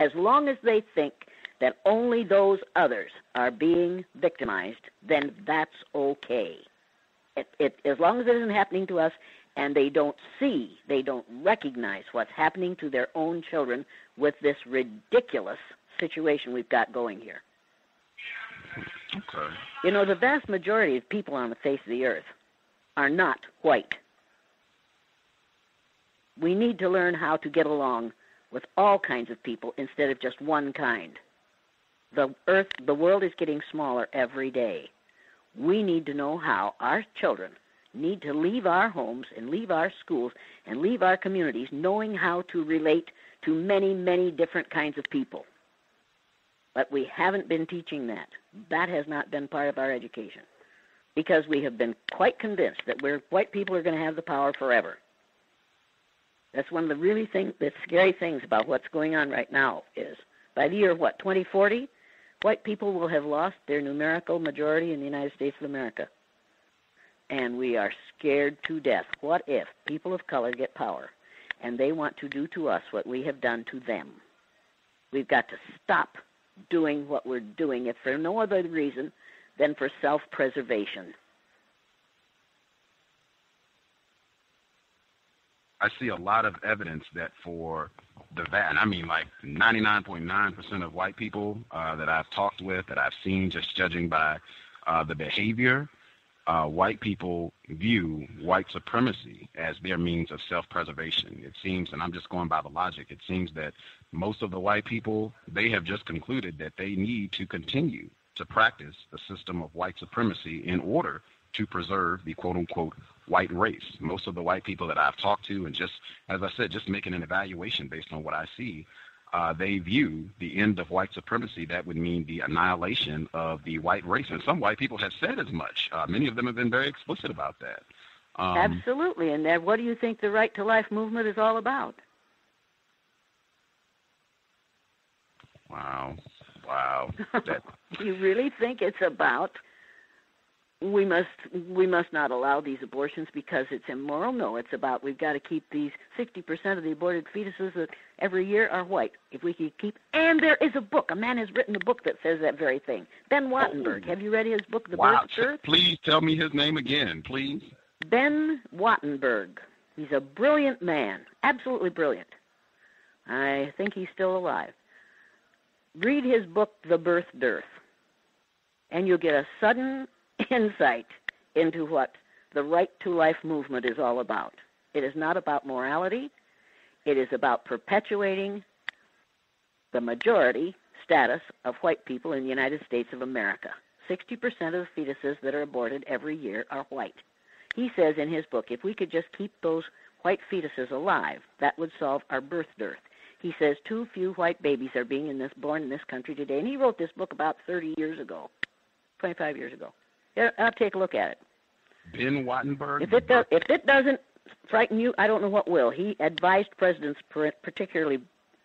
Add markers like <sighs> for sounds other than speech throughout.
As long as they think that only those others are being victimized, then that's okay. It, it, as long as it isn't happening to us and they don't see, they don't recognize what's happening to their own children with this ridiculous situation we've got going here. Okay. You know, the vast majority of people on the face of the earth are not white. We need to learn how to get along with all kinds of people instead of just one kind. The earth, the world is getting smaller every day. We need to know how our children need to leave our homes and leave our schools and leave our communities knowing how to relate to many, many different kinds of people. But we haven't been teaching that. That has not been part of our education because we have been quite convinced that we're, white people are going to have the power forever. That's one of the really thing, the scary things about what's going on right now is by the year what 2040, white people will have lost their numerical majority in the United States of America, and we are scared to death. What if people of color get power, and they want to do to us what we have done to them? We've got to stop doing what we're doing, if for no other reason than for self-preservation. I see a lot of evidence that for the VAT, and I mean like 99.9% of white people uh, that I've talked with, that I've seen, just judging by uh, the behavior, uh, white people view white supremacy as their means of self-preservation. It seems, and I'm just going by the logic, it seems that most of the white people, they have just concluded that they need to continue to practice the system of white supremacy in order to preserve the quote unquote white race. Most of the white people that I've talked to, and just as I said, just making an evaluation based on what I see, uh, they view the end of white supremacy. That would mean the annihilation of the white race, and some white people have said as much. Uh, many of them have been very explicit about that. Um, Absolutely, and then what do you think the right to life movement is all about? Wow, wow. <laughs> That... you really think it's about we must we must not allow these abortions because it's immoral. No, it's about we've got to keep these 60% of the aborted fetuses that every year are white. If we could keep, and there is a book. A man has written a book that says that very thing. Ben Wattenberg. Oh. Have you read his book, The wow. Birth Earth? Please tell me his name again, please. Ben Wattenberg. He's a brilliant man, absolutely brilliant. I think he's still alive. Read his book, The Birth Dearth, and you'll get a sudden insight into what the right to life movement is all about. It is not about morality, it is about perpetuating the majority status of white people in the United States of America. 60% of the fetuses that are aborted every year are white. He says in his book, if we could just keep those white fetuses alive, that would solve our birth dearth. He says too few white babies are being in this, born in this country today, and he wrote this book about 30 years ago, 25 years ago. I'll take a look at it. Ben Wattenberg. If it does, if it doesn't frighten you, I don't know what will. He advised presidents, particularly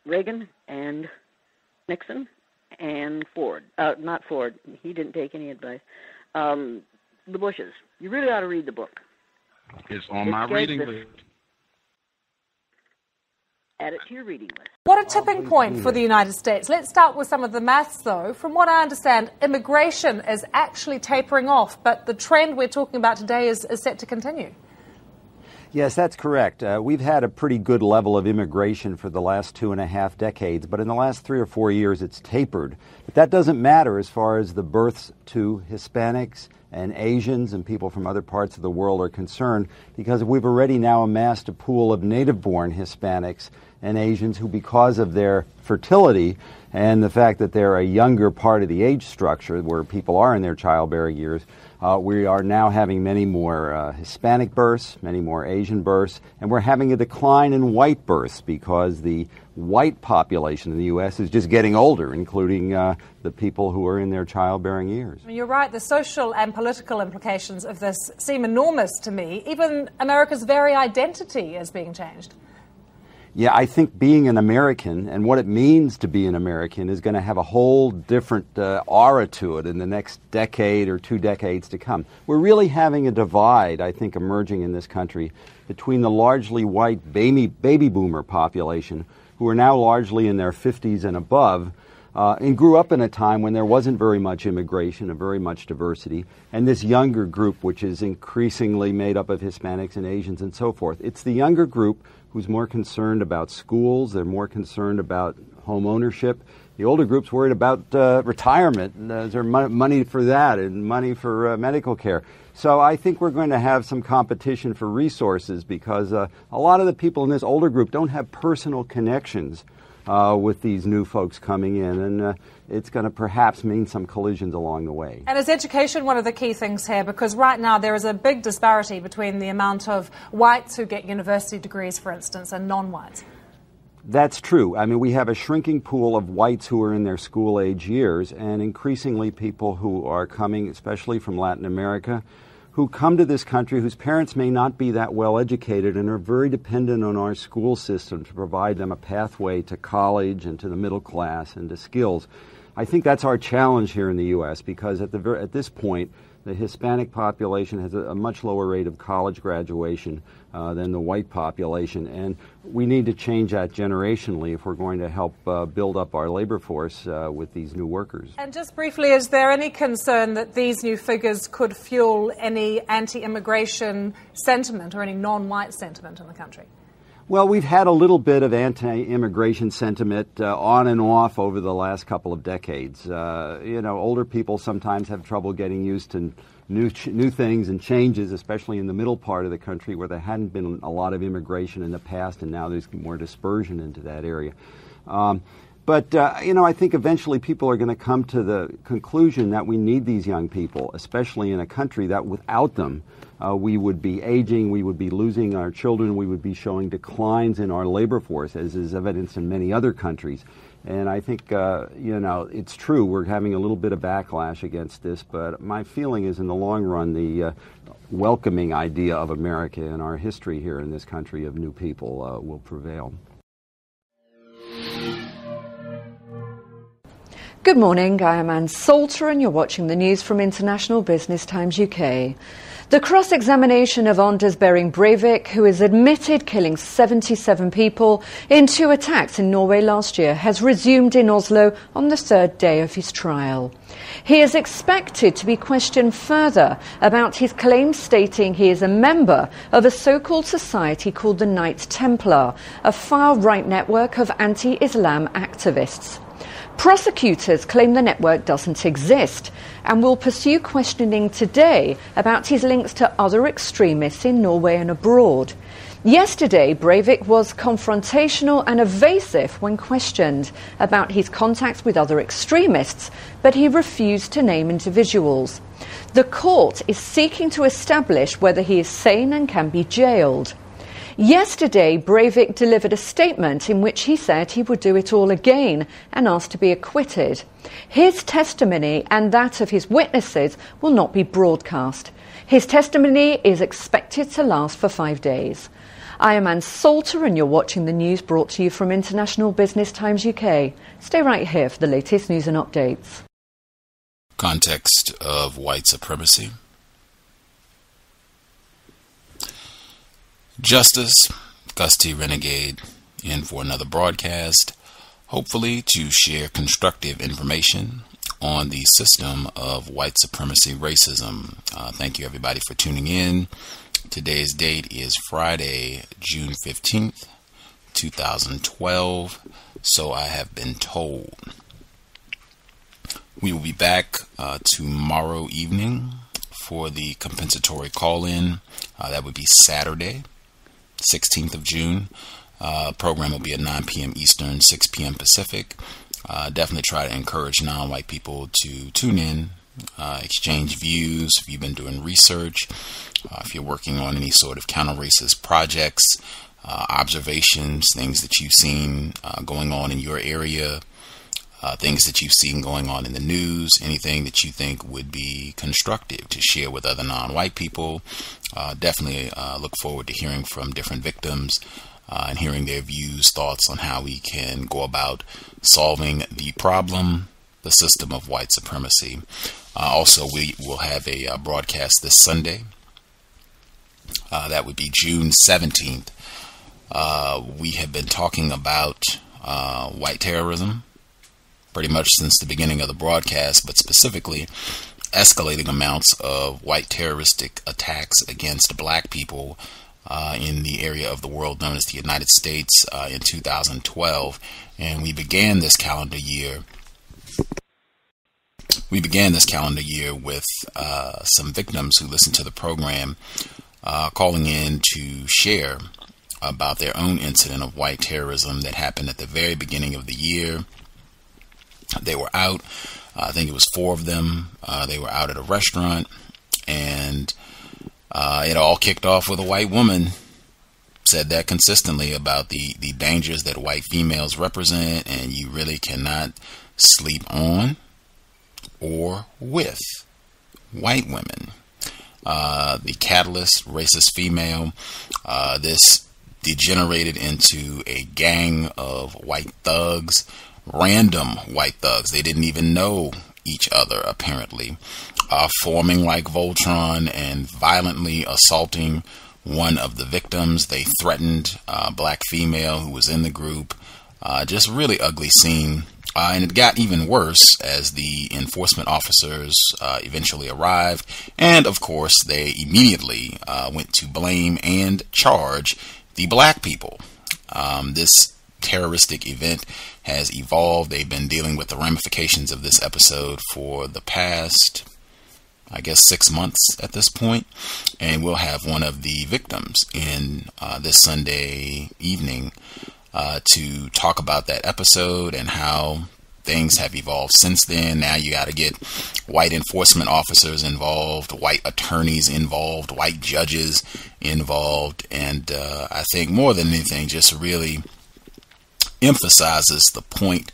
Reagan and Nixon and Ford. Uh, not Ford. He didn't take any advice. Um, the Bushes. You really ought to read the book. It's on it my reading list add it to your reading list. What a tipping point for the United States. Let's start with some of the maths, though. From what I understand, immigration is actually tapering off, but the trend we're talking about today is, is set to continue. Yes, that's correct. Uh, we've had a pretty good level of immigration for the last two and a half decades, but in the last three or four years it's tapered. But that doesn't matter as far as the births to Hispanics and Asians and people from other parts of the world are concerned, because we've already now amassed a pool of native born Hispanics and Asians who, because of their fertility and the fact that they're a younger part of the age structure where people are in their childbearing years, uh, we are now having many more uh, Hispanic births, many more Asian births, and we're having a decline in white births because the white population in the U.S. is just getting older, including uh, the people who are in their childbearing years. You're right. The social and political implications of this seem enormous to me. Even America's very identity is being changed. Yeah, I think being an American and what it means to be an American is going to have a whole different uh, aura to it in the next decade or two decades to come. We're really having a divide, I think, emerging in this country between the largely white baby, baby boomer population who are now largely in their 50s and above, uh, and grew up in a time when there wasn't very much immigration and very much diversity, and this younger group, which is increasingly made up of Hispanics and Asians and so forth. It's the younger group who's more concerned about schools, they're more concerned about home ownership. The older group's worried about uh, retirement. And, uh, is there money for that and money for uh, medical care? So I think we're going to have some competition for resources because uh, a lot of the people in this older group don't have personal connections uh, with these new folks coming in, and it's going to perhaps mean some collisions along the way. And is education one of the key things here? Because right now there is a big disparity between the amount of whites who get university degrees, for instance, and non whites. That's true. I mean, we have a shrinking pool of whites who are in their school age years, and increasingly people who are coming, especially from Latin America, who come to this country whose parents may not be that well educated and are very dependent on our school system to provide them a pathway to college and to the middle class and to skills. I think that's our challenge here in the U.S. because at, the, at this point, the Hispanic population has a, a much lower rate of college graduation uh, than the white population, and we need to change that generationally if we're going to help uh, build up our labor force uh, with these new workers. And just briefly, is there any concern that these new figures could fuel any anti immigration sentiment or any non white sentiment in the country? Well, we've had a little bit of anti immigration sentiment uh, on and off over the last couple of decades. Uh, you know, older people sometimes have trouble getting used to new, ch- new things and changes, especially in the middle part of the country where there hadn't been a lot of immigration in the past, and now there's more dispersion into that area. Um, but, uh, you know, I think eventually people are going to come to the conclusion that we need these young people, especially in a country that without them, uh, we would be aging, we would be losing our children, we would be showing declines in our labor force, as is evidenced in many other countries. And I think, uh, you know, it's true, we're having a little bit of backlash against this, but my feeling is in the long run, the uh, welcoming idea of America and our history here in this country of new people uh, will prevail. Good morning, I am Ann Salter, and you're watching the news from International Business Times UK. The cross examination of Anders Behring Breivik, who has admitted killing 77 people in two attacks in Norway last year, has resumed in Oslo on the third day of his trial. He is expected to be questioned further about his claims stating he is a member of a so called society called the Knights Templar, a far right network of anti Islam activists. Prosecutors claim the network doesn't exist and will pursue questioning today about his links to other extremists in Norway and abroad. Yesterday, Breivik was confrontational and evasive when questioned about his contacts with other extremists, but he refused to name individuals. The court is seeking to establish whether he is sane and can be jailed. Yesterday, Breivik delivered a statement in which he said he would do it all again and asked to be acquitted. His testimony and that of his witnesses will not be broadcast. His testimony is expected to last for five days. I am Ann Salter, and you're watching the news brought to you from International Business Times UK. Stay right here for the latest news and updates. Context of white supremacy. Justice, Gus T Renegade, in for another broadcast, hopefully to share constructive information on the system of white supremacy racism. Uh, thank you, everybody, for tuning in. Today's date is Friday, June 15th, 2012. So I have been told. We will be back uh, tomorrow evening for the compensatory call in. Uh, that would be Saturday, 16th of June. Uh, program will be at 9 p.m. Eastern, 6 p.m. Pacific. Uh, definitely try to encourage non white people to tune in, uh, exchange views. If you've been doing research, uh, if you're working on any sort of counter racist projects, uh, observations, things that you've seen uh, going on in your area, uh, things that you've seen going on in the news, anything that you think would be constructive to share with other non white people. Uh, definitely uh, look forward to hearing from different victims uh, and hearing their views, thoughts on how we can go about solving the problem, the system of white supremacy. Uh, also, we will have a uh, broadcast this Sunday. that would be June 17th. we have been talking about white terrorism pretty much since the beginning of the broadcast, but specifically escalating amounts of white terroristic attacks against black people uh, in the area of the world known as the United States uh, in 2012. And we began this calendar year. We began this calendar year with uh, some victims who listened to the program uh, calling in to share about their own incident of white terrorism that happened at the very beginning of the year. They were out, uh, I think it was four of them. Uh, they were out at a restaurant, and uh, it all kicked off with a white woman said that consistently about the, the dangers that white females represent, and you really cannot sleep on or with white women. Uh, the catalyst, racist female, uh, this degenerated into a gang of white thugs, random white thugs. They didn't even know each other, apparently, uh, forming like Voltron and violently assaulting one of the victims. They threatened a uh, black female who was in the group. Uh, just really ugly scene. Uh, and it got even worse as the enforcement officers uh, eventually arrived. And of course, they immediately uh, went to blame and charge the black people. Um, this terroristic event has evolved. They've been dealing with the ramifications of this episode for the past, I guess, six months at this point. And we'll have one of the victims in uh, this Sunday evening uh, to talk about that episode and how things have evolved since then. Now you got to get white enforcement officers involved, white attorneys involved, white judges involved, and uh, I think more than anything, just really emphasizes the point.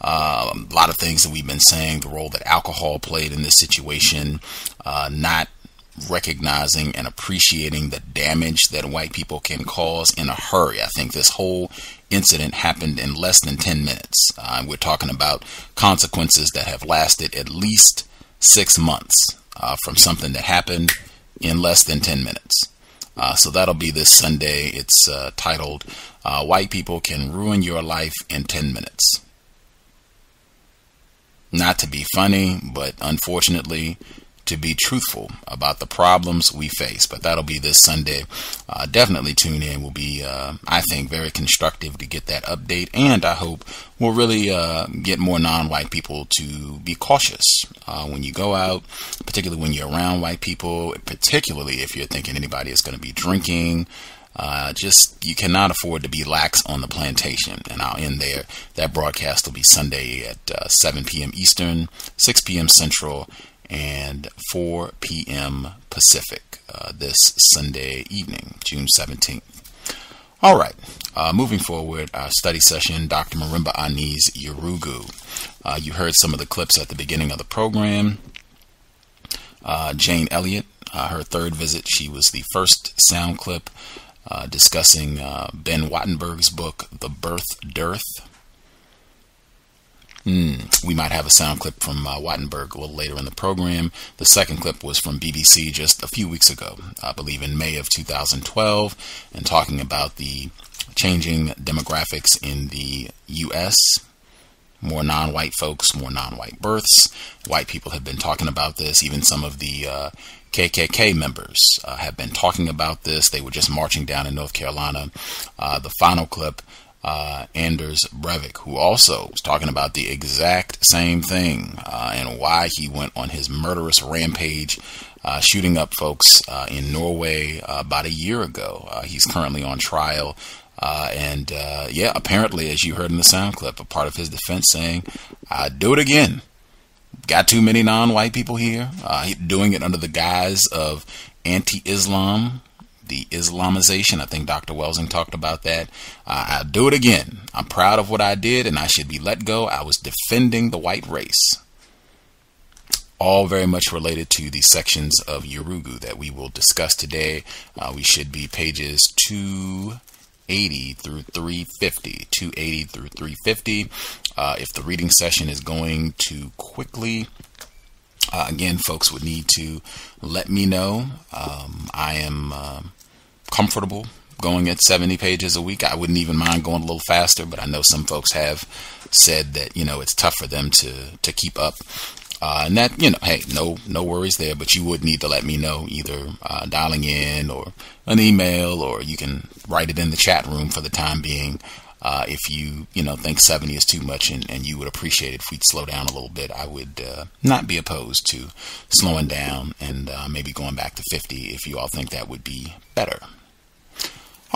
Uh, a lot of things that we've been saying, the role that alcohol played in this situation, uh, not recognizing and appreciating the damage that white people can cause in a hurry. I think this whole incident happened in less than 10 minutes. Uh, we're talking about consequences that have lasted at least six months uh, from something that happened in less than 10 minutes. Uh, so that'll be this Sunday. It's uh, titled uh, White People Can Ruin Your Life in 10 Minutes. Not to be funny, but unfortunately, to be truthful about the problems we face. But that'll be this Sunday. Uh, definitely tune in. Will be, uh, I think, very constructive to get that update, and I hope we'll really uh, get more non-white people to be cautious uh, when you go out, particularly when you're around white people. Particularly if you're thinking anybody is going to be drinking. Uh, just you cannot afford to be lax on the plantation. And I'll end there. That broadcast will be Sunday at uh, 7 p.m. Eastern, 6 p.m. Central, and 4 p.m. Pacific uh, this Sunday evening, June 17th. All right, uh, moving forward, our study session, Dr. Marimba Ani's Yurugu. Uh, you heard some of the clips at the beginning of the program. Uh, Jane Elliott, uh, her third visit, she was the first sound clip uh, discussing Ben Wattenberg's book, The Birth Dearth. Mm, we might have a sound clip from uh, Wattenberg a little later in the program. The second clip was from BBC just a few weeks ago, I believe in May of 2012, and talking about the changing demographics in the U.S. More non white folks, more non white births. White people have been talking about this. Even some of the uh, KKK members uh, have been talking about this. They were just marching down in North Carolina. Uh, the final clip uh, Anders Breivik, who also was talking about the exact same thing uh, and why he went on his murderous rampage, uh, shooting up folks uh, in Norway uh, about a year ago. Uh, he's currently on trial. and yeah, apparently, as you heard in the sound clip, a part of his defense saying, I'd do it again. Got too many non white people here, doing it under the guise of anti Islam the Islamization. I think Dr. Welsing talked about that. Uh, I'll do it again. I'm proud of what I did and I should be let go. I was defending the white race. All very much related to the sections of Yurugu that we will discuss today. Uh, we should be pages 280 through 350. 280 through 350. Uh, if the reading session is going too quickly, uh, again, folks would need to let me know. Um, I am uh, comfortable going at 70 pages a week. I wouldn't even mind going a little faster, but I know some folks have said that you know it's tough for them to to keep up. Uh, and that you know, hey, no no worries there. But you would need to let me know either uh, dialing in or an email, or you can write it in the chat room for the time being. Uh, if you you know think 70 is too much and, and you would appreciate it if we'd slow down a little bit, I would uh, not be opposed to slowing down and uh, maybe going back to 50 if you all think that would be better.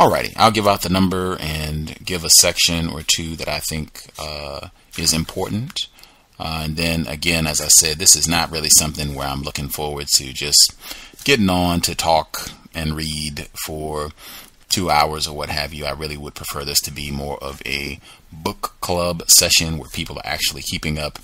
Alrighty, I'll give out the number and give a section or two that I think uh, is important. Uh, and then again, as I said, this is not really something where I'm looking forward to just getting on to talk and read for two hours or what have you. I really would prefer this to be more of a book club session where people are actually keeping up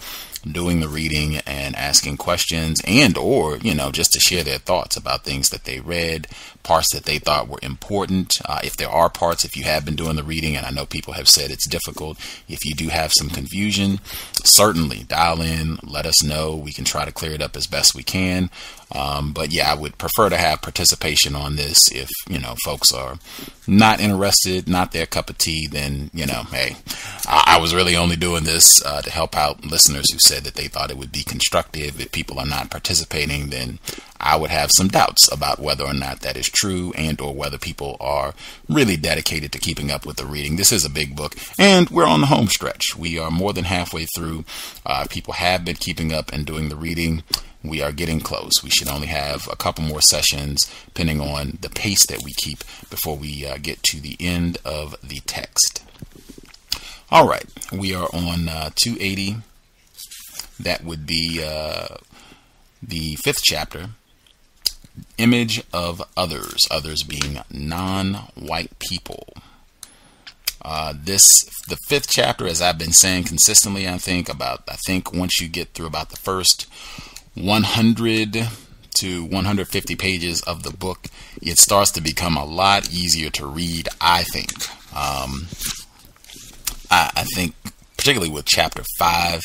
doing the reading and asking questions and or you know just to share their thoughts about things that they read parts that they thought were important uh, if there are parts if you have been doing the reading and i know people have said it's difficult if you do have some confusion certainly dial in let us know we can try to clear it up as best we can um, but yeah, I would prefer to have participation on this. If you know folks are not interested, not their cup of tea, then you know, hey, I, I was really only doing this uh, to help out listeners who said that they thought it would be constructive. If people are not participating, then I would have some doubts about whether or not that is true and or whether people are really dedicated to keeping up with the reading. This is a big book and we're on the home stretch. We are more than halfway through. Uh, people have been keeping up and doing the reading we are getting close. We should only have a couple more sessions, depending on the pace that we keep, before we uh, get to the end of the text. All right, we are on uh, 280. That would be uh, the fifth chapter. Image of others, others being non white people. Uh, this the fifth chapter, as I've been saying consistently, I think about I think once you get through about the first 100 to 150 pages of the book, it starts to become a lot easier to read, I think. Um, I, I think, particularly with chapter 5,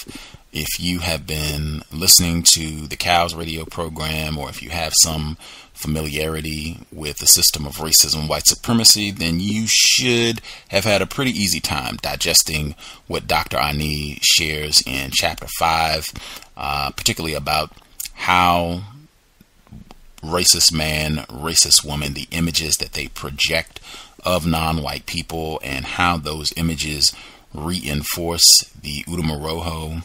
if you have been listening to the Cows radio program or if you have some familiarity with the system of racism, white supremacy, then you should have had a pretty easy time digesting what Dr. Ani shares in chapter 5, uh, particularly about how racist man, racist woman, the images that they project of non white people, and how those images reinforce the Utamaroho,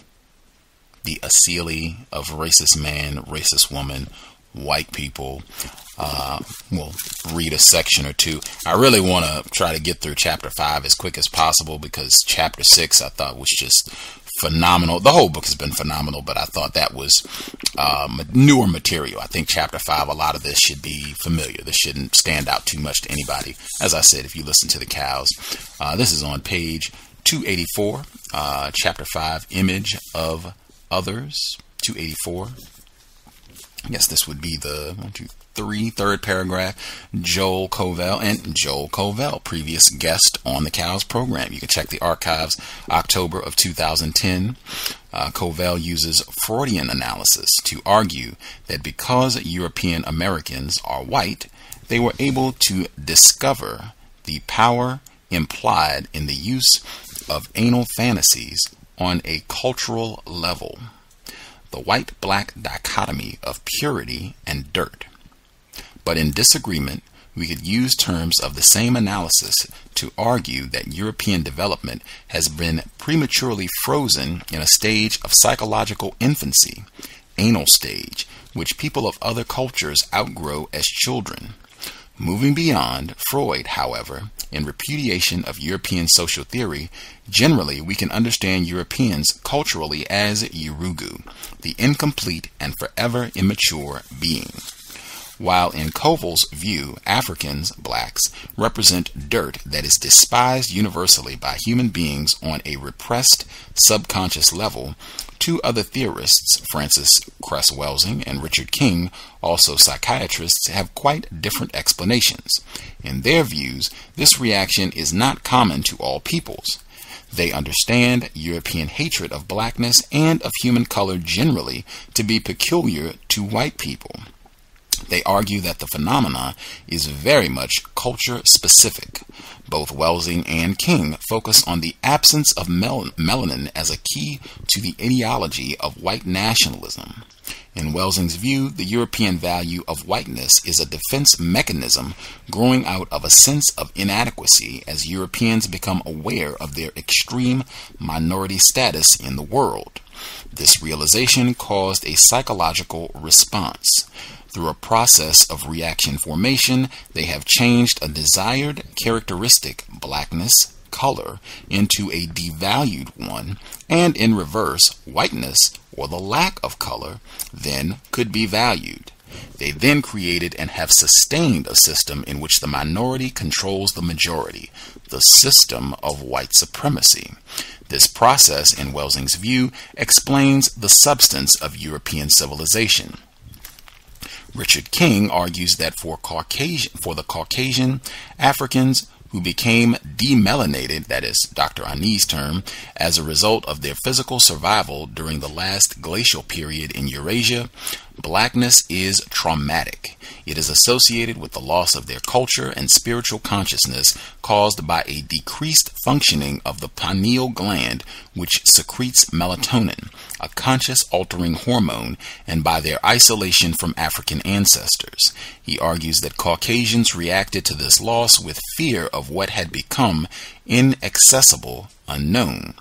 the Asili of racist man, racist woman, white people. Uh, we'll read a section or two. I really want to try to get through chapter five as quick as possible because chapter six I thought was just phenomenal. The whole book has been phenomenal, but I thought that was um, newer material. I think chapter five, a lot of this should be familiar. This shouldn't stand out too much to anybody. As I said, if you listen to the cows, uh, this is on page 284, uh, chapter five, image of others, 284. I guess this would be the one, two, three, third paragraph, Joel Kovel, and Joel Kovel, previous guest on the Cows program. You can check the archives, October of 2010. Uh, Kovel uses Freudian analysis to argue that because European Americans are white, they were able to discover the power implied in the use of anal fantasies on a cultural level. The white black dichotomy of purity and dirt but in disagreement, we could use terms of the same analysis to argue that European development has been prematurely frozen in a stage of psychological infancy, anal stage, which people of other cultures outgrow as children. Moving beyond Freud, however, in repudiation of European social theory, generally we can understand Europeans culturally as Yurugu, the incomplete and forever immature being while in Kovel's view, Africans, blacks, represent dirt that is despised universally by human beings on a repressed subconscious level, two other theorists, Francis Cress Welsing and Richard King, also psychiatrists, have quite different explanations. In their views, this reaction is not common to all peoples. They understand European hatred of blackness and of human color generally to be peculiar to white people. They argue that the phenomenon is very much culture specific. Both Welsing and King focus on the absence of mel- melanin as a key to the ideology of white nationalism. In Welsing's view, the European value of whiteness is a defense mechanism growing out of a sense of inadequacy as Europeans become aware of their extreme minority status in the world. This realization caused a psychological response. Through a process of reaction formation, they have changed a desired characteristic, blackness, color, into a devalued one, and in reverse, whiteness, or the lack of color, then could be valued. They then created and have sustained a system in which the minority controls the majority, the system of white supremacy. This process, in Welsing's view, explains the substance of European civilization. Richard King argues that for Caucasian for the Caucasian Africans who became demelanated, that is Dr. Ani's term, as a result of their physical survival during the last glacial period in Eurasia, blackness is traumatic. It is associated with the loss of their culture and spiritual consciousness caused by a decreased functioning of the pineal gland, which secretes melatonin, a conscious altering hormone, and by their isolation from African ancestors. He argues that Caucasians reacted to this loss with fear of what had become inaccessible, unknown.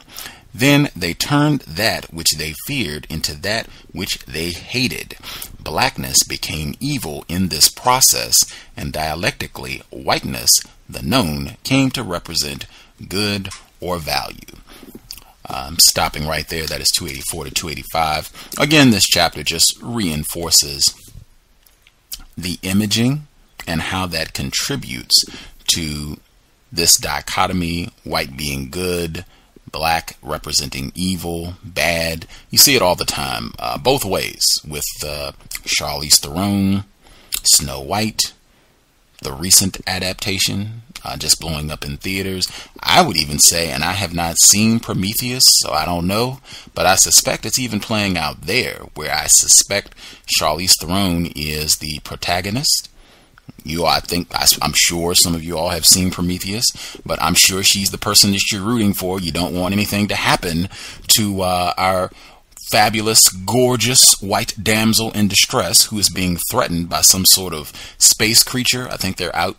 Then they turned that which they feared into that which they hated. Blackness became evil in this process, and dialectically, whiteness, the known, came to represent good or value. Um, stopping right there, that is 284 to 285. Again, this chapter just reinforces the imaging and how that contributes to this dichotomy white being good, black representing evil, bad. You see it all the time, uh, both ways, with uh, Charlize Theron, Snow White, the recent adaptation uh, just blowing up in theaters. I would even say, and I have not seen Prometheus, so I don't know, but I suspect it's even playing out there, where I suspect Charlize Theron is the protagonist. You, I think, I'm sure some of you all have seen Prometheus, but I'm sure she's the person that you're rooting for. You don't want anything to happen to uh, our fabulous, gorgeous white damsel in distress who is being threatened by some sort of space creature. I think they're out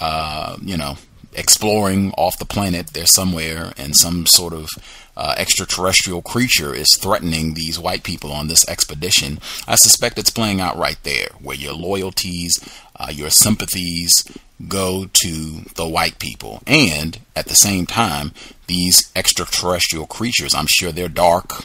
uh, you know, exploring off the planet They're somewhere, and some sort of uh, extraterrestrial creature is threatening these white people on this expedition. I suspect it's playing out right there, where your loyalties, uh, your sympathies go to the white people. And at the same time, these extraterrestrial creatures, I'm sure they're dark,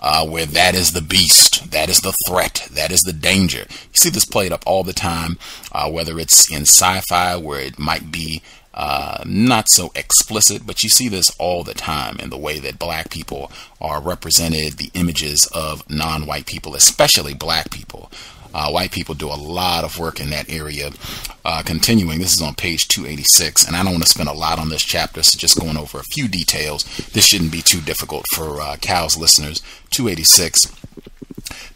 uh, where that is the beast, that is the threat, that is the danger. You see this played up all the time, uh, whether it's in sci fi where it might be uh, not so explicit, but you see this all the time in the way that black people are represented, the images of non white people, especially black people. Uh, white people do a lot of work in that area. Uh, continuing, this is on page 286, and I don't want to spend a lot on this chapter, so just going over a few details. This shouldn't be too difficult for uh, COWS listeners. 286.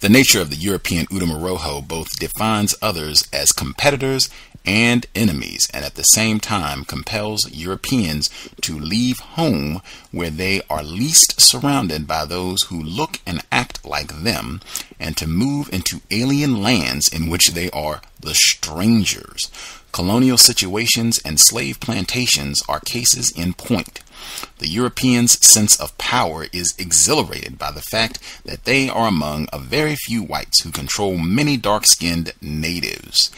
The nature of the European Utamaroho both defines others as competitors and enemies, and at the same time compels Europeans to leave home where they are least surrounded by those who look and act like them, and to move into alien lands in which they are the strangers. Colonial situations and slave plantations are cases in point. The Europeans' sense of power is exhilarated by the fact that they are among a very few whites who control many dark skinned natives.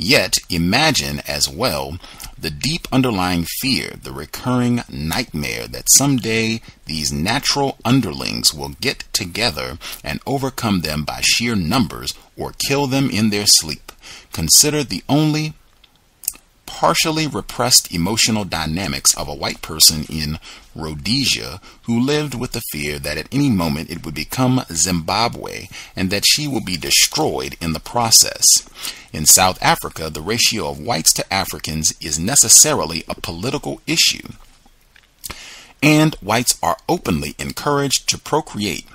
Yet imagine as well the deep underlying fear, the recurring nightmare that someday these natural underlings will get together and overcome them by sheer numbers or kill them in their sleep. Consider the only partially repressed emotional dynamics of a white person in Rhodesia who lived with the fear that at any moment it would become Zimbabwe and that she would be destroyed in the process. In South Africa, the ratio of whites to Africans is necessarily a political issue, and whites are openly encouraged to procreate.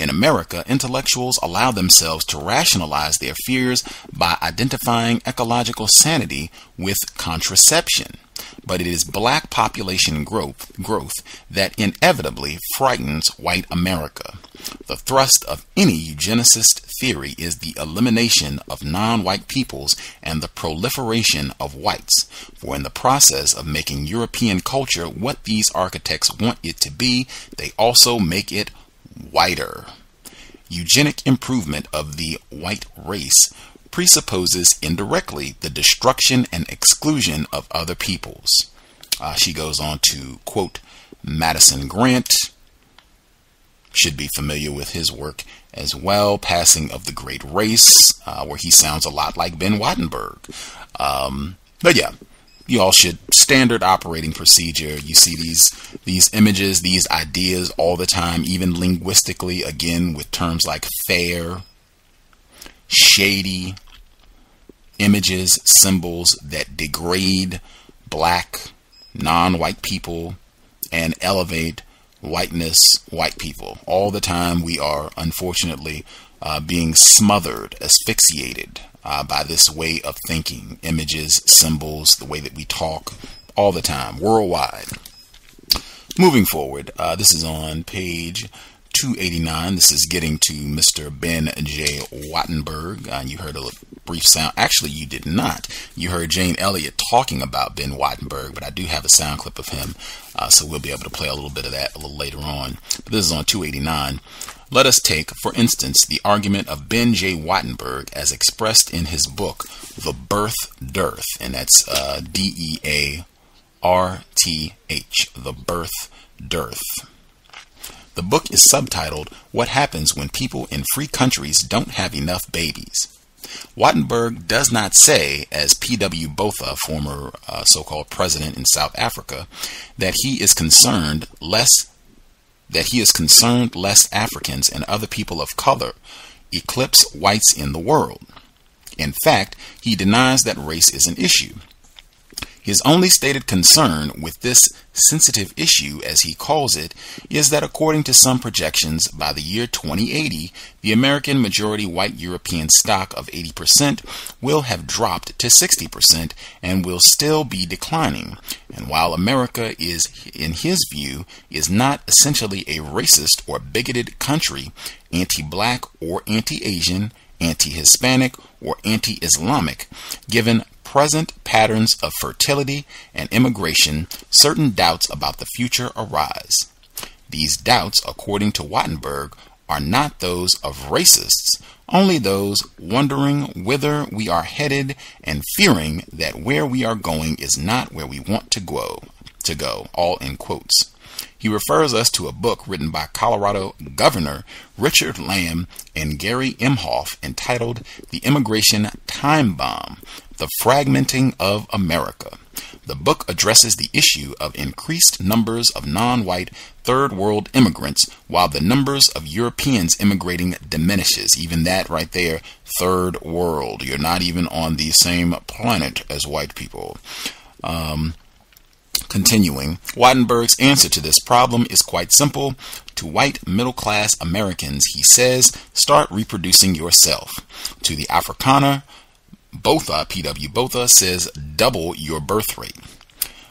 In America, intellectuals allow themselves to rationalize their fears by identifying ecological sanity with contraception. But it is black population growth, growth that inevitably frightens white America. The thrust of any eugenicist theory is the elimination of non white peoples and the proliferation of whites. For in the process of making European culture what these architects want it to be, they also make it whiter. Eugenic improvement of the white race presupposes indirectly the destruction and exclusion of other peoples. Uh, she goes on to quote Madison Grant, should be familiar with his work as well. Passing of the Great Race, uh, where he sounds a lot like Ben Wattenberg. Um, but yeah, you all should standard operating procedure. You see these these images, these ideas all the time, even linguistically. Again, with terms like fair, shady, images, symbols that degrade black, non-white people and elevate whiteness, white people. All the time we are unfortunately uh, being smothered, asphyxiated uh, by this way of thinking, images, symbols, the way that we talk, all the time, worldwide. Moving forward, uh, this is on page 289. This is getting to Mr. Ben J. Wattenberg. Uh, you heard a brief sound. Actually, you did not. You heard Jane Elliott talking about Ben Wattenberg, but I do have a sound clip of him, uh, so we'll be able to play a little bit of that a little later on. But this is on 289. Let us take, for instance, the argument of Ben J. Wattenberg as expressed in his book, The Birth Dearth, and that's uh, D E A R T H, The Birth Dearth. The book is subtitled What Happens When People in Free Countries Don't Have Enough Babies. Wattenberg does not say, as P.W. Botha, former uh, so called president in South Africa, that he is concerned less that he is concerned lest Africans and other people of color eclipse whites in the world. In fact, he denies that race is an issue. His only stated concern with this sensitive issue, as he calls it, is that according to some projections, by the year 2080, the American majority white European stock of 80% will have dropped to 60% and will still be declining. And while America is, in his view, is not essentially a racist or bigoted country, anti black or anti Asian, anti Hispanic, or anti Islamic, given present patterns of fertility and immigration, certain doubts about the future arise. These doubts, according to Wattenberg, are not those of racists, only those wondering whither we are headed and fearing that where we are going is not where we want to go. To go, all in quotes. He refers us to a book written by Colorado Governor Richard Lamm and Gary Imhoff entitled The Immigration Time Bomb The Fragmenting of America. The book addresses the issue of increased numbers of non white third world immigrants while the numbers of Europeans immigrating diminishes. Even that right there, third world. You're not even on the same planet as white people. Um, Continuing, Wattenberg's answer to this problem is quite simple. To white middle class Americans, he says, start reproducing yourself. To the Afrikaner, Botha, uh, P.W. Botha, says, double your birth rate.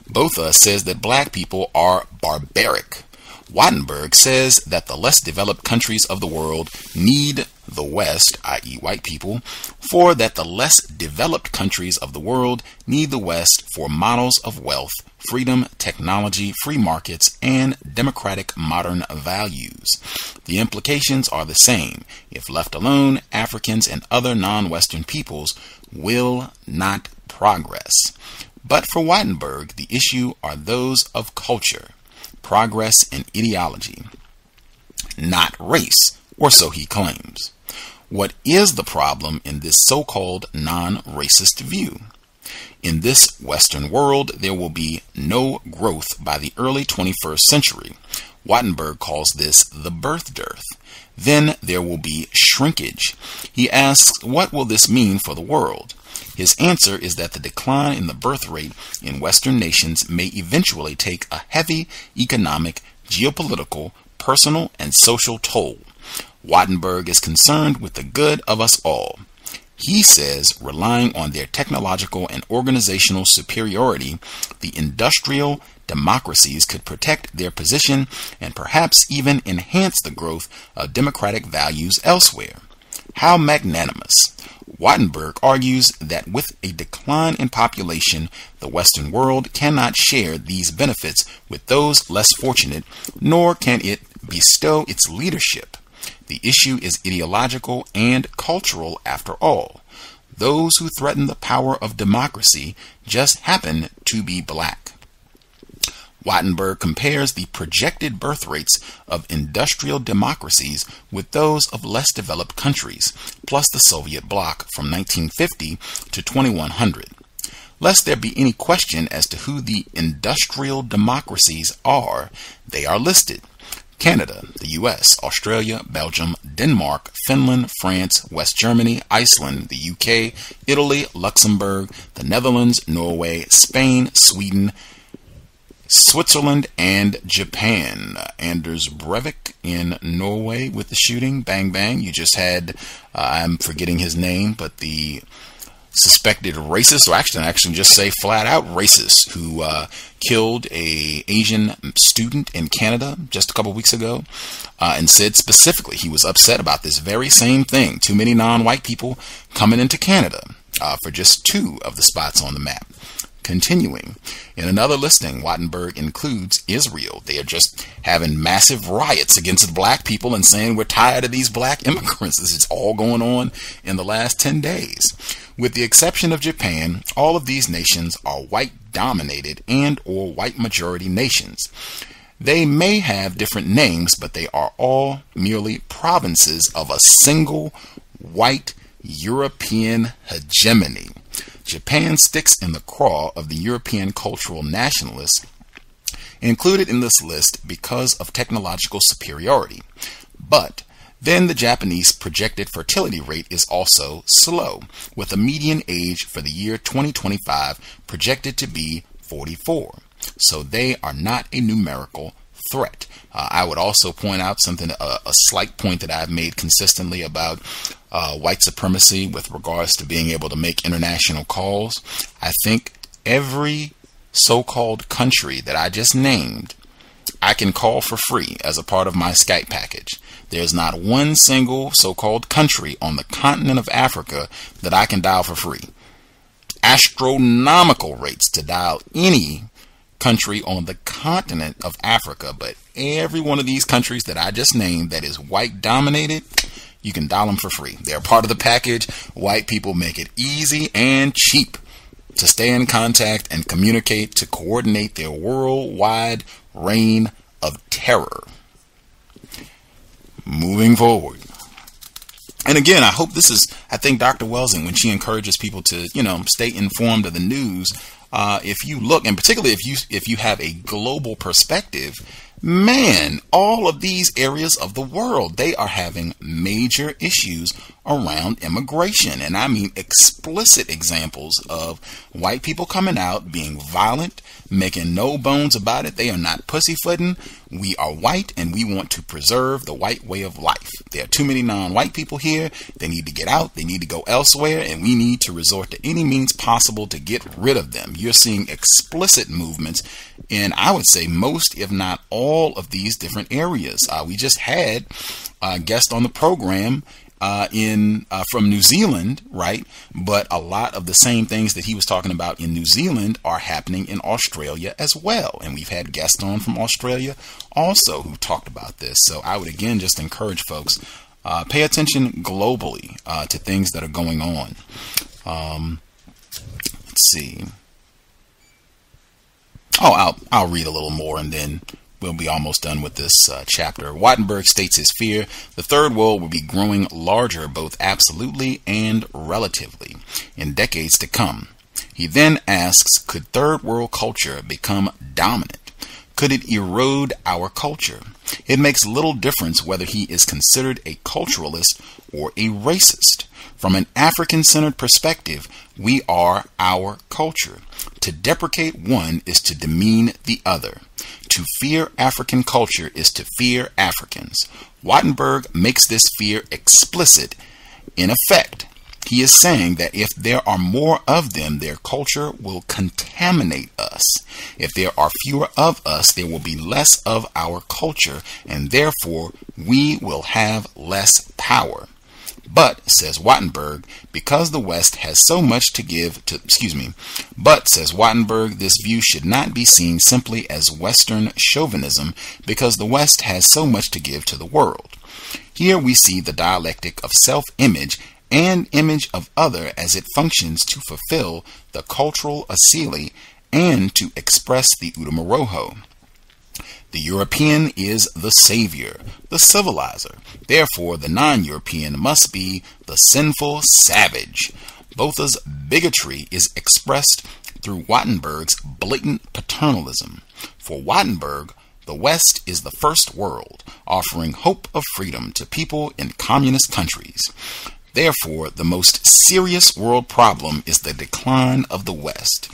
Botha says that black people are barbaric. Wattenberg says that the less developed countries of the world need the West, i.e., white people, for that the less developed countries of the world need the West for models of wealth, freedom, technology, free markets, and democratic modern values. The implications are the same. If left alone, Africans and other non Western peoples will not progress. But for Wattenberg, the issue are those of culture progress and ideology, not race, or so he claims. What is the problem in this so called non racist view? In this Western world, there will be no growth by the early 21st century. Wattenberg calls this the birth dearth. Then there will be shrinkage. He asks, what will this mean for the world? His answer is that the decline in the birth rate in Western nations may eventually take a heavy economic, geopolitical, personal, and social toll. Wattenberg is concerned with the good of us all. He says, relying on their technological and organizational superiority, the industrial democracies could protect their position and perhaps even enhance the growth of democratic values elsewhere. How magnanimous! Wattenberg argues that with a decline in population, the Western world cannot share these benefits with those less fortunate, nor can it bestow its leadership the issue is ideological and cultural after all. Those who threaten the power of democracy just happen to be black. Wattenberg compares the projected birth rates of industrial democracies with those of less developed countries, plus the Soviet bloc from 1950 to 2100. Lest there be any question as to who the industrial democracies are, they are listed. Canada, the US, Australia, Belgium, Denmark, Finland, France, West Germany, Iceland, the UK, Italy, Luxembourg, the Netherlands, Norway, Spain, Sweden, Switzerland, and Japan. Anders Breivik in Norway with the shooting. Bang, bang. You just had, uh, I'm forgetting his name, but the suspected racist, or actually, actually just say flat out racist, who uh, killed a Asian student in Canada just a couple weeks ago, uh, and said specifically he was upset about this very same thing. Too many non-white people coming into Canada uh, for just two of the spots on the map. Continuing, in another listing, Wattenberg includes Israel. They are just having massive riots against the black people and saying we're tired of these black <laughs> immigrants. This is all going on in the last 10 days. With the exception of Japan, all of these nations are white dominated and or white majority nations. They may have different names, but they are all merely provinces of a single white European hegemony. Japan sticks in the craw of the European cultural nationalists included in this list because of technological superiority. But then the Japanese projected fertility rate is also slow, with a median age for the year 2025 projected to be 44. So they are not a numerical threat. Uh, I would also point out something, a, a, slight point that I've made consistently about uh, white supremacy with regards to being able to make international calls. I think every so called country that I just named, I can call for free as a part of my Skype package. There's not one single so called country on the continent of Africa that I can dial for free. Astronomical rates to dial any country on the continent of Africa, but every one of these countries that I just named that is white dominated, you can dial them for free. They're part of the package. White people make it easy and cheap to stay in contact and communicate to coordinate their worldwide reign of terror moving forward. And again, I hope this is, I think Dr. Welsing, when she encourages people to, you know, stay informed of the news, uh, if you look, and particularly if you, if you have a global perspective, man, all of these areas of the world, they are having major issues around immigration. And I mean explicit examples of white people coming out, being violent, making no bones about it. They are not pussyfooting. We are white and we want to preserve the white way of life. There are too many non white people here. They need to get out. They need to go elsewhere. And we need to resort to any means possible to get rid of them. You're seeing explicit movements in, I would say, most, if not all, of these different areas. Uh, we just had a guest on the program uh, in uh, from New Zealand, right? But a lot of the same things that he was talking about in New Zealand are happening in Australia as well. And we've had guests on from Australia also who talked about this. So I would again just encourage folks uh, pay attention globally uh, to things that are going on. Um, let's see. Oh, I'll I'll read a little more and then we'll be almost done with this uh, chapter. Wattenberg states his fear the third world will be growing larger both absolutely and relatively in decades to come. He then asks Could third world culture become dominant? Could it erode our culture? It makes little difference whether he is considered a culturalist or a racist. From an African centered perspective, we are our culture. To deprecate one is to demean the other. To fear African culture is to fear Africans. Wattenberg makes this fear explicit. In effect, he is saying that if there are more of them, their culture will contaminate us. If there are fewer of us, there will be less of our culture, and therefore we will have less power. But, says Wattenberg, because the West has so much to give to, excuse me, but, says Wattenberg, this view should not be seen simply as Western chauvinism because the West has so much to give to the world. Here we see the dialectic of self image and image of other as it functions to fulfill the cultural asili and to express the Utamaroho. The European is the savior, the civilizer. Therefore, the non European must be the sinful savage. Botha's bigotry is expressed through Wattenberg's blatant paternalism. For Wattenberg, the West is the first world, offering hope of freedom to people in communist countries. Therefore, the most serious world problem is the decline of the West,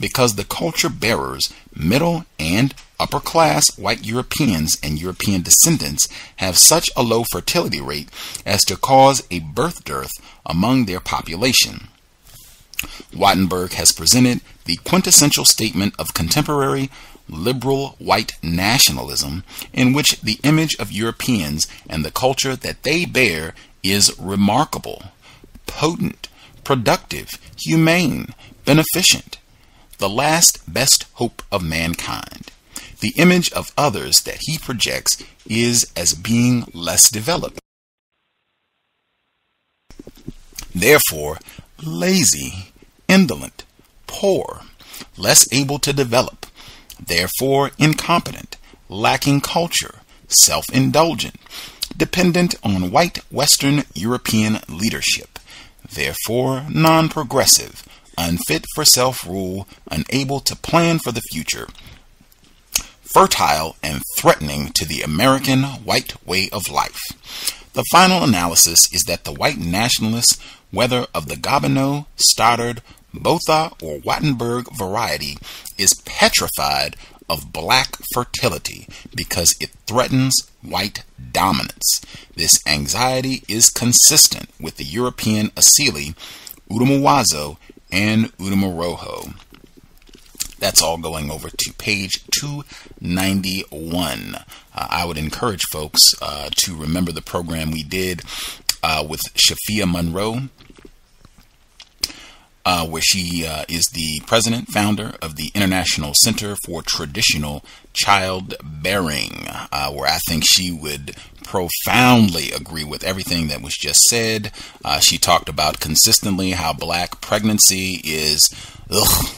because the culture bearers, middle and upper class white Europeans and European descendants, have such a low fertility rate as to cause a birth dearth among their population. Wattenberg has presented the quintessential statement of contemporary liberal white nationalism in which the image of Europeans and the culture that they bear is remarkable, potent, productive, humane, beneficent, the last best hope of mankind. The image of others that he projects is as being less developed. Therefore, lazy, indolent, poor, less able to develop, therefore incompetent, lacking culture, self indulgent, dependent on white Western European leadership, therefore non progressive, unfit for self rule, unable to plan for the future, fertile and threatening to the American white way of life. The final analysis is that the white nationalists, whether of the Gobineau, Stoddard, Botha, or Wattenberg variety, is petrified of black fertility because it threatens white dominance. This anxiety is consistent with the European Asili, Utamawazo, and Utamaroho. That's all going over to page 291. Uh, I would encourage folks uh, to remember the program we did uh, with Shafia Monroe uh, where she uh, is the president, founder of the International Center for Traditional Childbearing, uh, where I think she would profoundly agree with everything that was just said. Uh, she talked about consistently how black pregnancy is, ugh,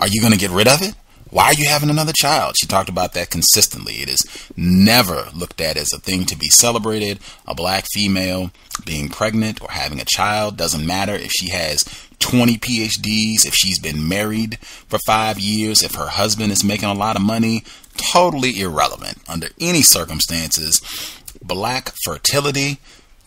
are you going to get rid of it? Why are you having another child? She talked about that consistently. It is never looked at as a thing to be celebrated. A black female being pregnant or having a child doesn't matter if she has 20 PhDs, if she's been married for five years, if her husband is making a lot of money, totally irrelevant under any circumstances. Black fertility,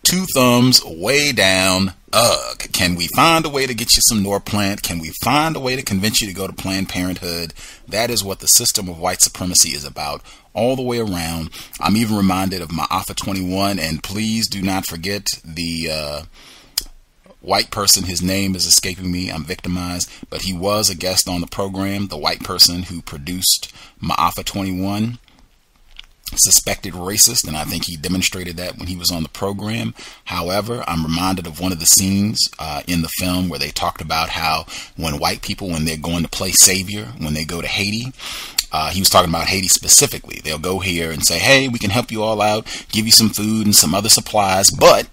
two thumbs way down. Ugh. Can we find a way to get you some Norplant? Can we find a way to convince you to go to Planned Parenthood? That is what the system of white supremacy is about all the way around. I'm even reminded of Ma'afa 21, and please do not forget the. Uh, white person. His name is escaping me. I'm victimized, but he was a guest on the program. The white person who produced Ma'afa 21 suspected racist, and I think he demonstrated that when he was on the program. However, I'm reminded of one of the scenes uh, in the film where they talked about how when white people, when they're going to play savior, when they go to Haiti, uh, he was talking about Haiti specifically. They'll go here and say, hey, we can help you all out, give you some food and some other supplies, but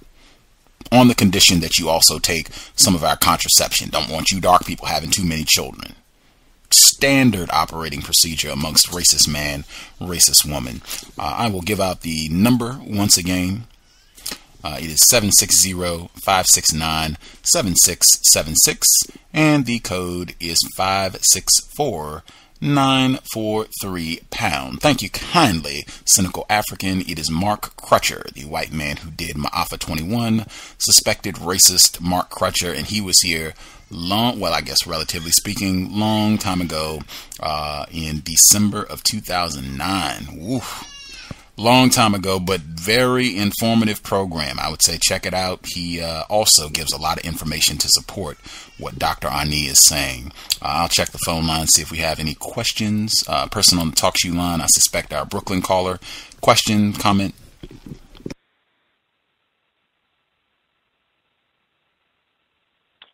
on the condition that you also take some of our contraception. Don't want you dark people having too many children. Standard operating procedure amongst racist man, racist woman. Uh, I will give out the number once again. Uh, it is 760 569 7676, and the code is 564 943 pound. Thank you kindly, cynical African. It is Mark Crutcher, the white man who did Ma'afa 21, suspected racist Mark Crutcher, and he was here long, well, I guess relatively speaking, long time ago uh, in December of 2009. Woof long time ago, but very informative program. I would say check it out. He uh, also gives a lot of information to support what Dr. Ani is saying. Uh, I'll check the phone line, see if we have any questions. Uh, person on the talk show line, I suspect our Brooklyn caller. Question, comment?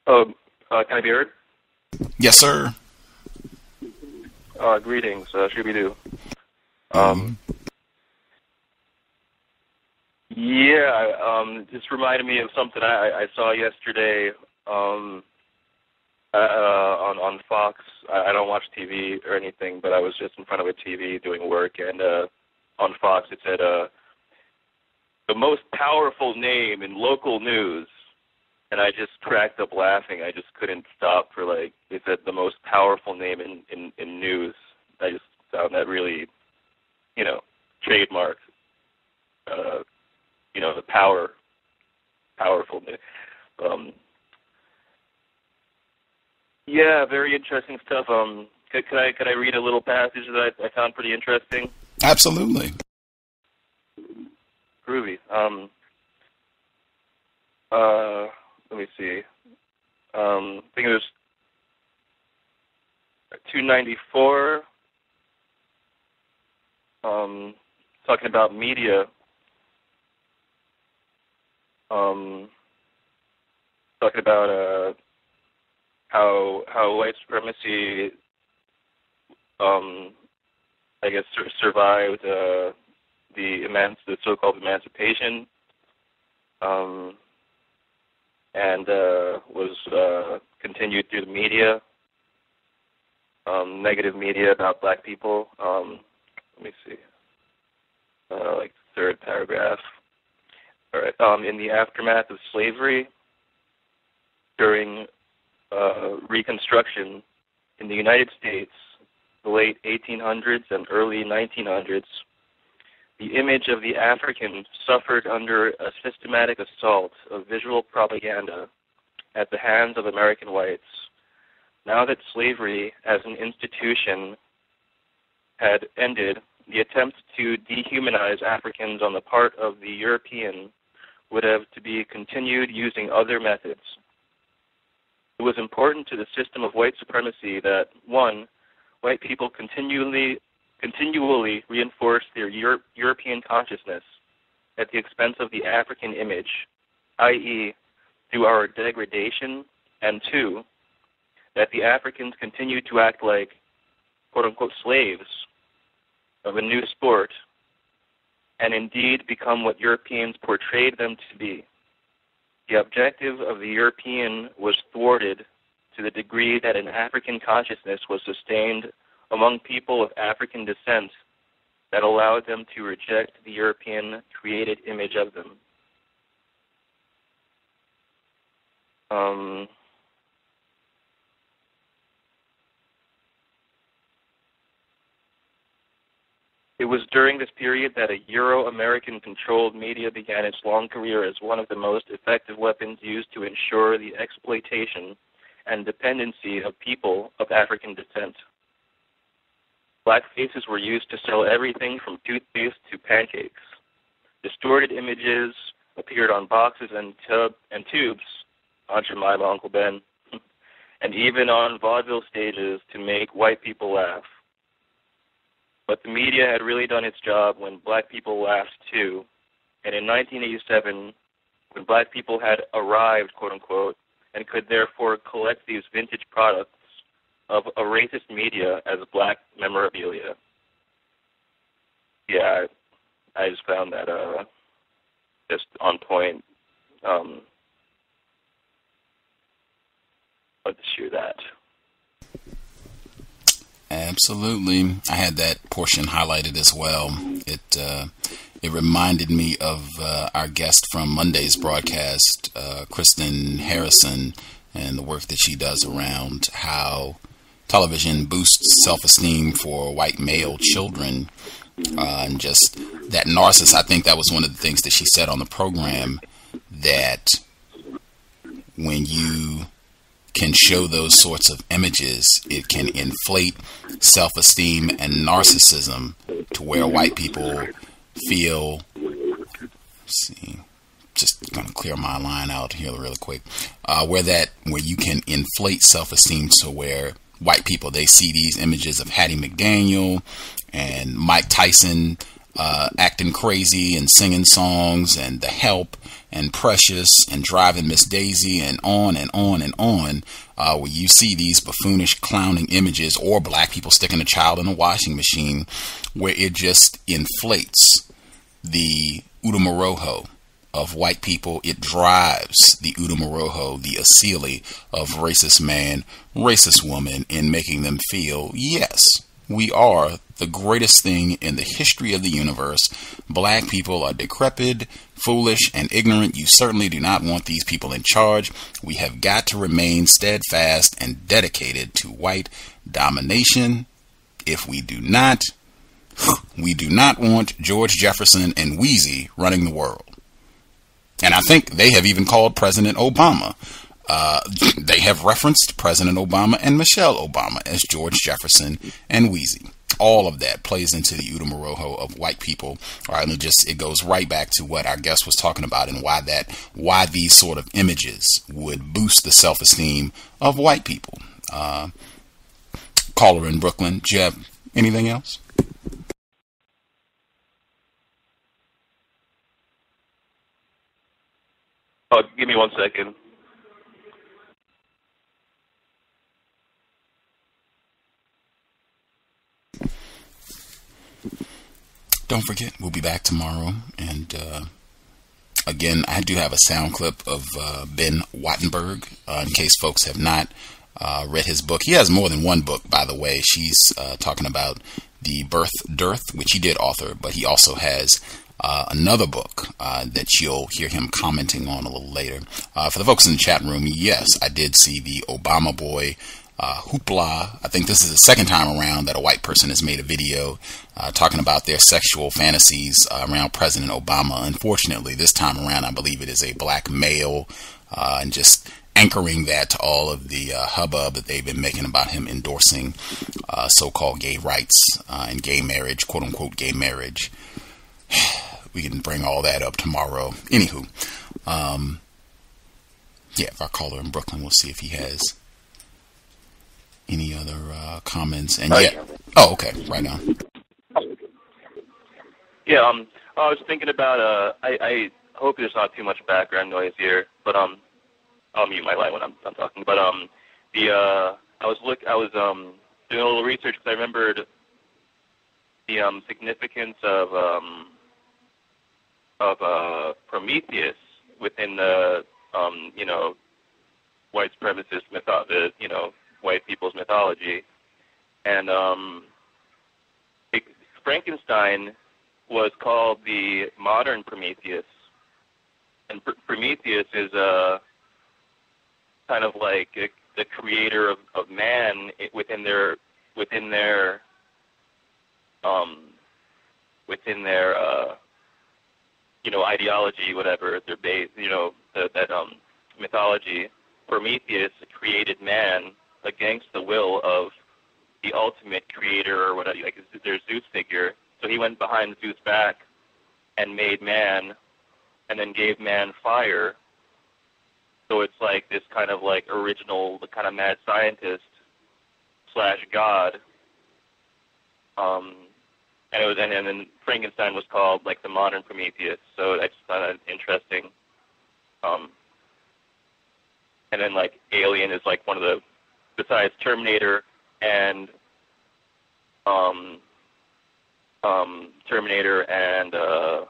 Oh, uh, can I be heard? Yes, sir. Uh, greetings, uh, Shooby Doo. Um, yeah, um, just reminded me of something I, I saw yesterday um, uh, on on Fox. I, I don't watch TV or anything, but I was just in front of a TV doing work, and uh, on Fox it said uh, the most powerful name in local news, and I just cracked up laughing. I just couldn't stop for like it said the most powerful name in in, in news. I just found that really, you know, trademark. Uh, you know the power, powerful. Um, yeah, very interesting stuff. Um, could, could I could I read a little passage that I, I found pretty interesting? Absolutely. Groovy. Um, uh, let me see. Um, I think it was 294. Um, talking about media um, talking about uh, how how white supremacy, um, I guess, sur- survived uh, the emanci- the so-called emancipation, um, and uh, was uh, continued through the media, um, negative media about black people. Um, let me see, uh, like third paragraph um, in the aftermath of slavery during uh, Reconstruction in the United States, the late 1800s and early 1900s, the image of the African suffered under a systematic assault of visual propaganda at the hands of American whites. Now that slavery as an institution had ended, the attempt to dehumanize Africans on the part of the European would have to be continued using other methods. It was important to the system of white supremacy that, one, white people continually, continually reinforce their Euro- European consciousness at the expense of the African image, i.e., through our degradation, and two, that the Africans continue to act like quote unquote slaves of a new sport and indeed become what Europeans portrayed them to be. The objective of the European was thwarted to the degree that an African consciousness was sustained among people of African descent that allowed them to reject the European created image of them. Um, It was during this period that a Euro American controlled media began its long career as one of the most effective weapons used to ensure the exploitation and dependency of people of African descent. Black faces were used to sell everything from toothpaste to pancakes. Distorted images appeared on boxes and, tub- and tubes, Aunt Uncle Ben, <laughs> and even on vaudeville stages to make white people laugh. But the media had really done its job when black people laughed too. And in 1987, when black people had arrived, quote unquote, and could therefore collect these vintage products of a racist media as black memorabilia. Yeah, I, I just found that uh, just on point. Um, let's share that. Absolutely, I had that portion highlighted as well. It uh, it reminded me of uh, our guest from Monday's broadcast, uh, Kristen Harrison, and the work that she does around how television boosts self-esteem for white male children, uh, and just that narcissist. I think that was one of the things that she said on the program that when you can show those sorts of images, it can inflate self esteem and narcissism to where white people feel. see, just gonna clear my line out here really quick. Uh, where that where you can inflate self esteem to where white people they see these images of Hattie McDaniel and Mike Tyson uh, acting crazy and singing songs and The Help and Precious and Driving Miss Daisy and on and on and on, uh, where you see these buffoonish clowning images or black people sticking a child in a washing machine, where it just inflates the Utamaroho of white people. It drives the Utamaroho, the Asili of racist man, racist woman, in making them feel, yes, we are the greatest thing in the history of the universe. Black people are decrepit, foolish, and ignorant. You certainly do not want these people in charge. We have got to remain steadfast and dedicated to white domination. If we do not, <gasps> we do not want George Jefferson and Weezy running the world. And I think they have even called President Obama. Uh, <clears throat> they have referenced President Obama and Michelle Obama as George Jefferson and Weezy all of that plays into the Utamaroho of white people. Right, and it just it goes right back to what our guest was talking about and why that why these sort of images would boost the self esteem of white people. Uh, caller in Brooklyn, Jeb. Anything else? Oh, give me one second. Don't forget, we'll be back tomorrow. And uh, again, I do have a sound clip of uh, Ben Wattenberg, uh, in case folks have not uh, read his book. He has more than one book, by the way. She's uh, talking about the birth dearth, which he did author, but he also has. Uh, another book that you'll hear him commenting on a little later. for the folks in the chat room, yes, I did see the Obama Boy uh, hoopla. I think this is the second time around that a white person has made a video uh, talking about their sexual fantasies uh, around President Obama. Unfortunately, this time around, I believe it is a black male, uh, and just anchoring that to all of the uh, hubbub that they've been making about him endorsing uh, so-called gay rights and gay marriage, quote unquote gay marriage. <sighs> we can bring all that up tomorrow. Anywho, um, yeah, our caller in Brooklyn, we'll see if he has any other uh, comments? And yeah, oh, okay, right now. Yeah, um, I was thinking about. Uh, I, I hope there's not too much background noise here, but um, I'll mute my line when I'm, I'm talking. But um, the uh, I was look, I was um doing a little research because I remembered the um significance of um of uh Prometheus within the um you know white supremacist myth, the you know white people's mythology. And um, it, Frankenstein was called the modern Prometheus. And Pr- Prometheus is a kind of like a, the creator of, of man within their within their um, within their uh, you know ideology, whatever their base, you know the, that um, mythology. Prometheus created man against the will of the ultimate creator or whatever, like their Zeus figure. So he went behind Zeus' back and made man, and then gave man fire. So it's like this kind of like original, the kind of mad scientist slash god. Um, and it was, and, and then Frankenstein was called like the modern Prometheus. So I just thought it interesting. Um, and then like Alien is like one of the besides Terminator and um, um, Terminator and uh,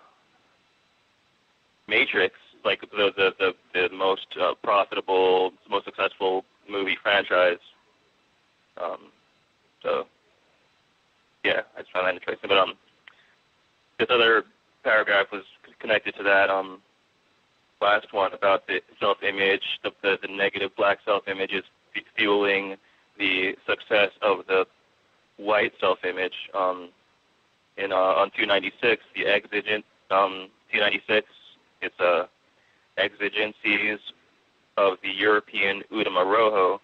Matrix, like the the the, the most uh, profitable, most successful movie franchise. Um, so yeah, I just found that interesting. But um, this other paragraph was connected to that um last one about the self-image, the the, the negative black self-image is fueling the success of the white self-image. Um, in uh, on 296, the exigent um, 296, it's uh, exigencies of the European Utamaroho.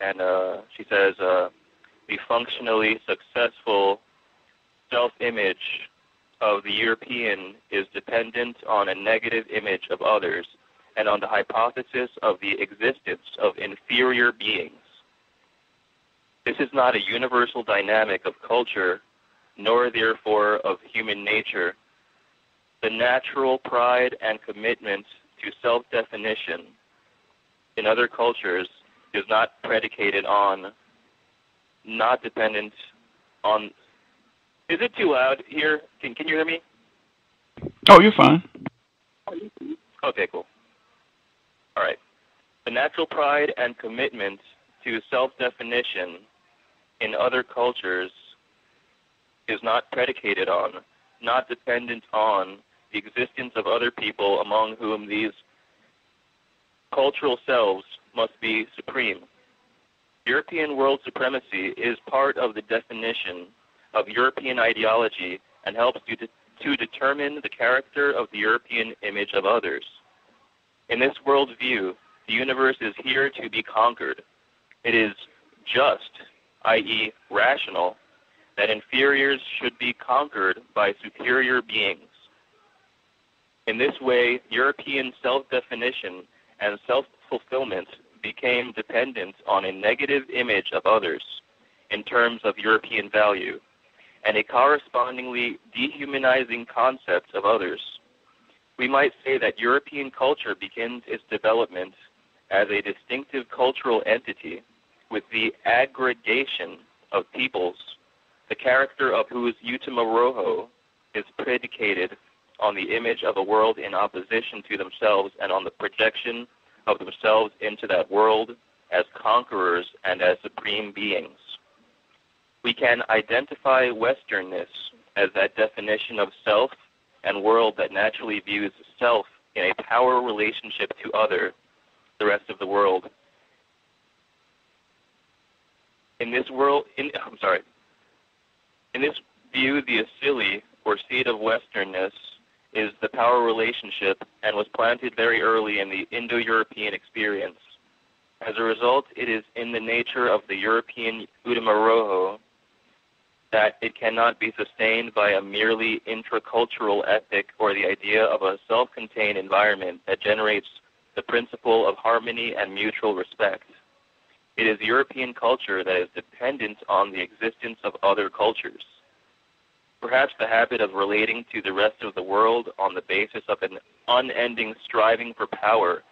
And uh, she says uh, the functionally successful self image of the European is dependent on a negative image of others and on the hypothesis of the existence of inferior beings. This is not a universal dynamic of culture, nor therefore of human nature. The natural pride and commitment to self definition in other cultures is not predicated on, not dependent on. Is it too loud here? Can, can you hear me? Oh, you're fine. Okay, cool. All right. The natural pride and commitment to self definition in other cultures is not predicated on, not dependent on, the existence of other people among whom these cultural selves must be supreme. European world supremacy is part of the definition of European ideology and helps to, to determine the character of the European image of others. In this worldview, the universe is here to be conquered. It is just, i.e., rational, that inferiors should be conquered by superior beings. In this way, European self definition and self fulfillment became dependent on a negative image of others in terms of European value and a correspondingly dehumanizing concept of others. We might say that European culture begins its development as a distinctive cultural entity with the aggregation of peoples, the character of whose Rojo is predicated on the image of a world in opposition to themselves and on the projection of themselves into that world as conquerors and as supreme beings. We can identify Westernness as that definition of self and world that naturally views self in a power relationship to other, the rest of the world. In this world, in, <laughs> I'm sorry, in this view, the Asili, or seed of Westernness, is the power relationship and was planted very early in the Indo European experience. As a result, it is in the nature of the European Utamaroho that it cannot be sustained by a merely intracultural ethic or the idea of a self contained environment that generates the principle of harmony and mutual respect. It is European culture that is dependent on the existence of other cultures. Perhaps the habit of relating to the rest of the world on the basis of an unending striving for power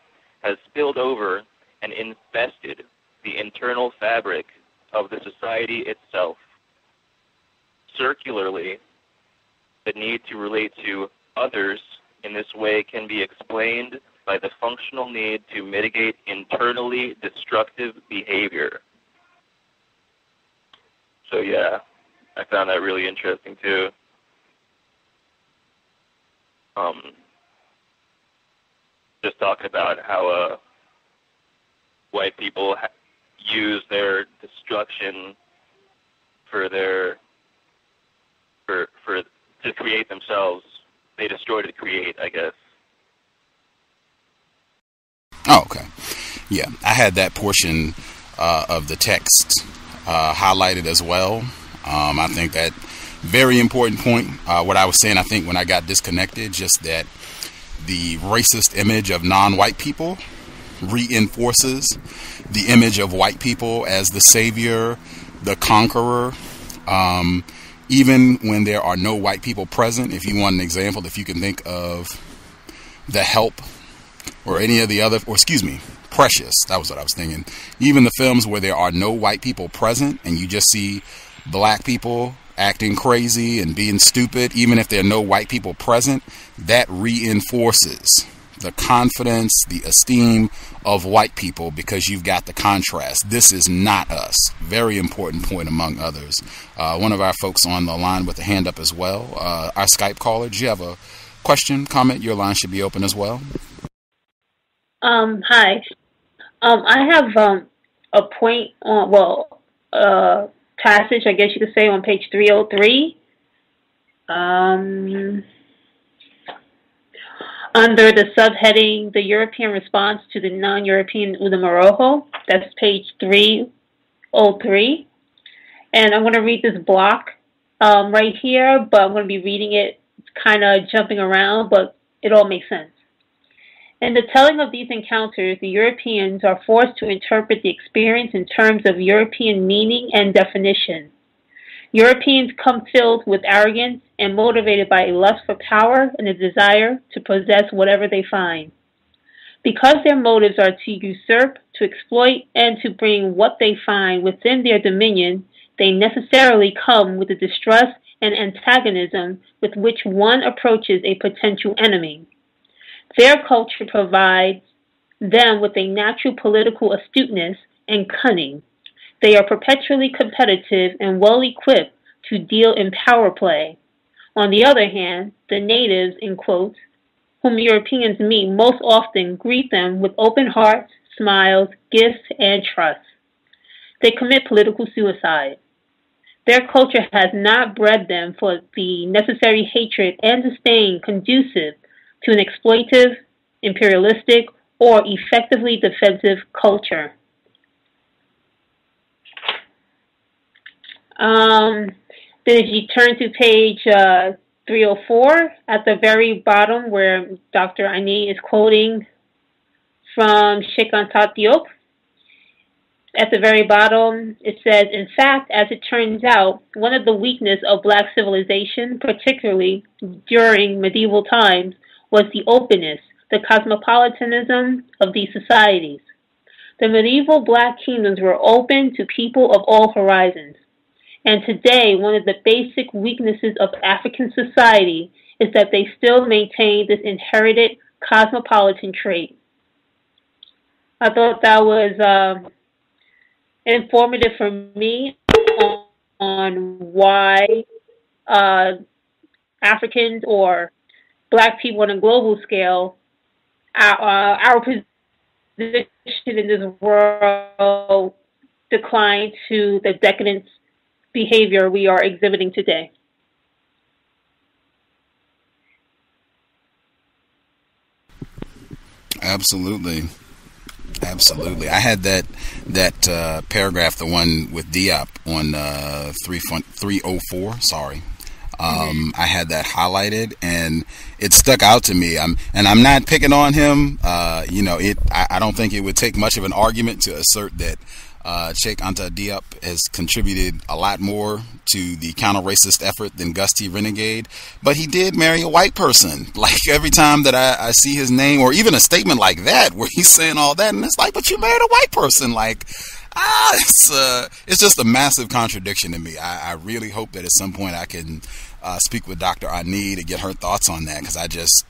has spilled over and infested the internal fabric of the society itself. Circularly, the need to relate to others in this way can be explained by the functional need to mitigate internally destructive behavior. So, yeah, I found that really interesting too. Um, just talking about how uh, white people ha- use their destruction for their for for to create themselves. They destroy to create, I guess. Oh, okay. Yeah, I had that portion uh, of the text uh, highlighted as well. Um, I think that very important point. Uh, what I was saying, I think when I got disconnected, just that the racist image of non-white people reinforces the image of white people as the savior, the conqueror. Um, even when there are no white people present, if you want an example, if you can think of the help or any of the other, or excuse me, Precious, that was what I was thinking. Even the films where there are no white people present and you just see black people acting crazy and being stupid, even if there are no white people present, that reinforces the confidence, the esteem of white people because you've got the contrast. This is not us. Very important point among others. Uh, one of our folks on the line with a hand up as well, uh, our Skype caller. Do you have a question, comment? Your line should be open as well. Um, hi. Um, I have um, a point on, well, uh, passage, I guess you could say, on page 303. Um, under the subheading The European Response to the Non European Utamaroho. That's page 303. And I'm going to read this block um, right here, but I'm going to be reading it kind of jumping around, but it all makes sense. In the telling of these encounters, the Europeans are forced to interpret the experience in terms of European meaning and definition. Europeans come filled with arrogance and motivated by a lust for power and a desire to possess whatever they find. Because their motives are to usurp, to exploit, and to bring what they find within their dominion, they necessarily come with the distrust and antagonism with which one approaches a potential enemy. Their culture provides them with a natural political astuteness and cunning. They are perpetually competitive and well equipped to deal in power play. On the other hand, the natives, in quotes, whom Europeans meet most often greet them with open hearts, smiles, gifts, and trust. They commit political suicide. Their culture has not bred them for the necessary hatred and disdain conducive to an exploitive, imperialistic, or effectively defensive culture. Um, then if you turn to page uh, 304, at the very bottom where Dr. Ani is quoting from Cheikh Anta Diop, at the very bottom, it says, in fact, as it turns out, one of the weaknesses of black civilization, particularly during medieval times, was the openness, the cosmopolitanism of these societies. The medieval black kingdoms were open to people of all horizons. And today, one of the basic weaknesses of African society is that they still maintain this inherited cosmopolitan trait. I thought that was uh, informative for me on, on why uh, Africans or black people on a global scale, our, uh, our position in this world declined to the decadent behavior we are exhibiting today. Absolutely. Absolutely. I had that that uh, paragraph, the one with Diop on uh, 3, 304, sorry, um, I had that highlighted, and it stuck out to me. I'm, and I'm not picking on him. Uh, you know, it. I, I, don't think it would take much of an argument to assert that uh, Cheikh Anta Diop has contributed a lot more to the counter-racist effort than Gus T Renegade, but he did marry a white person. <laughs> Like every time that I, I see his name, or even a statement like that, where he's saying all that, and it's like, but you married a white person. Like, ah, <laughs> it's uh, it's just a massive contradiction to me. I, I really hope that at some point I can uh, speak with Dr. Ani to get her thoughts on that because I just,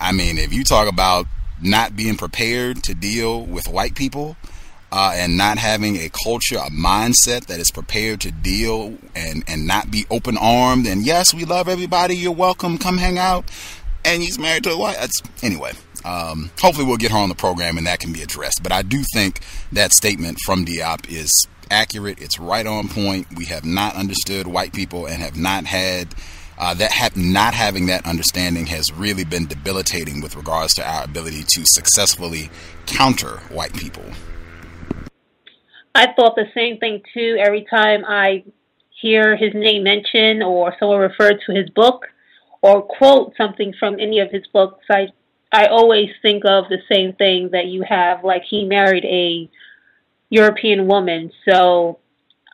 I mean, if you talk about not being prepared to deal with white people. Uh, and not having a culture, a mindset that is prepared to deal and, and not be open armed. And yes, we love everybody. You're welcome. Come hang out. And he's married to a white. That's, anyway, um, hopefully, we'll get her on the program and that can be addressed. But I do think that statement from Diop is accurate. It's right on point. We have not understood white people and have not had uh, that have not having that understanding has really been debilitating with regards to our ability to successfully counter white people. I thought the same thing too. Every time I hear his name mentioned or someone referred to his book or quote something from any of his books, I I always think of the same thing that you have. Like he married a European woman, so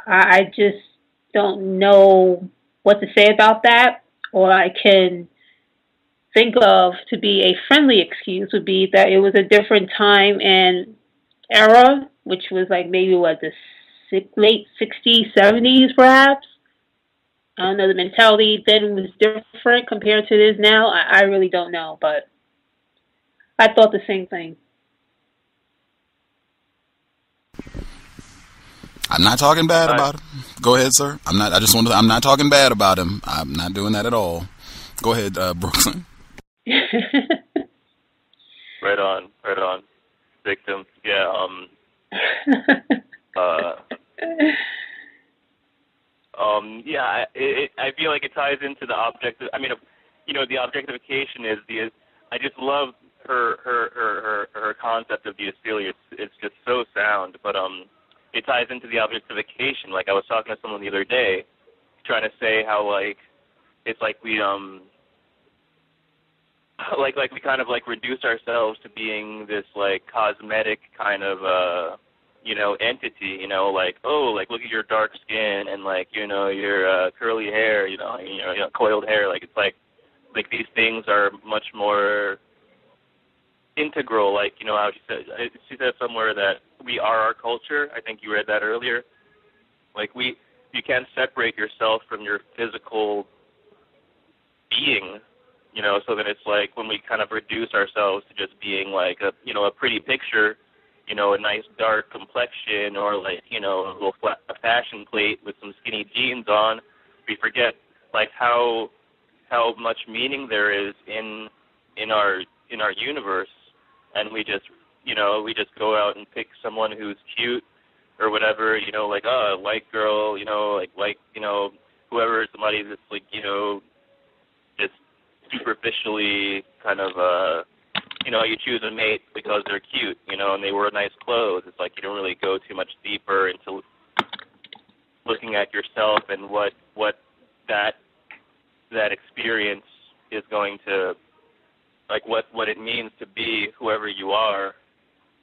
I, I just don't know what to say about that. Or I can think of to be a friendly excuse would be that it was a different time and era, which was like maybe what the late 60s, 70s, perhaps. I don't know. The mentality then was different compared to this now. I, I really don't know, but I thought the same thing. I'm not talking bad about him. Go ahead, sir. I'm not. I just want to. I'm not talking bad about him. I'm not doing that at all. Go ahead, uh, <laughs> Brooklyn. right on. Right on. Victim. Yeah. Um. <laughs> uh. Um. Yeah. It, it, I feel like it ties into the object. I mean, you know, the objectification is the I just love her her her her, her concept of Eucelia. It's it's just so sound, but um, it ties into the objectification. Like I was talking to someone the other day, trying to say how like it's like we um <laughs> like like we kind of like reduce ourselves to being this like cosmetic kind of uh you know entity you know like oh like look at your dark skin and like you know your uh curly hair you know you know, you know coiled hair. Like it's like like these things are much more integral like you know how she said she said somewhere that we are our culture. I think you read that earlier. Like we you can't separate yourself from your physical being you know so then it's like when we kind of reduce ourselves to just being like a you know a pretty picture you know a nice dark complexion or like you know a little flat a fashion plate with some skinny jeans on we forget like how how much meaning there is in in our in our universe. And we just you know we just go out and pick someone who's cute or whatever you know like oh a white girl you know like like you know whoever somebody that's like you know superficially kind of uh you know you choose a mate because they're cute you know and they wear nice clothes. It's like you don't really go too much deeper into looking at yourself and what what that that experience is going to like what what it means to be whoever you are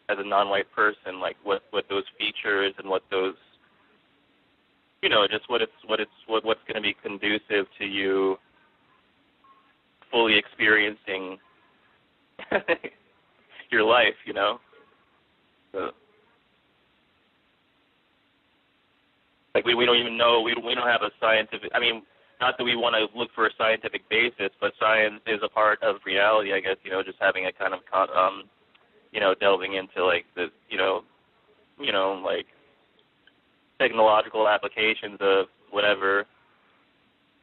as a non-white person like what what those features and what those you know just what it's what it's what what's going to be conducive to you fully experiencing <laughs> your life you know so like we we don't even know we we don't have a scientific i mean not that we want to look for a scientific basis, but science is a part of reality. I guess you know, just having a kind of um, you know, delving into like the you know, you know, like technological applications of whatever,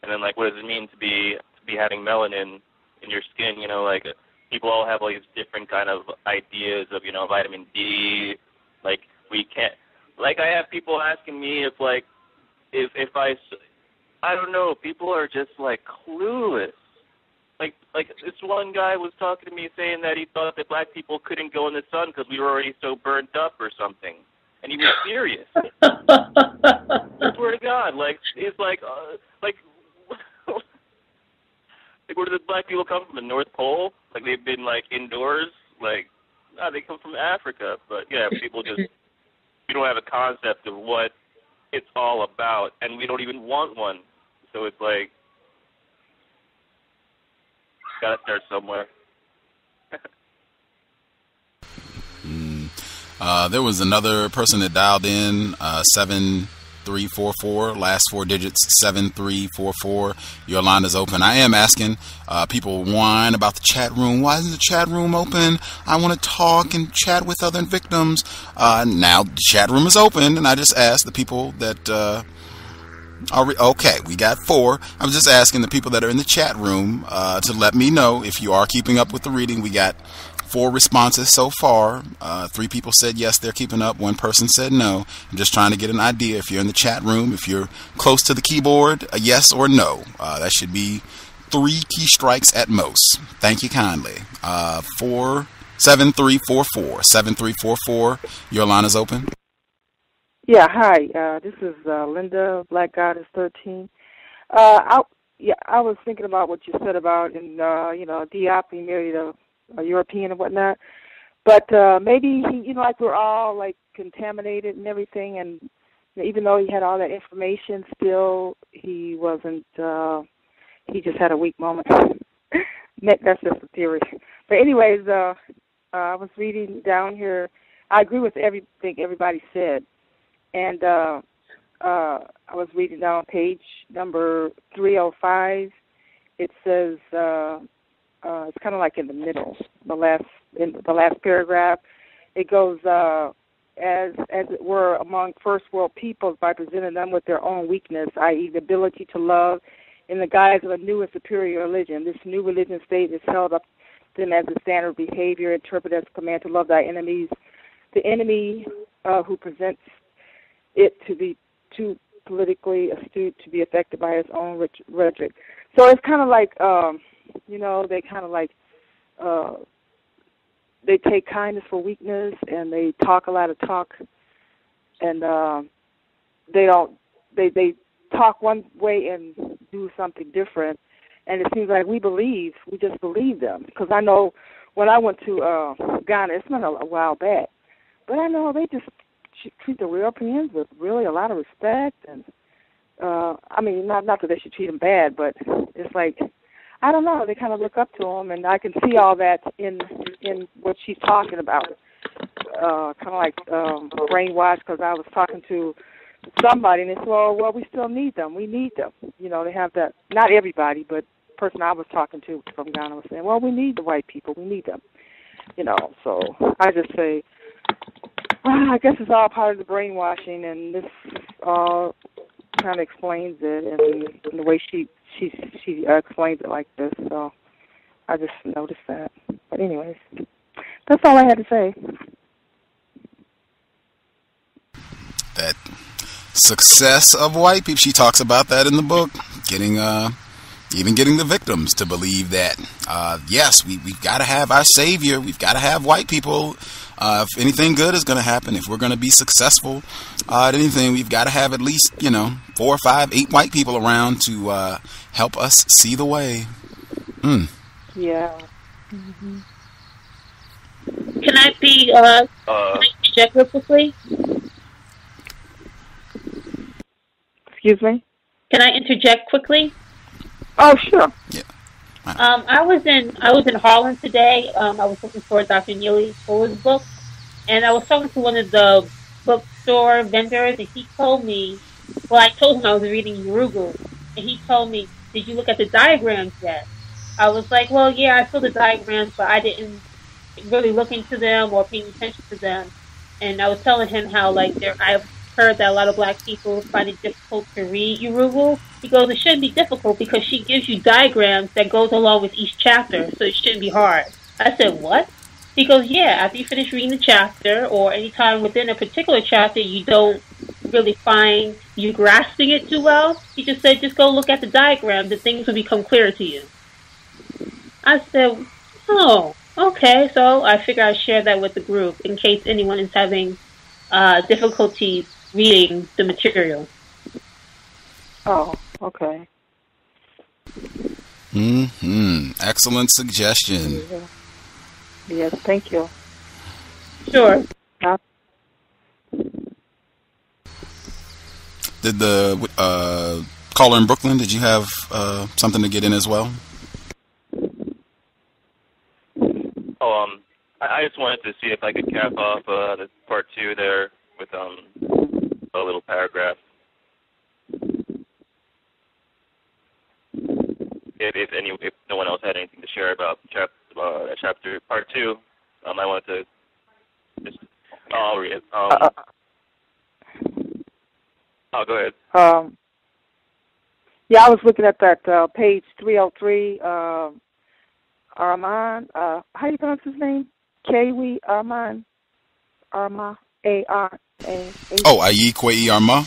and then like what does it mean to be be having melanin in your skin? You know, like people all have all these different kind of ideas of you know vitamin D. Like we can't. Like I have people asking me if like if if I I don't know. People are just like clueless. Like like this one guy was talking to me saying that he thought that black people couldn't go in the sun because we were already so burnt up or something, and he was serious. <laughs> I swear to God, like it's like uh, like like where do the black people come from? The North Pole? Like they've been like indoors? Like no, they come from Africa. But yeah, people just we don't have a concept of what it's all about, and we don't even want one. So it's like, gotta start somewhere. <laughs> mm. uh, there was another person that dialed in uh, seven three four four. Last four digits seven three four four. Your line is open. I am asking uh, people whine about the chat room. Why isn't the chat room open? I want to talk and chat with other victims. Uh, now the chat room is open, and I just asked the people that uh, okay, we got four. I'm just asking the people that are in the chat room uh, to let me know if you are keeping up with the reading. We got four responses so far. Uh, three people said yes, they're keeping up. One person said no. I'm just trying to get an idea if you're in the chat room, if you're close to the keyboard, a yes or no. Uh, that should be three key strikes at most. Thank you kindly. Uh, four seven three four four seven three four four. Your line is open. Yeah, hi. Uh, this is uh, Linda, Black Goddess 13. Uh, I, yeah, I was thinking about what you said about, in, you know, Diop, married a European and whatnot. But uh, maybe, he, you know, like we're all, like, contaminated and everything, and even though he had all that information, still he wasn't, uh, he just had a weak moment. <laughs> That's just a theory. But anyways, uh, uh, I was reading down here. I agree with everything everybody said and uh, uh, I was reading down page number 305. It says uh, uh, it's kind of like in the middle, the last in the last paragraph. It goes uh, as as it were among first world peoples by presenting them with their own weakness, i.e., the ability to love in the guise of a new and superior religion. This new religion state is held up then as a standard behavior, interpreted as a command to love thy enemies. The enemy uh, who presents it to be too politically astute to be affected by his own rhetoric. So it's kind of like, um, you know, they kind of like uh, they take kindness for weakness, and they talk a lot of talk, and uh, they don't they they talk one way and do something different. And it seems like we believe, we just believe them. Because I know when I went to uh Ghana, it's been a, a while back, but I know they just treat the Europeans with really a lot of respect and uh I mean not not that they should treat them bad, but it's like I don't know, they kind of look up to them and I can see all that in in what she's talking about. Uh kind of like um brainwashed because I was talking to somebody and said, well, well, we still need them. We need them. You know, they have that. Not everybody, but person I was talking to from Ghana was saying, well, we need the white people. We need them. You know, so I just say, well, I guess it's all part of the brainwashing, and this all kind of explains it, and, the way she she she uh, explains it like this. So I just noticed that. But anyways, that's all I had to say. That success of white people. She talks about that in the book, getting uh, even getting the victims to believe that uh, yes, we we've got to have our savior. We've got to have white people. Uh, if anything good is going to happen, if we're going to be successful uh, at anything, we've got to have at least you know four or five, eight white people around to uh, help us see the way. Mm. Yeah. Mm-hmm. Can I be uh, uh, check real quickly? Excuse me? Can I interject quickly? Oh, sure. Yeah. Um, I was in I was in Harlem today. Um, I was looking for Dr. Neely Fuller's book, and I was talking to one of the bookstore vendors, and he told me, well, I told him I was reading Yurugu, and he told me, "Did you look at the diagrams yet?" I was like, "Well, yeah, I saw the diagrams, but I didn't really look into them or pay attention to them." And I was telling him how like there I've heard that a lot of black people find it difficult to read Yurugu. He goes, it shouldn't be difficult because she gives you diagrams that goes along with each chapter, so it shouldn't be hard. I said, what? He goes, yeah, after you finish reading the chapter or anytime within a particular chapter you don't really find you grasping it too well, he just said, just go look at the diagram, the things will become clearer to you. I said, oh, okay. So I figure I'd share that with the group in case anyone is having uh, reading the material. Oh, okay. Hmm. Excellent suggestion. Yeah. Yes, thank you. Sure. Uh, did the uh, caller in Brooklyn? Did you have uh, something to get in as well? Oh, um, I, I just wanted to see if I could cap off uh, the part two there with um a little paragraph. If, if any, if no one else had anything to share about chap, uh, chapter part two, um, I wanted to just, oh, I'll read it. Um, uh, oh, go ahead. Um, yeah, I was looking at that uh, page 303. Uh, Armand, uh, how do you pronounce his name? Kiwi Armand, Arma, A R Oh, Ayi Kwei Armah?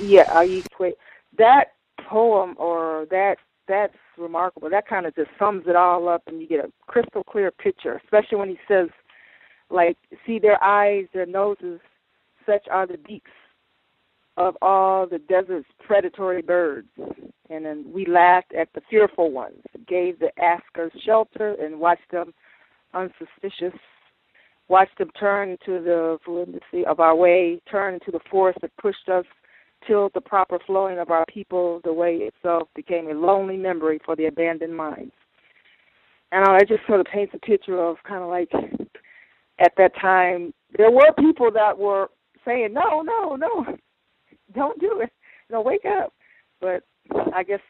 Yeah, Ayi Kwei. That poem or that that's remarkable. That kind of just sums it all up, and you get a crystal clear picture. Especially when he says, like, see their eyes, their noses, such are the beaks of all the desert's predatory birds. And then we laughed at the fearful ones, gave the askers shelter, and watched them unsuspicious watched them turn into the fluidity of our way, turn into the force that pushed us, till the proper flowing of our people, the way itself became a lonely memory for the abandoned minds. And I just sort of paints a picture of kind of like at that time, there were people that were saying, no, no, no, <laughs> don't do it. Know, wake up. But I guess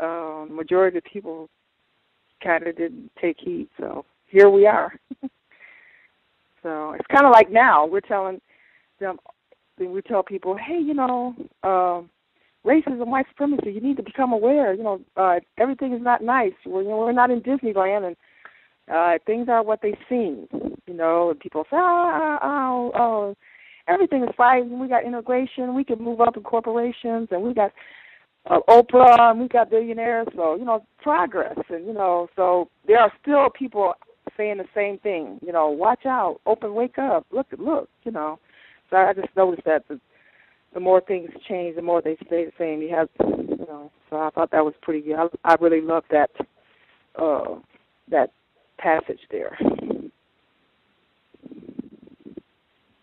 um, majority of people kind of didn't take heed. So here we are. <laughs> So it's kind of like now we're telling them, we tell people, hey, you know, uh, racism, white supremacy, you need to become aware. You know, uh, everything is not nice. We're, you know, we're not in Disneyland, and uh, things are what they seem. You know, and people say, oh, oh, oh, everything is fine. We got integration. We can move up in corporations, and we got uh, Oprah, and we got billionaires. So you know, progress, and you know, so there are still people saying the same thing. You know, watch out, open, wake up, look, look. You know, so I just noticed that the the more things change, the more they stay the same. You have, you know, so I thought that was pretty good. I, I really loved that uh, that passage there.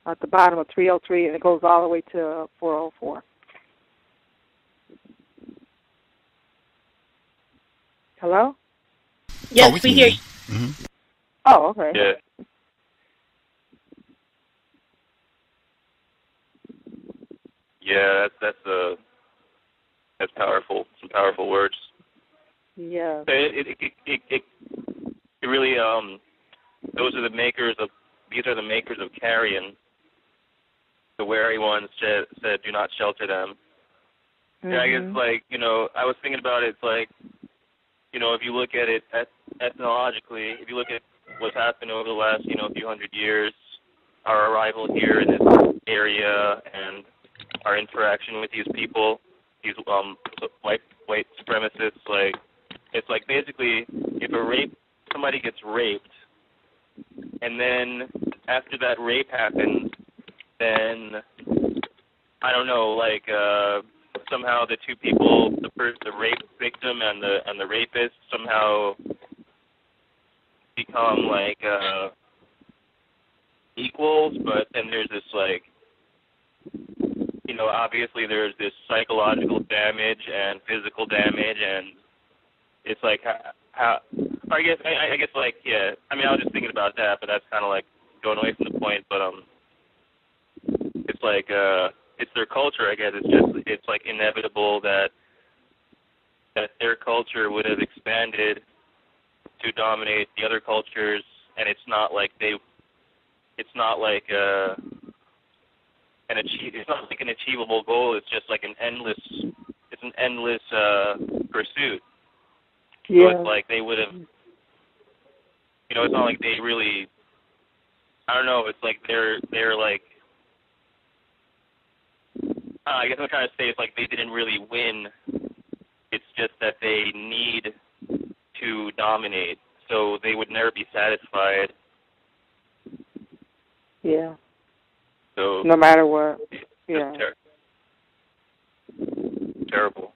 At the bottom of 303, and it goes all the way to 404. Hello? Yes, oh, we, we hear you. Mm-hmm. Oh, okay. Yeah. Yeah, that's that's uh that's powerful. Some powerful words. Yeah. It it it it, it, it really um those are the makers of these are the makers of carrion. The wary ones said, said do not shelter them. Mm-hmm. Yeah, I guess like you know I was thinking about it. It's like you know if you look at it et- ethnologically, if you look at what's happened over the last you know a few hundred years, our arrival here in this area and our interaction with these people, these um white white supremacists, like it's like basically if a rape somebody gets raped and then after that rape happens then I don't know, like uh somehow the two people the first the rape victim and the and the rapist somehow become like uh equals but then there's this like you know, obviously there's this psychological damage and physical damage, and it's like how, how I guess I, I guess like yeah. I mean, I was just thinking about that, but that's kind of like going away from the point. But um, it's like uh, it's their culture. I guess it's just it's like inevitable that that their culture would have expanded to dominate the other cultures, and it's not like they. It's not like uh an achieve it's not like an achievable goal it's just like an endless it's an endless uh pursuit Yeah. so it's like they would have you know it's not like they really i don't know it's like they're they're like uh, i guess i'm trying to say it's like they didn't really win it's just that they need to dominate so they would never be satisfied Yeah. So No matter what. Yeah. ter- terrible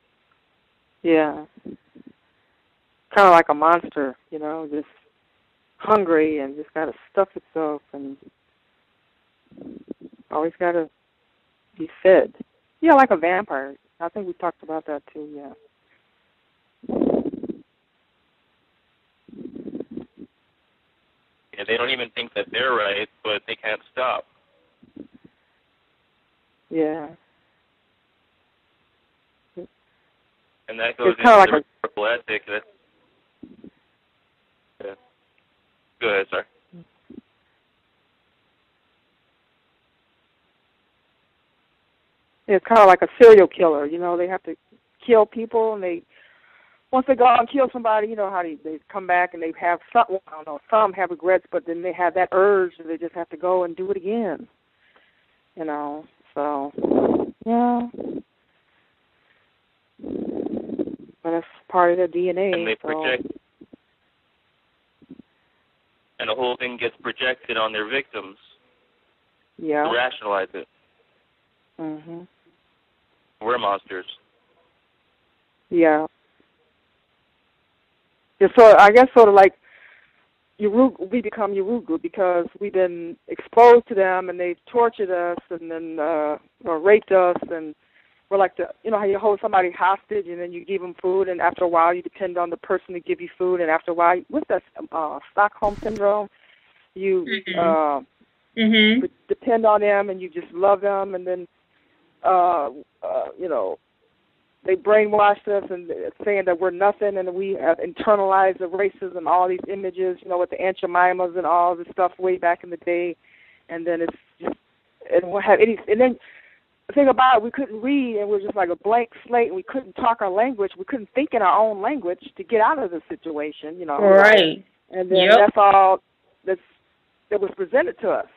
Yeah. Kind of like a monster, you know, just hungry and just got to stuff itself and always got to be fed. Yeah, like a vampire. I think we talked about that too. Yeah. Yeah, they don't even think that they're right, but they can't stop. Yeah. And that goes It's into like the reciprocal ethic. That, yeah. Go ahead, sorry. It's kind of like a serial killer. You know, they have to kill people, and they once they go out and kill somebody, you know how they they come back and they have some. I don't know. Some have regrets, but then they have that urge that they just have to go and do it again. You know, so yeah. But it's part of their DNA. And they so, project, and the whole thing gets projected on their victims Yeah. to rationalize it. Mhm. We're monsters. Yeah. Yeah, so I guess sort of like We become Yurugu because we've been exposed to them and they've tortured us and then uh, or raped us and we're like the you know how you hold somebody hostage and then you give them food and after a while you depend on the person to give you food and after a while what's that uh, Stockholm syndrome? You Mhm. uh, Mhm. depend on them and you just love them and then uh uh you know they brainwashed us and saying that we're nothing and we have internalized the racism all these images you know with the aunt Jemimas and all this stuff way back in the day and then it's just and we have any and then the thing about it we couldn't read and we we're just like a blank slate and we couldn't talk our language we couldn't think in our own language to get out of the situation you know Right. and then Yep. that's all that's that was presented to us.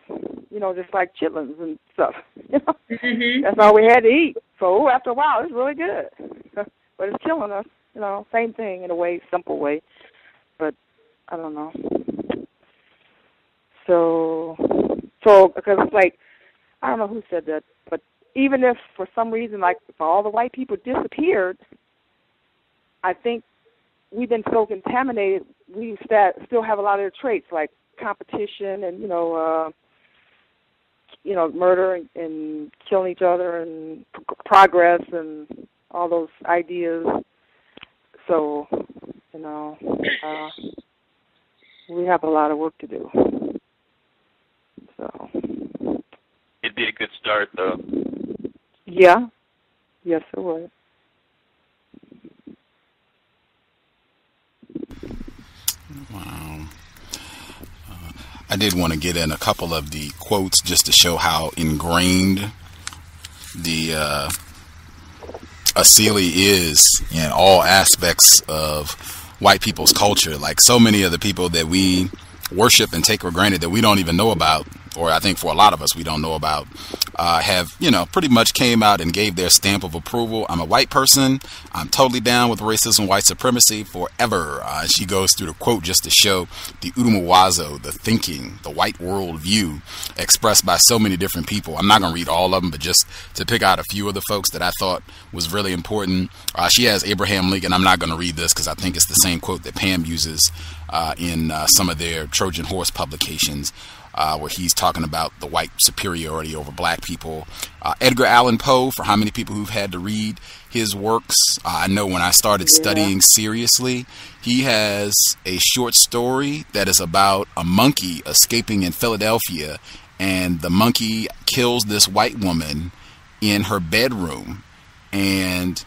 You know, just like chitlins and stuff. <laughs> You know, Mhm. that's all we had to eat. So after a while, it's really good. <laughs> but it's killing us. You know, same thing in a way, simple way, but I don't know. So, so because it's like I don't know who said that, but even if for some reason, like if all the white people disappeared, I think we've been so contaminated. We st- still have a lot of their traits, like competition and you know, uh, you know, murder and, and killing each other and p- progress and all those ideas. So, you know, uh, we have a lot of work to do. So. It'd be a good start, though. Yeah. Yes, it would. Wow. I did want to get in a couple of the quotes just to show how ingrained the uh, Asili is in all aspects of white people's culture. Like so many of the people that we worship and take for granted that we don't even know about or I think for a lot of us we don't know about, uh, have you know pretty much came out and gave their stamp of approval. I'm a white person. I'm totally down with racism, white supremacy forever. Uh, she goes through the quote just to show the Utamawazo, the thinking, the white world view expressed by so many different people. I'm not going to read all of them, but just to pick out a few of the folks that I thought was really important. Uh, she has Abraham Lincoln. I'm not going to read this because I think it's the same quote that Pam uses uh, in uh, some of their Trojan Horse publications uh, where he's talking about the white superiority over black people. Uh, Edgar Allan Poe, for how many people who've had to read his works, uh, I know when I started yeah. studying seriously, he has a short story that is about a monkey escaping in Philadelphia, and the monkey kills this white woman in her bedroom. And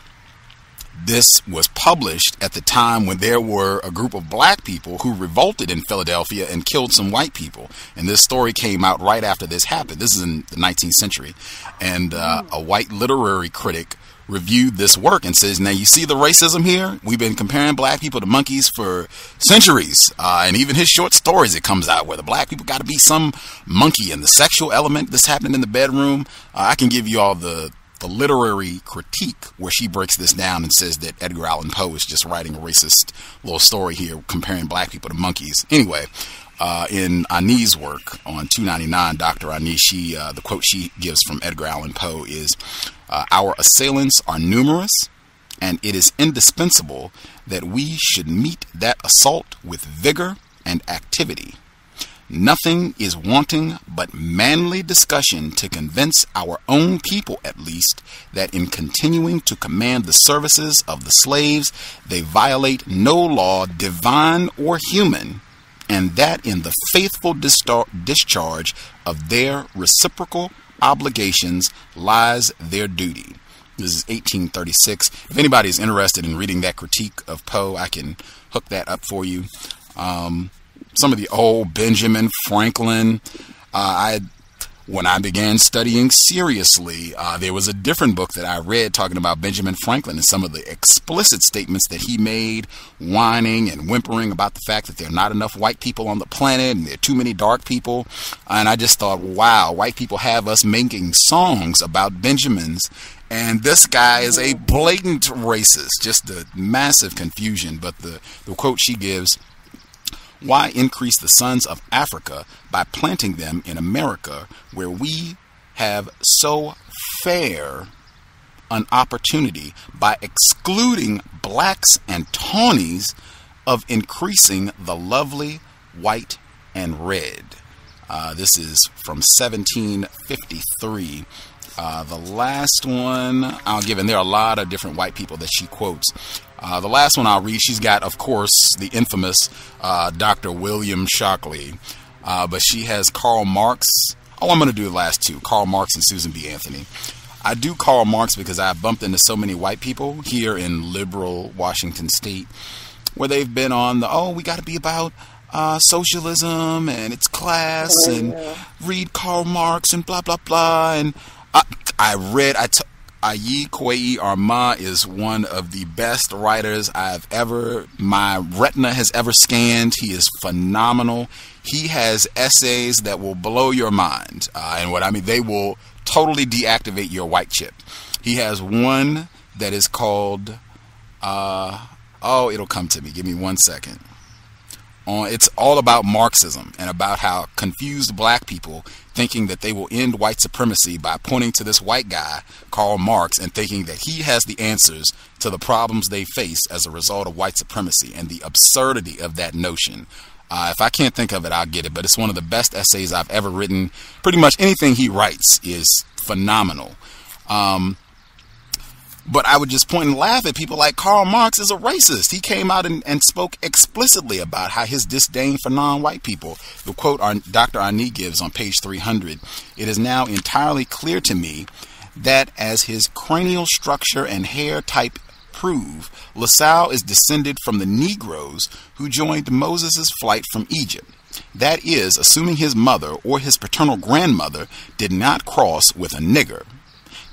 this was published at the time when there were a group of black people who revolted in Philadelphia and killed some white people. And this story came out right after this happened. This is in the 19th century. And uh, a white literary critic reviewed this work and says, Now, you see the racism here? We've been comparing black people to monkeys for centuries. Uh, and even his short stories, it comes out where the black people got to be some monkey. And the sexual element that's happening in the bedroom, uh, I can give you all the the literary critique where she breaks this down and says that Edgar Allan Poe is just writing a racist little story here comparing black people to monkeys. Anyway, uh, in Ani's work on 299, Dr. Ani, she, uh, the quote she gives from Edgar Allan Poe is uh, Our assailants are numerous, and it is indispensable that we should meet that assault with vigor and activity. Nothing is wanting but manly discussion to convince our own people, at least, that in continuing to command the services of the slaves, they violate no law, divine or human, and that in the faithful discharge of their reciprocal obligations lies their duty. This is 1836. If anybody is interested in reading that critique of Poe, I can hook that up for you. Um, some of the old Benjamin Franklin. Uh, I when I began studying seriously, uh, there was a different book that I read talking about Benjamin Franklin and some of the explicit statements that he made, whining and whimpering about the fact that there are not enough white people on the planet and there are too many dark people. And I just thought, wow, white people have us making songs about Benjamins. And this guy is a blatant racist, just a massive confusion. But the, the quote she gives why increase the sons of Africa by planting them in America where we have so fair an opportunity by excluding blacks and tawnies of increasing the lovely white and red? Uh, this is from 1753. Uh, the last one I'll give, and there are a lot of different white people that she quotes. Uh, the last one I'll read, she's got, of course, the infamous uh, Dr. William Shockley, uh, but she has Karl Marx. Oh, I'm going to do the last two Karl Marx and Susan B. Anthony. I do Karl Marx because I've bumped into so many white people here in liberal Washington state where they've been on the, oh, we got to be about uh, socialism and its class oh, and read Karl Marx and blah, blah, blah. And I, I read, I, t- Ayi Kwei Armah is one of the best writers I've ever, my retina has ever scanned. He is phenomenal. He has essays that will blow your mind. Uh, and what I mean, they will totally deactivate your white chip. He has one that is called Uh, oh, it'll come to me. Give me one second. On, it's all about Marxism and about how confused black people thinking that they will end white supremacy by pointing to this white guy, Karl Marx, and thinking that he has the answers to the problems they face as a result of white supremacy and the absurdity of that notion. Uh, if I can't think of it, I'll get it. But it's one of the best essays I've ever written. Pretty much anything he writes is phenomenal. Um, but I would just point and laugh at people like Karl Marx is a racist. He came out and, and spoke explicitly about how his disdain for non-white people. The quote Dr. Ani gives on page 300, it is now entirely clear to me that as his cranial structure and hair type prove, Lassalle is descended from the Negroes who joined Moses' flight from Egypt. That is, assuming his mother or his paternal grandmother did not cross with a nigger.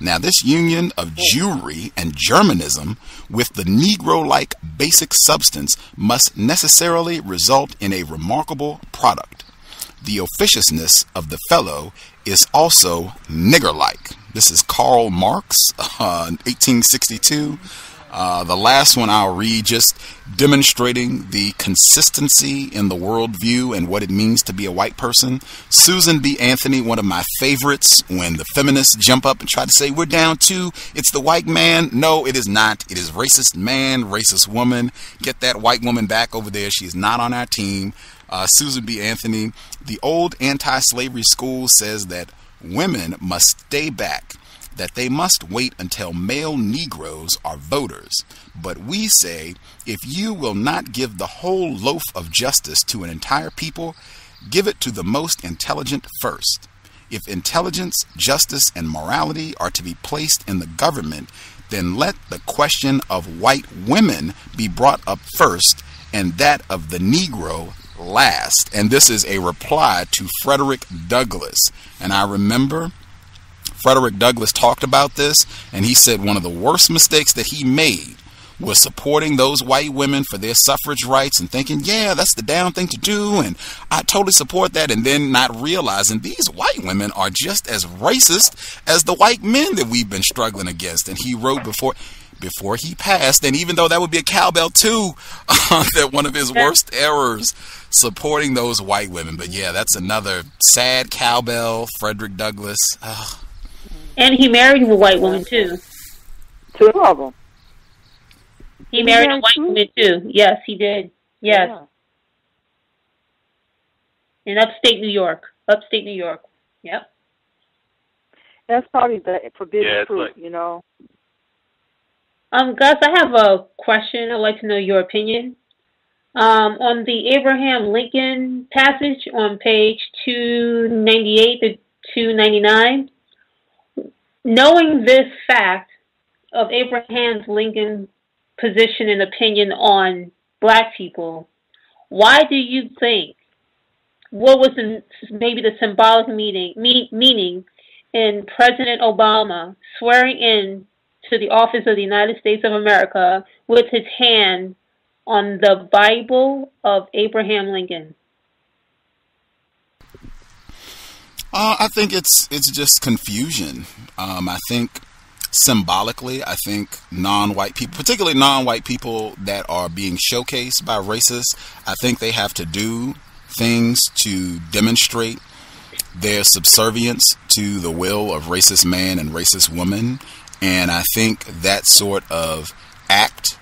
Now, this union of Jewry and Germanism with the Negro like basic substance must necessarily result in a remarkable product. The officiousness of the fellow is also nigger like. This is Karl Marx, uh, 1862. Uh, the last one I'll read just demonstrating the consistency in the worldview and what it means to be a white person. Susan B. Anthony, one of my favorites, when the feminists jump up and try to say, We're down to it's the white man. No, it is not. It is racist man, racist woman. Get that white woman back over there. She is not on our team. Uh, Susan B. Anthony, the old anti slavery school says that women must stay back that they must wait until male Negroes are voters. But we say if you will not give the whole loaf of justice to an entire people, give it to the most intelligent first. If intelligence, justice, and morality are to be placed in the government, then let the question of white women be brought up first and that of the Negro last. And this is a reply to Frederick Douglass. And I remember Frederick Douglass talked about this, and he said one of the worst mistakes that he made was supporting those white women for their suffrage rights and thinking, yeah, that's the down thing to do, and I totally support that, and then not realizing these white women are just as racist as the white men that we've been struggling against. And he wrote before before he passed, and even though that would be a cowbell too, <laughs> uh, that one of his worst errors supporting those white women. But yeah, that's another sad cowbell, Frederick Douglass. Ugh. And he married a white woman too. Two of them. He married a white woman too. Yes, he did. Yes. Yeah. In upstate New York. Upstate New York. Yep. That's probably the forbidden yeah, fruit, like... you know. Um, Gus, I have a question. I'd like to know your opinion. Um, on the Abraham Lincoln passage on page 298 to 299, knowing this fact of Abraham Lincoln's position and opinion on black people, why do you think what was the, maybe the symbolic meaning me, meaning in President Obama swearing in to the office of the United States of America with his hand on the Bible of Abraham Lincoln? Uh, I think it's it's just confusion. Um, I think symbolically, I think non-white people, particularly non-white people that are being showcased by racists, I think they have to do things to demonstrate their subservience to the will of racist man and racist woman. And I think that sort of act,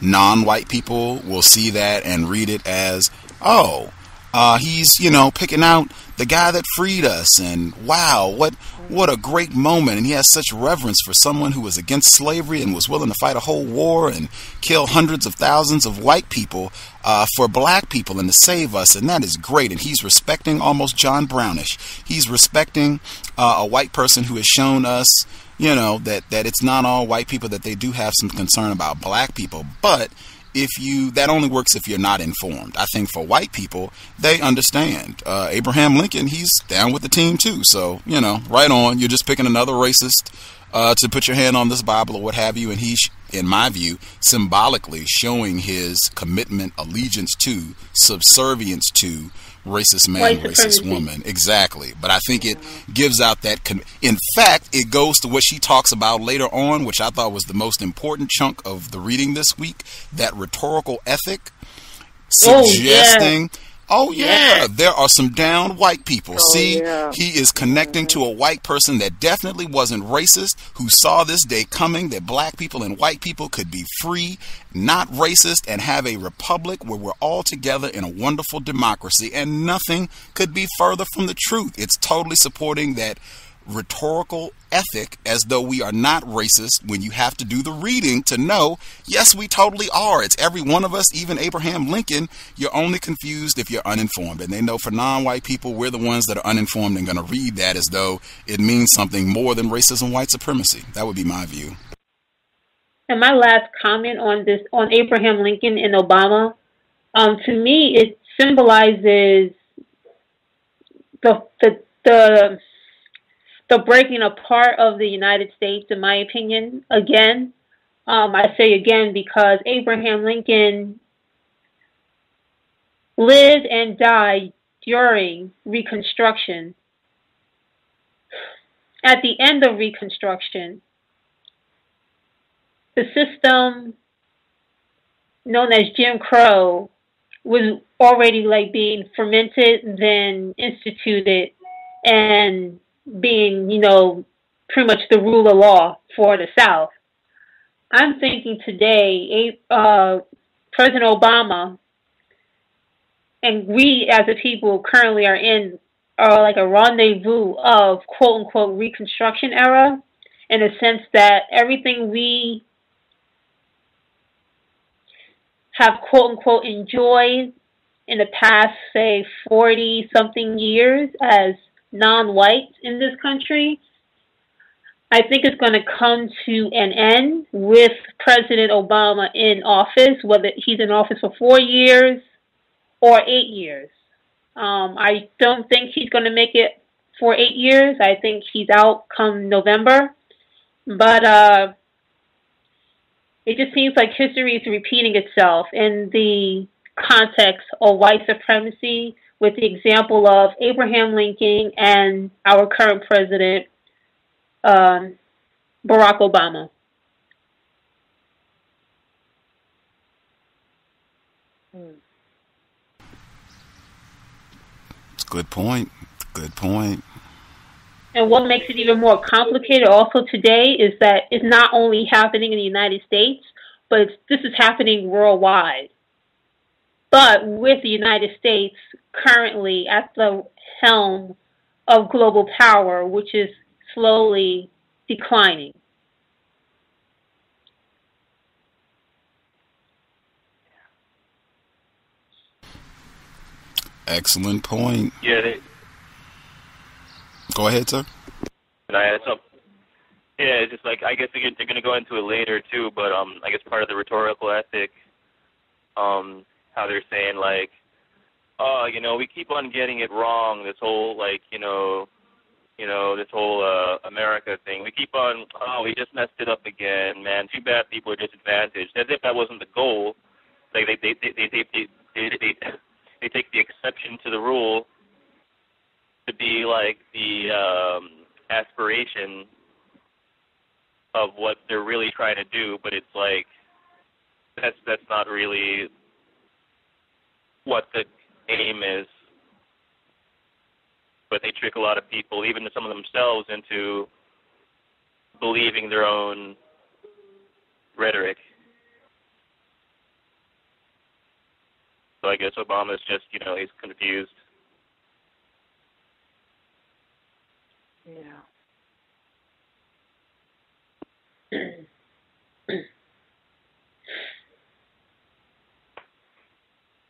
non-white people will see that and read it as, oh, uh, he's you know picking out the guy that freed us and wow what what a great moment. And he has such reverence for someone who was against slavery and was willing to fight a whole war and kill hundreds of thousands of white people uh, for black people and to save us. And that is great. And he's respecting almost john brownish. He's respecting uh, a white person who has shown us you know that that it's not all white people that they do have some concern about black people. But if you that only works if you're not informed. I think for white people, they understand. Uh, Abraham Lincoln, he's down with the team too. So you know, right on. You're just picking another racist uh, to put your hand on this Bible or what have you, and he's, in my view, symbolically showing his commitment, allegiance to, subservience to racist man, racist woman. Exactly. But I think it gives out that. Con- in fact, it goes to what she talks about later on, which I thought was the most important chunk of the reading this week that rhetorical ethic, suggesting. Oh, yeah Oh yeah, there are some down white people. Oh, See, yeah. he is connecting to a white person that definitely wasn't racist, who saw this day coming that black people and white people could be free, not racist, and have a republic where we're all together in a wonderful democracy. And nothing could be further from the truth. It's totally supporting that rhetorical ethic as though we are not racist when you have to do the reading to know, yes, we totally are. It's every one of us, even Abraham Lincoln. You're only confused if you're uninformed. And they know for non white people, we're the ones that are uninformed and going to read that as though it means something more than racism, white supremacy. That would be my view. And my last comment on this, on Abraham Lincoln and Obama, um, to me, it symbolizes the, the, the the breaking apart of the United States, in my opinion. Again, um, I say again because Abraham Lincoln lived and died during Reconstruction. At the end of Reconstruction, the system known as Jim Crow was already like being fermented, then instituted, and being, you know, pretty much the rule of law for the South. I'm thinking today, uh, President Obama and we as a people currently are in are like a rendezvous of quote unquote Reconstruction era, in a sense that everything we have quote unquote enjoyed in the past, say, 40 something years as non-whites in this country, I think it's going to come to an end with President Obama in office, whether he's in office for four years or eight years. Um, I don't think he's going to make it for eight years. I think he's out come November. But uh, it just seems like history is repeating itself in the context of white supremacy with the example of Abraham Lincoln and our current president, um, Barack Obama. It's Good point. Good point. And what makes it even more complicated also today is that it's not only happening in the United States, but this is happening worldwide. But with the United States currently at the helm of global power, which is slowly declining. Excellent point. Yeah. They, Go ahead, sir. I so, yeah, it's just like I guess they're, they're going to go into it later too, but um, I guess part of the rhetorical ethic, um, how they're saying like oh, you know, we keep on getting it wrong. This whole like, you know, you know, this whole uh, America thing. We keep on, oh, we just messed it up again, man. Too bad people are disadvantaged. As if that wasn't the goal. Like they they they they they they, they, they, they take the exception to the rule to be like the um, aspiration of what they're really trying to do, but it's like that's that's not really what the aim is, but they trick a lot of people, even some of themselves, into believing their own rhetoric. So I guess Obama's just, you know, he's confused. Yeah. <clears throat>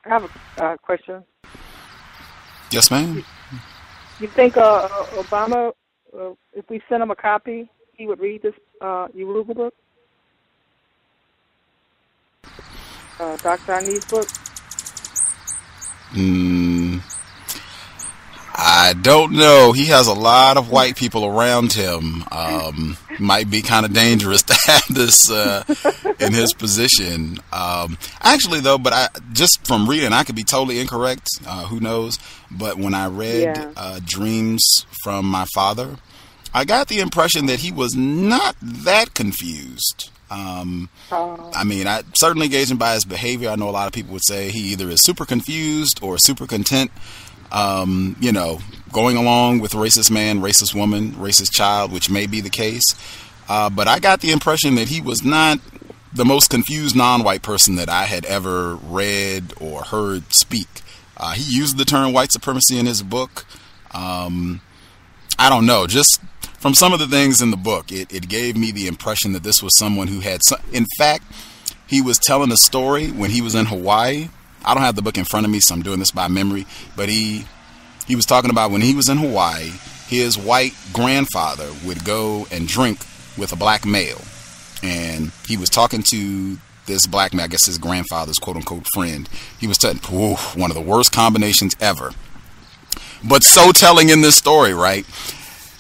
I have a uh, question. Yes, ma'am. You think uh, Obama, uh, if we sent him a copy, he would read this uh, Yoruba book? Uh, Dr. Ani's book? Mm, I don't know. He has a lot of white people around him. Um, might be kind of dangerous <laughs> to have this uh, in his position. Um, actually, though, but I just from reading, I could be totally incorrect. Uh, who knows? But when I read Yeah. uh, Dreams from My Father, I got the impression that he was not that confused. Um, Oh, I mean, I certainly gauging by his behavior, I know a lot of people would say he either is super confused or super content. Um, you know, going along with racist man, racist woman, racist child, which may be the case. Uh, but I got the impression that he was not the most confused non-white person that I had ever read or heard speak. Uh, he used the term white supremacy in his book. Um, I don't know, just from some of the things in the book, it, it gave me the impression that this was someone who had, some, in fact, he was telling a story when he was in Hawaii. I don't have the book in front of me, so I'm doing this by memory. But he he was talking about when he was in Hawaii, his white grandfather would go and drink with a black male, and he was talking to this black man, I guess his grandfather's quote unquote friend. He was telling, "Ooh, one of the worst combinations ever." But so telling in this story, right?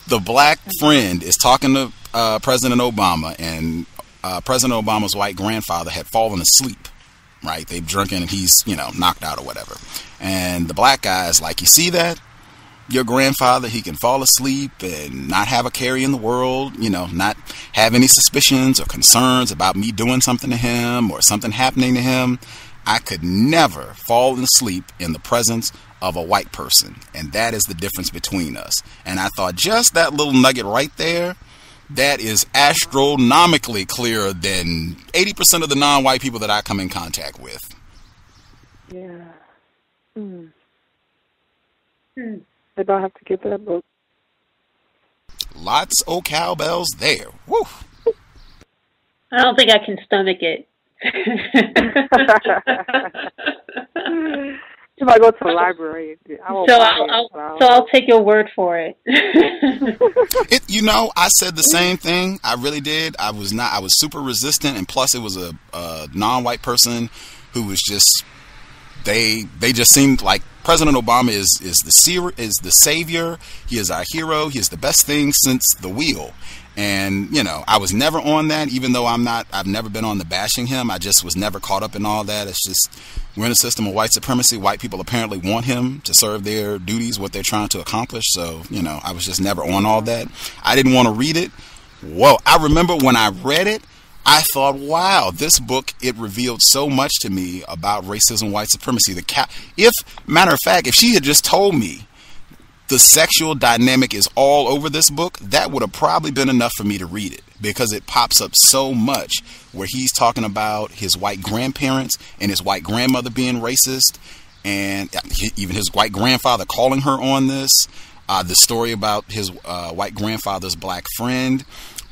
The black friend is talking to uh, President Obama, and uh, President Obama's white grandfather had fallen asleep. Right? They've drunken, and he's you know knocked out or whatever. And the black guy is like, "You see that? Your grandfather, he can fall asleep and not have a carry in the world. You know, not have any suspicions or concerns about me doing something to him or something happening to him. I could never fall asleep in the presence of a white person. And that is the difference between us. And I thought just that little nugget right there, that is astronomically clearer than 80% of the non white people that I come in contact with. yeah. Mm. Hmm. Maybe I'll have to get that book. Lots of cowbells there. Woo! I don't think I can stomach it. <laughs> <laughs> <laughs> If I go to the library, I won't so I'll, it, I'll so I'll- so I'll take your word for it. <laughs> It, you know, I said the same thing. I really did. I was not. I was super resistant, and plus, it was a, a non-white person who was just. They they just seemed like President Obama is is the seer, is the savior. He is our hero. He is the best thing since the wheel. And you know, I was never on that. Even though I'm not, I've never been on the bashing him. I just was never caught up in all that. It's just we're in a system of white supremacy. White people apparently want him to serve their duties, what they're trying to accomplish. So you know, I was just never on all that. I didn't want to read it. Whoa! I remember when I read it. I thought, wow, this book it revealed so much to me about racism, white supremacy. The ca- if matter of fact, if she had just told me the sexual dynamic is all over this book, that would have probably been enough for me to read it because it pops up so much where he's talking about his white grandparents and his white grandmother being racist and even his white grandfather calling her on this. Uh, the story about his uh, white grandfather's black friend.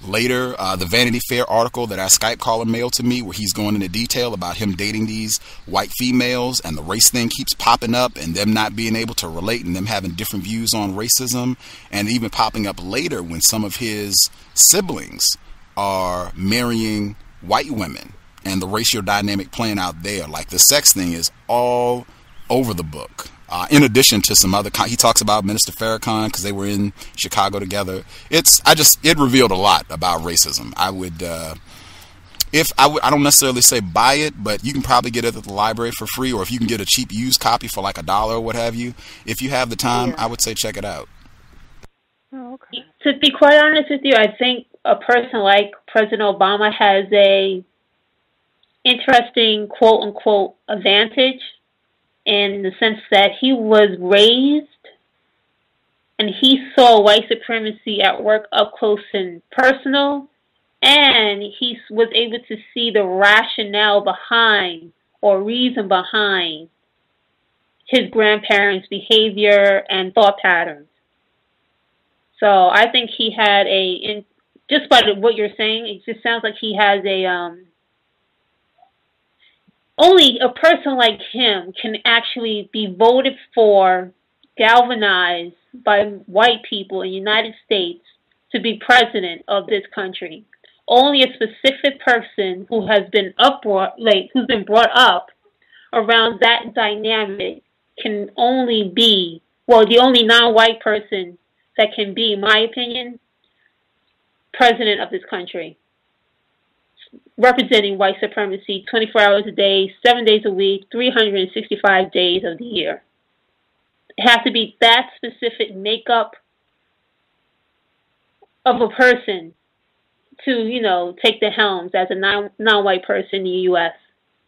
Later, uh, the Vanity Fair article that our Skype caller mailed to me, where he's going into detail about him dating these white females, and the race thing keeps popping up, and them not being able to relate, and them having different views on racism, and even popping up later when some of his siblings are marrying white women, and the racial dynamic playing out there. Like the sex thing is all over the book. Uh, in addition to some other, con- he talks about Minister Farrakhan because they were in Chicago together. It's I just it revealed a lot about racism. I would, uh, if I would, I don't necessarily say buy it, but you can probably get it at the library for free, or if you can get a cheap used copy for like a dollar or what have you. If you have the time, I would say check it out. Oh, okay. to be quite honest with you, I think a person like President Obama has a interesting quote unquote advantage in the sense that he was raised and he saw white supremacy at work up close and personal and he was able to see the rationale behind or reason behind his grandparents' behavior and thought patterns. So I think he had a, in, just by what you're saying, it just sounds like he has a, um, only a person like him can actually be voted for, galvanized by white people in the United States to be president of this country. Only a specific person who has been upbrought, like who's been brought up around that dynamic, can only be well, the only non-white person that can be, in my opinion, president of this country, representing white supremacy 24 hours a day, seven days a week, 365 days of the year. It has to be that specific makeup of a person to, you know, take the helms as a non non-white person in the U.S.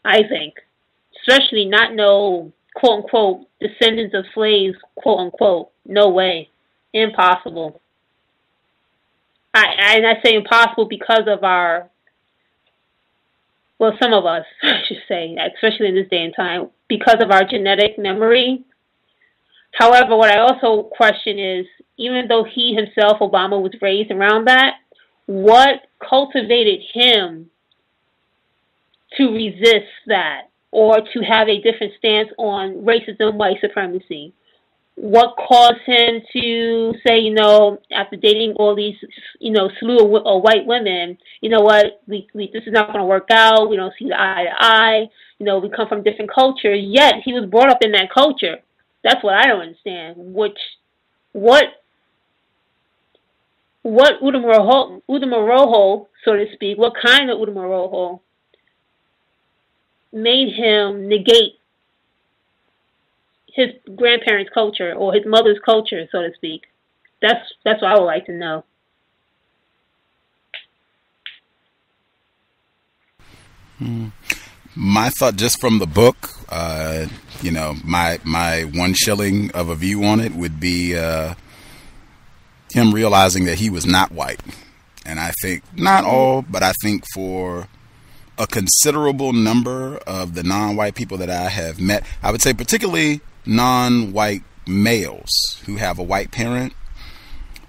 I think, especially not no quote unquote descendants of slaves, quote unquote. No way, impossible. I and I say impossible because of our, well, some of us, <laughs> I should say, especially in this day and time, because of our genetic memory. However, what I also question is, even though he himself, Obama, was raised around that, what cultivated him to resist that or to have a different stance on racism, white supremacy? What caused him to say, you know, after dating all these, you know, slew of, of white women, you know what, we, we this is not going to work out. We don't see the eye to eye. You know, we come from different cultures. Yet he was brought up in that culture. That's what I don't understand. Which, what what Utamaroho, Utamaroho, so to speak, what kind of Utamaroho made him negate his grandparents' culture or his mother's culture, so to speak. That's that's what I would like to know. Hmm. My thought, just from the book, uh, you know, my my one shilling of a view on it would be uh, him realizing that he was not white. And I think, not all, but I think for a considerable number of the non white people that I have met, I would say particularly non white males who have a white parent,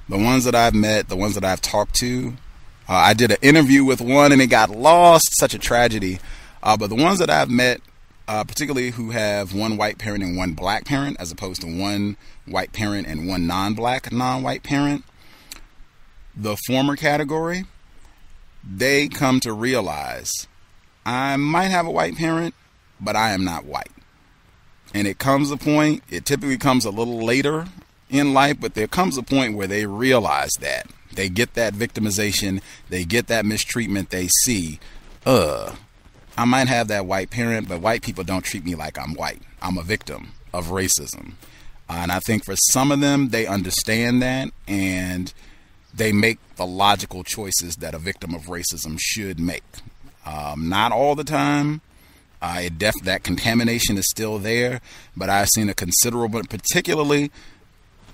the ones that I've met, the ones that I've talked to, uh, I did an interview with one and it got lost, such a tragedy. Uh, but the ones that I've met, uh, particularly who have one white parent and one black parent, as opposed to one white parent and one non black non white parent, the former category, they come to realize I might have a white parent, but I am not white. And it comes a point, it typically comes a little later in life, but there comes a point where they realize that. They get that victimization, they get that mistreatment, they see, uh, I might have that white parent, but white people don't treat me like I'm white. I'm a victim of racism. Uh, and I think for some of them, they understand that and they make the logical choices that a victim of racism should make. Um, not all the time. Uh, it def- that contamination is still there, but I've seen a considerable, particularly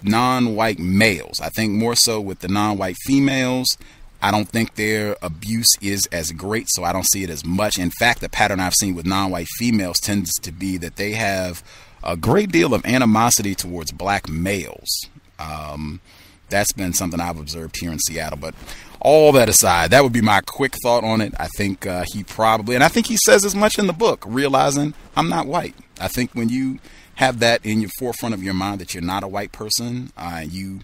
non-white males. I think more so with the non-white females. I don't think their abuse is as great, so I don't see it as much. In fact, the pattern I've seen with non-white females tends to be that they have a great deal of animosity towards black males. Um, that's been something I've observed here in Seattle. But all that aside, that would be my quick thought on it. I think uh, he probably, and I think he says as much in the book, realizing I'm not white. I think when you have that in your forefront of your mind that you're not a white person, uh, you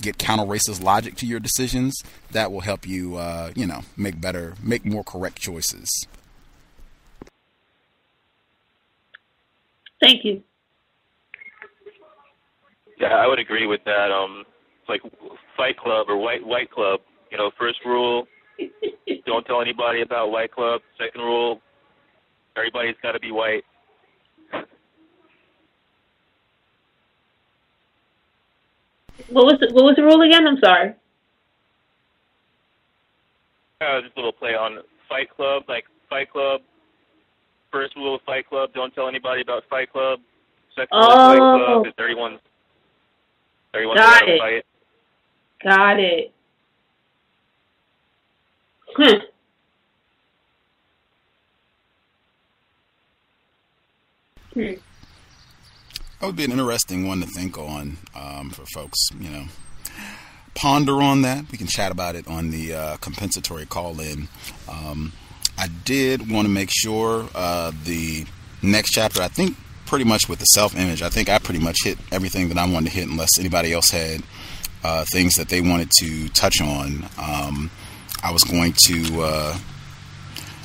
get counter racist logic to your decisions, that will help you, uh, you know, make better, make more correct choices. Thank you. Yeah, I would agree with that. Um, like Fight Club or White White Club. You know, first rule, don't tell anybody about White Club. Second rule, everybody's got to be white. What was the, what was the rule again? I'm sorry. Uh, just a little play on Fight Club, like Fight Club. First rule of Fight Club: don't tell anybody about Fight Club. Second rule of Fight Club Oh. is everyone's everyone's Got it. Got it. Hmm. Hmm. That would be an interesting one to think on um, for folks. You know, ponder on that. We can chat about it on the uh, compensatory call in. Um, I did want to make sure uh, the next chapter. I think pretty much with the self image. I think I pretty much hit everything that I wanted to hit, unless anybody else had uh, things that they wanted to touch on. Um, I was going to. Uh,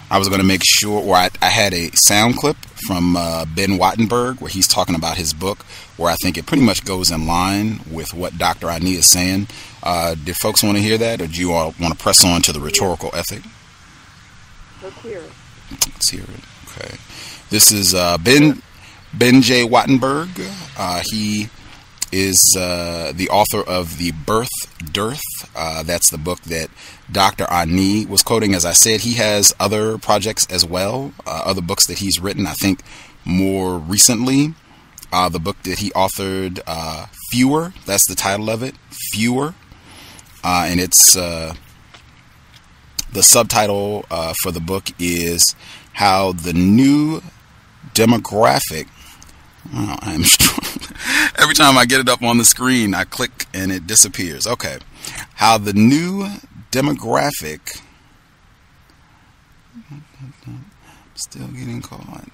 I was going to make sure, or I, I, had a sound clip from uh, Ben Wattenberg where he's talking about his book, where I think it pretty much goes in line with what Dr. Ani is saying. Uh, did folks want to hear that, or do you all want to press on to the rhetorical ethic? Let's hear it. Let's hear it. Okay. This is uh, Ben Ben J. Wattenberg. Uh, he is uh, the author of The Birth Dearth. Uh, that's the book that Dr. Ani was quoting. As I said, he has other projects as well, uh, other books that he's written. I think more recently, uh, the book that he authored, uh, Fewer, that's the title of it, Fewer. Uh, and it's the subtitle for the book is How the New Demographic I'm <laughs> Every time I get it up on the screen, I click and it disappears. Okay. How the new demographic. Still getting caught.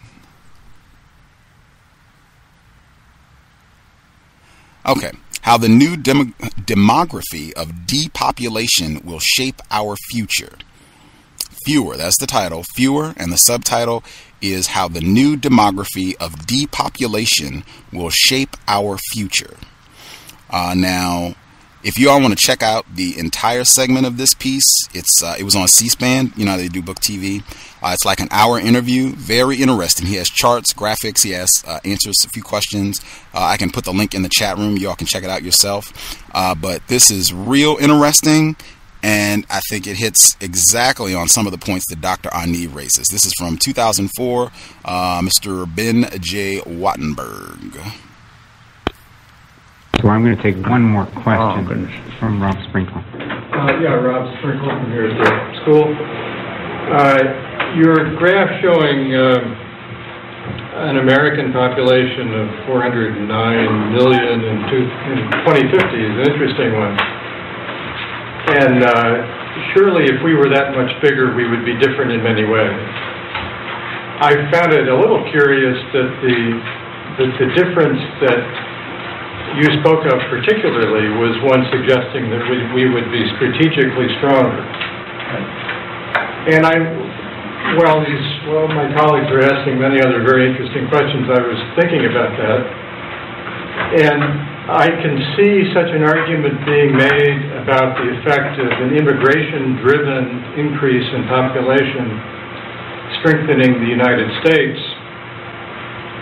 Okay. How the new dem- demography of depopulation will shape our future. Fewer, that's the title. Fewer, and the subtitle is how the new demography of depopulation will shape our future. Uh, now, if you all want to check out the entire segment of this piece, it's uh, it was on C-SPAN. You know they do book TV. Uh, it's like an hour interview, very interesting. He has charts, graphics. He has uh, answers a few questions. Uh, I can put the link in the chat room. You all can check it out yourself. Uh, but this is real interesting and I think it hits exactly on some of the points that Dr. Ani raises. This is from 2004, uh, Mr. Ben J. Wattenberg. So I'm going to take one more question oh, from Rob Sprinkle. Uh, yeah, Rob Sprinkle from here at the school. Uh, your graph showing um, an American population of 409 million in, two, in 2050 is an interesting one. And uh, surely if we were that much bigger, we would be different in many ways. I found it a little curious that the, that the difference that you spoke of particularly was one suggesting that we, we would be strategically stronger. And I, well, these, well, my colleagues are asking many other very interesting questions. I was thinking about that. And I can see such an argument being made about the effect of an immigration-driven increase in population strengthening the United States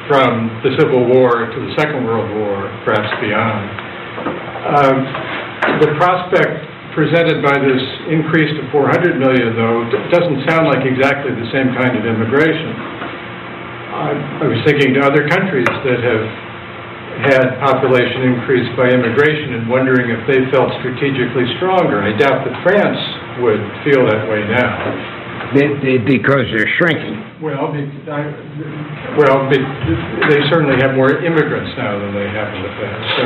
from the Civil War to the Second World War, perhaps beyond. Um, the prospect presented by this increase to 400 million, though, doesn't sound like exactly the same kind of immigration. I, I was thinking to other countries that have had population increase by immigration and wondering if they felt strategically stronger. I doubt that France would feel that way now. They, they, because they're shrinking. Well, they, I, well, they, they, certainly have more immigrants now than they have in the past. So,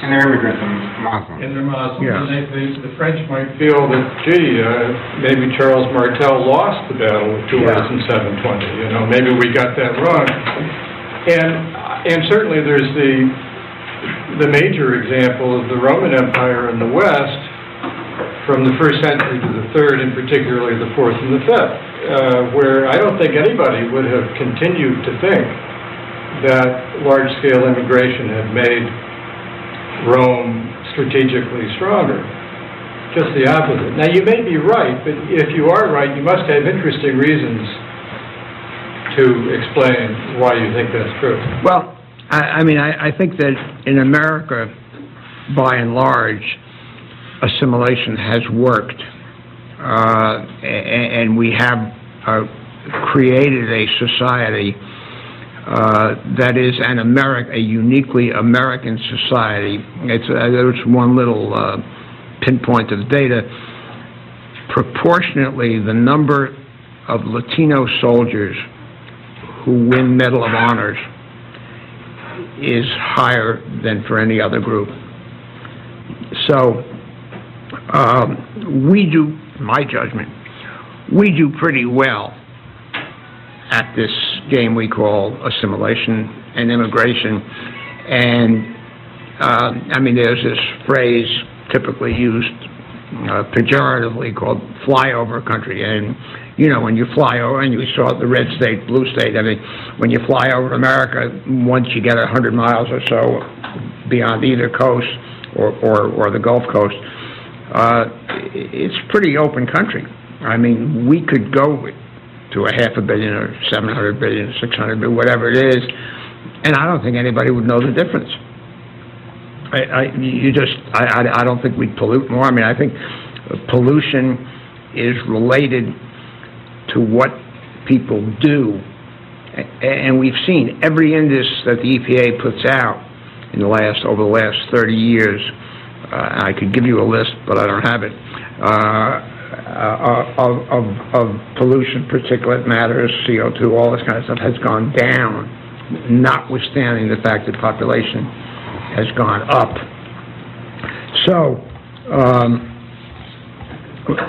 and they're immigrants and Muslims. And they're Muslims. Yeah. And they, the French might feel that, gee, uh, maybe Charles Martel lost the battle of Tours yeah. in 720. You know, maybe we got that wrong. And and certainly there's the the major example of the Roman Empire in the West from the first century to the third, and particularly the fourth and the fifth, uh, where I don't think anybody would have continued to think that large-scale immigration had made Rome strategically stronger. Just the opposite. Now, you may be right, but if you are right, you must have interesting reasons to explain why you think that's true. Well, I, I mean, I, I think that in America, by and large, assimilation has worked, uh, and, and, we have uh, created a society uh, that is an America, a uniquely American society. It's uh, there's one little uh, pinpoint of data. Proportionately, the number of Latino soldiers who win Medal of Honors is higher than for any other group. So um, we do, my judgment, we do pretty well at this game we call assimilation and immigration. And uh, I mean, there's this phrase typically used uh, pejoratively called flyover country. And you know, when you fly over and you saw the red state, blue state, I mean, when you fly over America, once you get 100 miles or so beyond either coast or, or, or the Gulf Coast, uh, it's pretty open country. I mean, we could go to a half a billion or 700 billion, 600 billion, whatever it is, and I don't think anybody would know the difference. I, I you just, I, I, I don't think we'd pollute more. I mean, I think pollution is related to what people do. And we've seen every index that the EPA puts out in the last over the last 30 years. Uh, I could give you a list, but I don't have it. Uh, uh, of, of, of pollution, particulate matters, CO2, all this kind of stuff has gone down, notwithstanding the fact that population has gone up. So, um,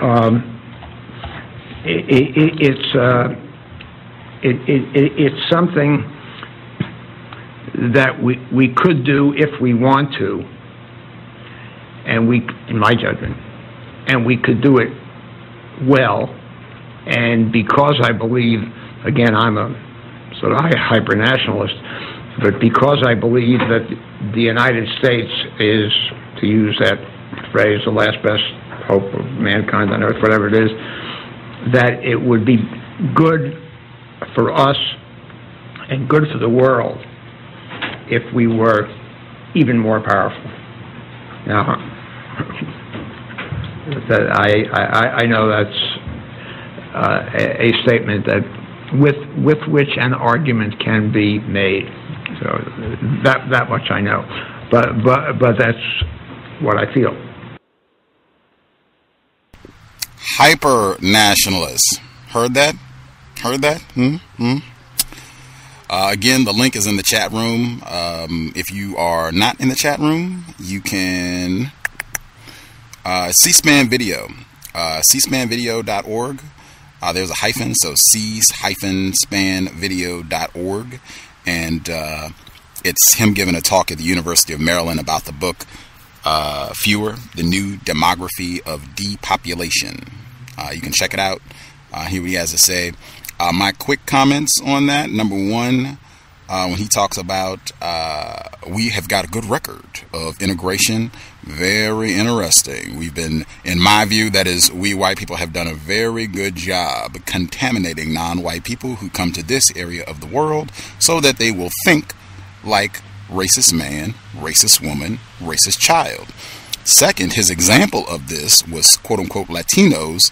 um, it, it, it's uh, it, it's something that we we could do if we want to, and we, in my judgment, and we could do it well. And because I believe, again, I'm a sort of hyper nationalist, but because I believe that the United States is, to use that phrase, the last best hope of mankind on earth, whatever it is, that it would be good for us and good for the world if we were even more powerful. Now, that I, I, I know that's uh, a, a statement that with with which an argument can be made. So that that much I know, but but but that's what I feel. Hyper nationalists. Heard that? Heard that? Hmm. Hmm. Uh, again, the link is in the chat room. Um, if you are not in the chat room, you can uh, C-SPAN video, uh, cspanvideo.org. Uh, there's a hyphen, so c-spanvideo.org. And uh, it's him giving a talk at the University of Maryland about the book uh, Fewer, the New Demography of Depopulation. Uh, you can check it out. Uh, hear what he has to say. Uh, my quick comments on that. Number one, uh, when he talks about uh, we have got a good record of integration. Very interesting. We've been, in my view, that is, we white people have done a very good job contaminating non white people who come to this area of the world so that they will think like racist man, racist woman, racist child. Second, his example of this was quote unquote Latinos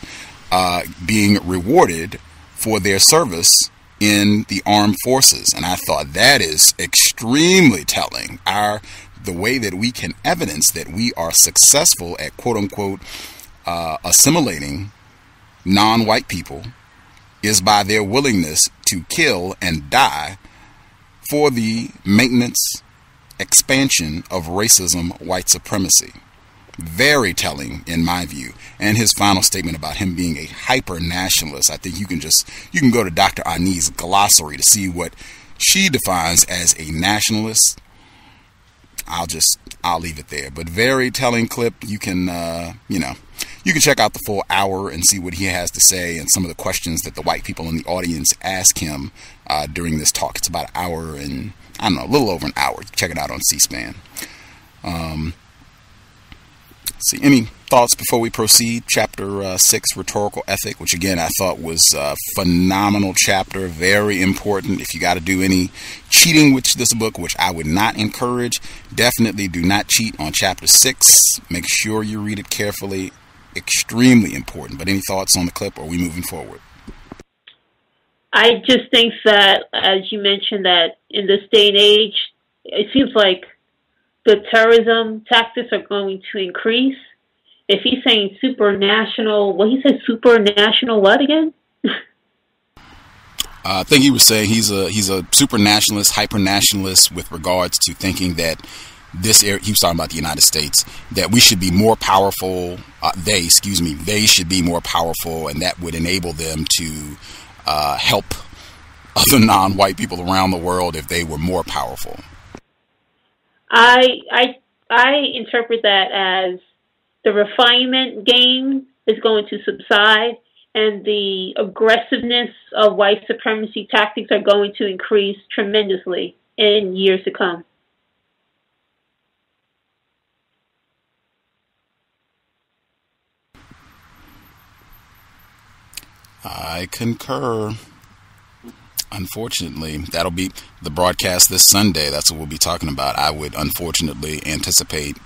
uh, being rewarded for their service in the armed forces. And I thought that is extremely telling. Our the way that we can evidence that we are successful at quote unquote uh, assimilating non-white people is by their willingness to kill and die for the maintenance expansion of racism white supremacy very telling in my view. And his final statement about him being a hyper nationalist. I think you can just you can go to Dr. Ani's glossary to see what she defines as a nationalist. I'll just I'll leave it there. But very telling clip. You can uh, you know you can check out the full hour and see what he has to say and some of the questions that the white people in the audience ask him uh, during this talk. It's about an hour and I don't know, a little over an hour. Check it out on C-SPAN. Um, see, any thoughts before we proceed? Chapter uh, 6, Rhetorical Ethic, which again I thought was a phenomenal chapter, very important. If you got to do any cheating with this book, which I would not encourage, definitely do not cheat on chapter 6. Make sure you read it carefully. Extremely important. But any thoughts on the clip, or are we moving forward? I just think that, as you mentioned, that in this day and age, it seems like the terrorism tactics are going to increase. If he's saying supranational, what he said supranational what again? <laughs> uh, I think he was saying he's a he's a super nationalist, hyper nationalist with regards to thinking that this area. He was talking about the United States that we should be more powerful. Uh, they, excuse me, they should be more powerful, and that would enable them to uh, help other non-white people around the world if they were more powerful. I I I interpret that as the refinement game is going to subside, and the aggressiveness of white supremacy tactics are going to increase tremendously in years to come. I concur. Unfortunately, that'll be the broadcast this Sunday. That's what we'll be talking about. I would unfortunately anticipate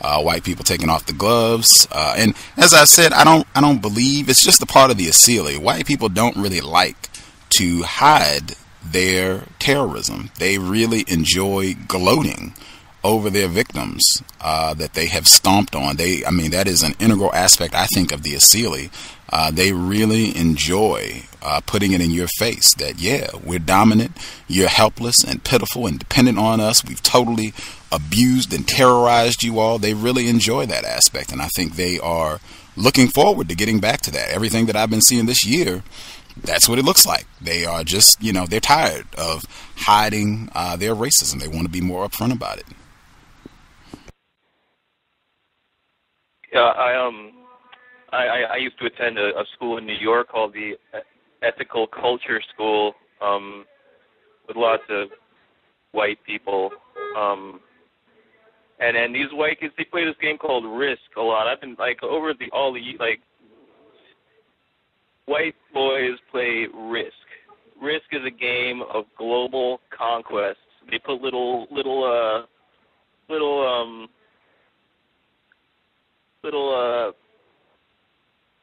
uh, white people taking off the gloves. Uh, and as I said, I don't, I don't believe it's just a part of the Asili. White people don't really like to hide their terrorism. They really enjoy gloating over their victims uh, that they have stomped on. They, I mean, that is an integral aspect, I think, of the Asili. Uh, they really enjoy uh, putting it in your face that, yeah, we're dominant, you're helpless and pitiful and dependent on us. We've totally abused and terrorized you all. They really enjoy that aspect, and I think they are looking forward to getting back to that. Everything that I've been seeing this year, that's what it looks like. They are just, you know, they're tired of hiding uh, their racism. They want to be more upfront about it. Yeah, I um, I, I used to attend a, a school in New York called the Ethical Culture School, um, with lots of white people. Um, and and these white kids they play this game called Risk a lot. I've been like over the all the like white boys play Risk. Risk is a game of global conquest. They put little little uh little um little uh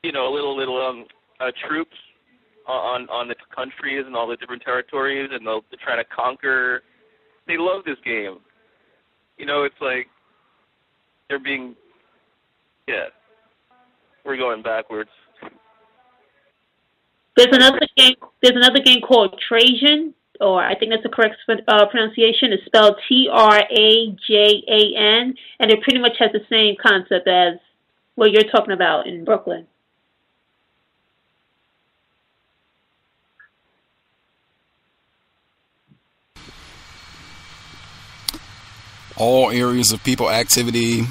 you know little little um uh, troops on on the countries and all the different territories and they'll they're trying to conquer. They love this game. You know it's like they're being yeah we're going backwards. There's another game there's another game called trajan or I think that's the correct uh, pronunciation. It's spelled T R A J A N, and it pretty much has the same concept as what you're talking about in Brooklyn. All areas of people activity,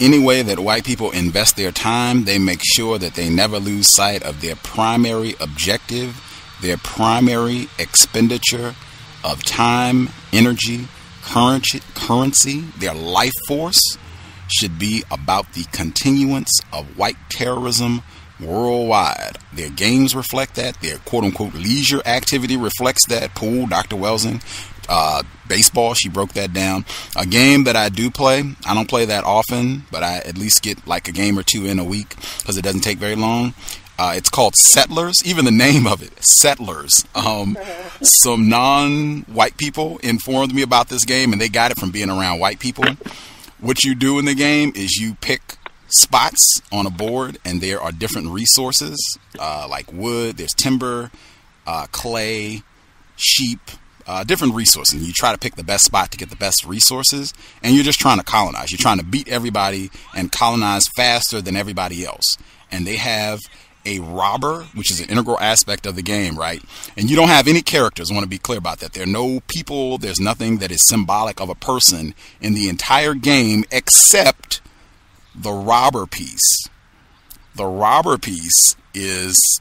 any way that white people invest their time, they make sure that they never lose sight of their primary objective, their primary expenditure of time, energy, currency, their life force should be about the continuance of white terrorism worldwide. Their games reflect that. Their quote unquote leisure activity reflects that. Pool, Dr. Welsing. Uh, baseball, she broke that down. A game that I do play, I don't play that often, but I at least get like a game or two in a week because it doesn't take very long. Uh, it's called Settlers. Even the name of it, Settlers. Um, <laughs> some non-white people informed me about this game, and they got it from being around white people. What you do in the game is you pick spots on a board, and there are different resources uh, like wood, there's timber, uh, clay, sheep, uh, different resources. And you try to pick the best spot to get the best resources, and you're just trying to colonize. You're trying to beat everybody and colonize faster than everybody else. And they have a robber, which is an integral aspect of the game, right? And you don't have any characters. I want to be clear about that. There are no people, there's nothing that is symbolic of a person in the entire game except the robber piece. The robber piece is,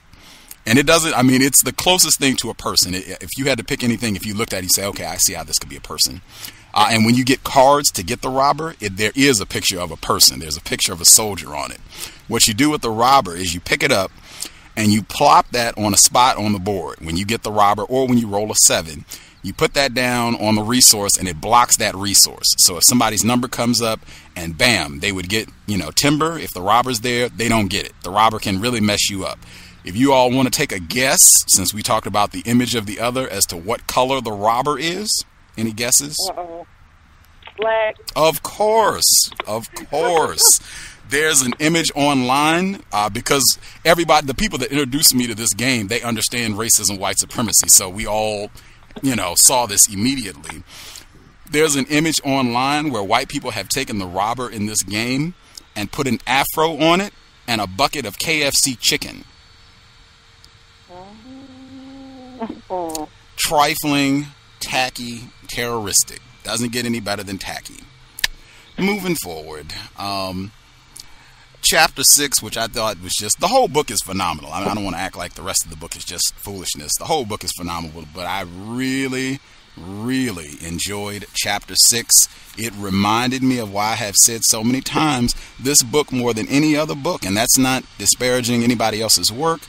and it doesn't, I mean, it's the closest thing to a person. If you had to pick anything, if you looked at it, you say, okay, I see how this could be a person. Uh, and when you get cards to get the robber, it, there is a picture of a person. There's a picture of a soldier on it. What you do with the robber is you pick it up and you plop that on a spot on the board. When you get the robber or when you roll a seven, you put that down on the resource and it blocks that resource. So if somebody's number comes up and bam, they would get, you know, timber. If the robber's there, they don't get it. The robber can really mess you up. If you all want to take a guess, since we talked about the image of the other as to what color the robber is, any guesses? Uh-oh. Black. Of course. Of course. <laughs> There's an image online uh, because everybody, the people that introduced me to this game, they understand racism, white supremacy. So we all, you know, saw this immediately. There's an image online where white people have taken the robber in this game and put an afro on it and a bucket of KFC chicken. Trifling, tacky, terroristic. Doesn't get any better than tacky. Moving forward, um, chapter six, which I thought was just the whole book is phenomenal. I, don't want to act like the rest of the book is just foolishness. The whole book is phenomenal, but I really, really enjoyed chapter six. It reminded me of why I have said so many times this book more than any other book, and that's not disparaging anybody else's work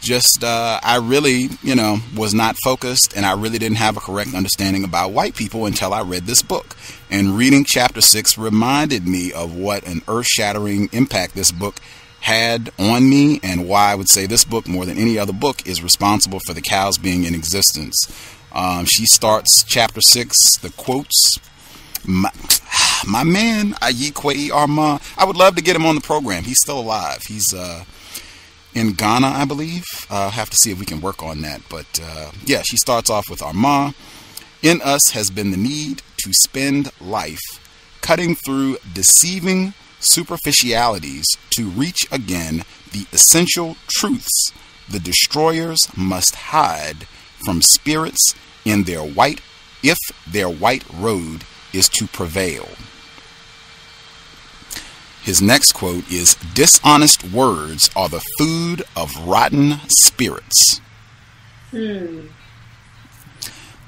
just uh, I really, you know, was not focused and I really didn't have a correct understanding about white people until I read this book. And reading chapter 6 reminded me of what an earth-shattering impact this book had on me and why I would say this book more than any other book is responsible for the cows being in existence. Um, she starts chapter 6, the quotes my, <sighs> my man Ayi Armah. I would love to get him on the program. He's still alive. He's uh, in Ghana, I believe. Uh, have to see if we can work on that. But uh, yeah, she starts off with Armah. In us has been the need to spend life cutting through deceiving superficialities to reach again the essential truths the destroyers must hide from spirits in their white if their white road is to prevail. His next quote is Dishonest words are the food of rotten spirits. Hmm.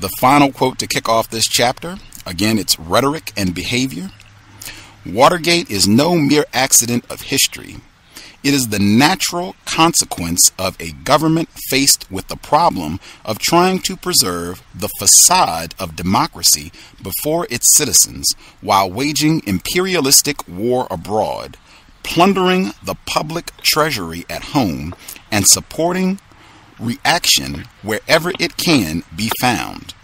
The final quote to kick off this chapter again, it's rhetoric and behavior. Watergate is no mere accident of history. It is the natural consequence of a government faced with the problem of trying to preserve the facade of democracy before its citizens while waging imperialistic war abroad, plundering the public treasury at home, and supporting reaction wherever it can be found.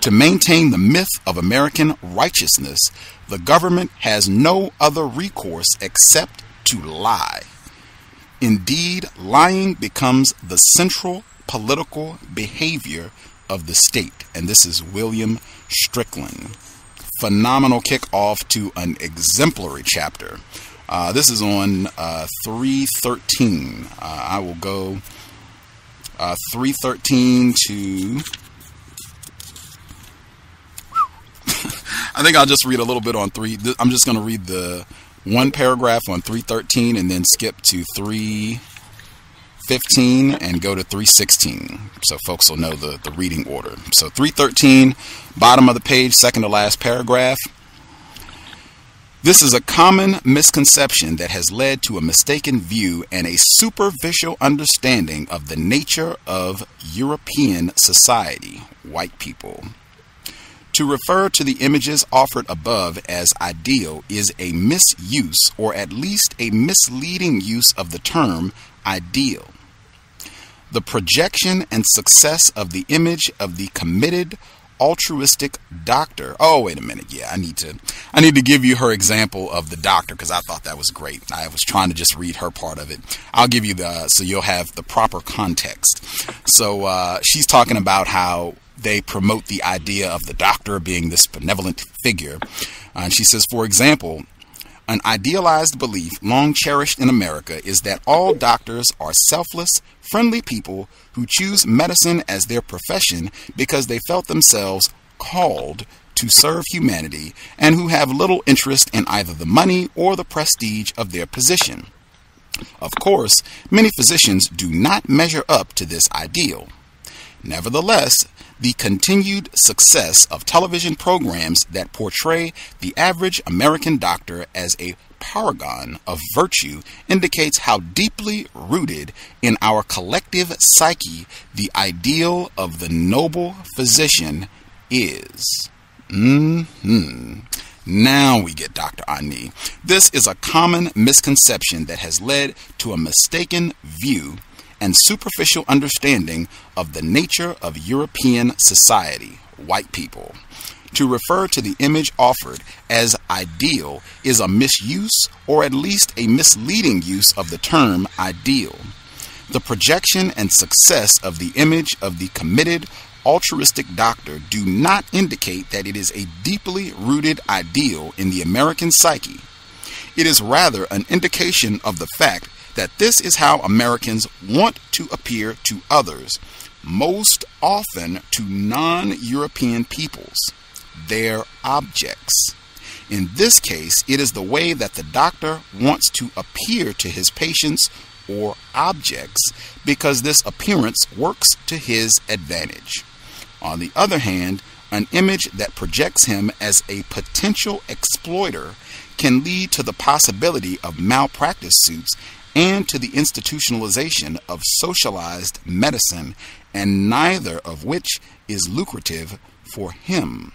To maintain the myth of American righteousness, the government has no other recourse except to lie. Indeed, lying becomes the central political behavior of the state. And this is William Strickland. Phenomenal kickoff to an exemplary chapter. Uh, this is on uh, 313. Uh, I will go uh, 313 to. <laughs> I think I'll just read a little bit on three. I'm just going to read the one paragraph on 313 and then skip to 315 and go to 316 so folks will know the, the reading order. So 313, bottom of the page, second to last paragraph. This is a common misconception that has led to a mistaken view and a superficial understanding of the nature of European society, white people. To refer to the images offered above as ideal is a misuse or at least a misleading use of the term ideal. The projection and success of the image of the committed altruistic doctor. Oh, wait a minute. Yeah, I need to I need to give you her example of the doctor because I thought that was great. I was trying to just read her part of it. I'll give you the so you'll have the proper context. So uh, she's talking about how they promote the idea of the doctor being this benevolent figure. Uh, and she says, for example, an idealized belief long cherished in America is that all doctors are selfless, friendly people who choose medicine as their profession because they felt themselves called to serve humanity and who have little interest in either the money or the prestige of their position. Of course, many physicians do not measure up to this ideal. Nevertheless, the continued success of television programs that portray the average American doctor as a paragon of virtue indicates how deeply rooted in our collective psyche the ideal of the noble physician is. Mm-hmm. Now we get Dr. Ani. This is a common misconception that has led to a mistaken view and superficial understanding of the nature of European society, white people. To refer to the image offered as ideal is a misuse or at least a misleading use of the term ideal. The projection and success of the image of the committed altruistic doctor do not indicate that it is a deeply rooted ideal in the American psyche. It is rather an indication of the fact that this is how Americans want to appear to others, most often to non European peoples, their objects. In this case, it is the way that the doctor wants to appear to his patients or objects because this appearance works to his advantage. On the other hand, an image that projects him as a potential exploiter can lead to the possibility of malpractice suits and to the institutionalization of socialized medicine, and neither of which is lucrative for him.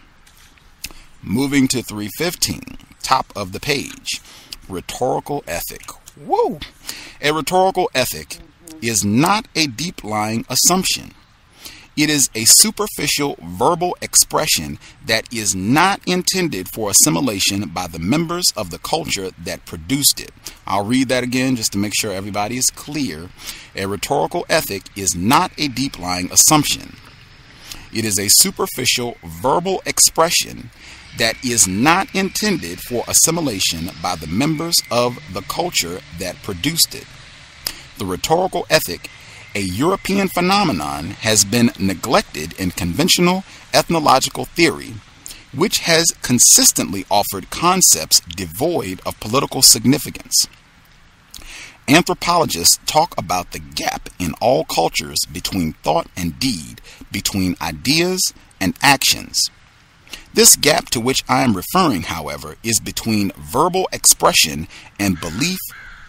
Moving to 315, top of the page. Rhetorical ethic. Whoa! A rhetorical ethic is not a deep lying assumption. It is a superficial verbal expression that is not intended for assimilation by the members of the culture that produced it. I'll read that again just to make sure everybody is clear. A rhetorical ethic is not a deep lying assumption. It is a superficial verbal expression that is not intended for assimilation by the members of the culture that produced it. The rhetorical ethic a European phenomenon has been neglected in conventional ethnological theory, which has consistently offered concepts devoid of political significance. Anthropologists talk about the gap in all cultures between thought and deed, between ideas and actions. This gap to which I am referring, however, is between verbal expression and belief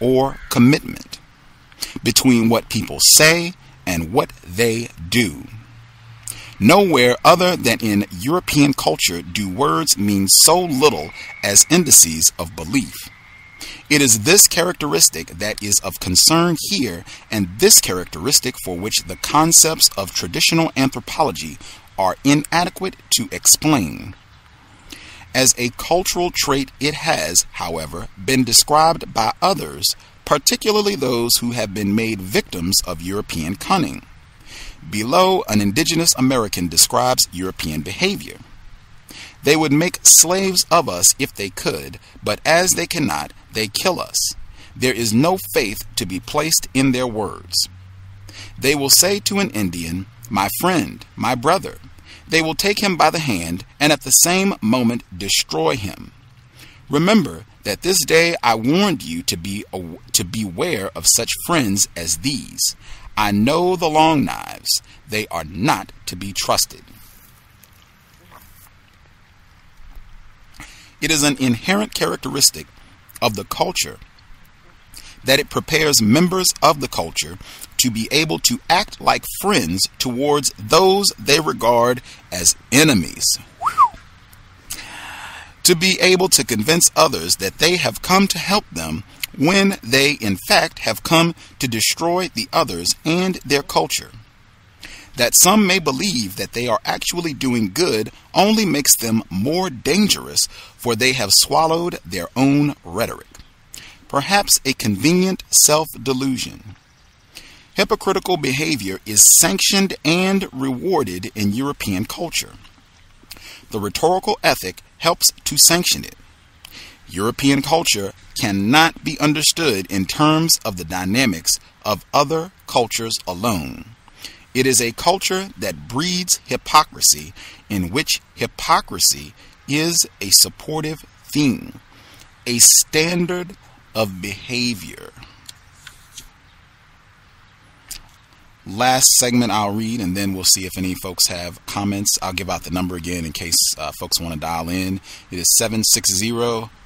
or commitment between what people say and what they do. Nowhere other than in European culture do words mean so little as indices of belief. It is this characteristic that is of concern here, and this characteristic for which the concepts of traditional anthropology are inadequate to explain. As a cultural trait, it has, however, been described by others particularly those who have been made victims of European cunning. Below, an indigenous American describes European behavior. They would make slaves of us if they could, but as they cannot, they kill us. There is no faith to be placed in their words. They will say to an Indian, My friend, my brother. They will take him by the hand and at the same moment destroy him. Remember that this day I warned you to be to beware of such friends as these. I know the long knives; they are not to be trusted. It is an inherent characteristic of the culture that it prepares members of the culture to be able to act like friends towards those they regard as enemies to be able to convince others that they have come to help them when they, in fact, have come to destroy the others and their culture. That some may believe that they are actually doing good only makes them more dangerous, for they have swallowed their own rhetoric. Perhaps a convenient self delusion. Hypocritical behavior is sanctioned and rewarded in European culture. The rhetorical ethic helps to sanction it. European culture cannot be understood in terms of the dynamics of other cultures alone. It is a culture that breeds hypocrisy, in which hypocrisy is a supportive theme, a standard of behavior. Last segment I'll read, and then we'll see if any folks have comments. I'll give out the number again in case uh, folks want to dial in. It is 760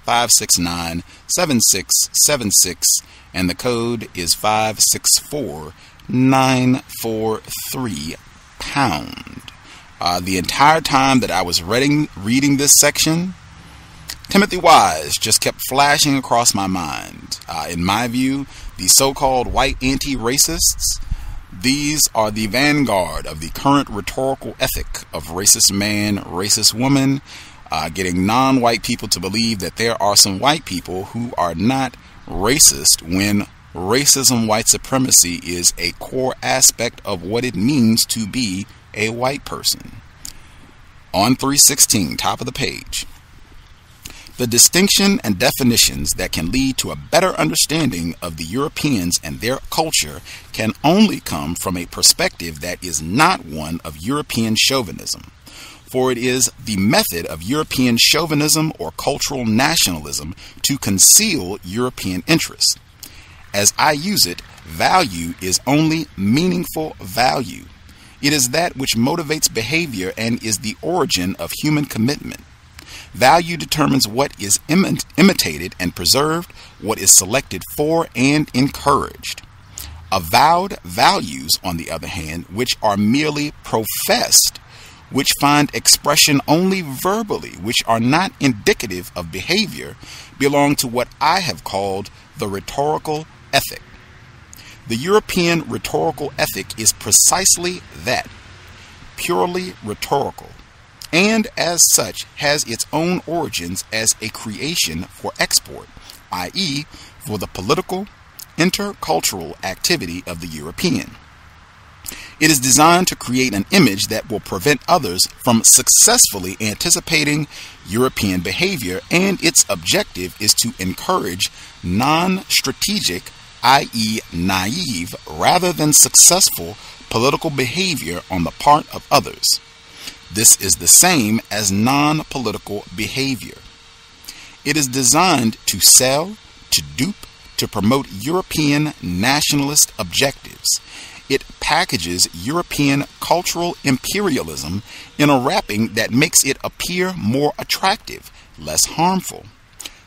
569 7676, and the code is 564 943 pound. Uh, the entire time that I was reading, reading this section, Timothy Wise just kept flashing across my mind. Uh, in my view, the so called white anti racists these are the vanguard of the current rhetorical ethic of racist man, racist woman, uh, getting non white people to believe that there are some white people who are not racist when racism, white supremacy is a core aspect of what it means to be a white person. On 316, top of the page. The distinction and definitions that can lead to a better understanding of the Europeans and their culture can only come from a perspective that is not one of European chauvinism. for it is the method of European chauvinism or cultural nationalism to conceal European interests. As I use it, value is only meaningful value. It is that which motivates behavior and is the origin of human commitment. Value determines what is imitated and preserved, what is selected for and encouraged. Avowed values, on the other hand, which are merely professed, which find expression only verbally, which are not indicative of behavior, belong to what I have called the rhetorical ethic. The European rhetorical ethic is precisely that purely rhetorical, and as such has its own origins as a creation for export, i.e., for the political, intercultural activity of the European. It is designed to create an image that will prevent others from successfully anticipating European behavior, and its objective is to encourage non strategic, i.e., naive, rather than successful political behavior on the part of others. This is the same as non political behavior. It is designed to sell, to dupe, to promote European nationalist objectives it packages European cultural imperialism in a wrapping that makes it appear more attractive, less harmful.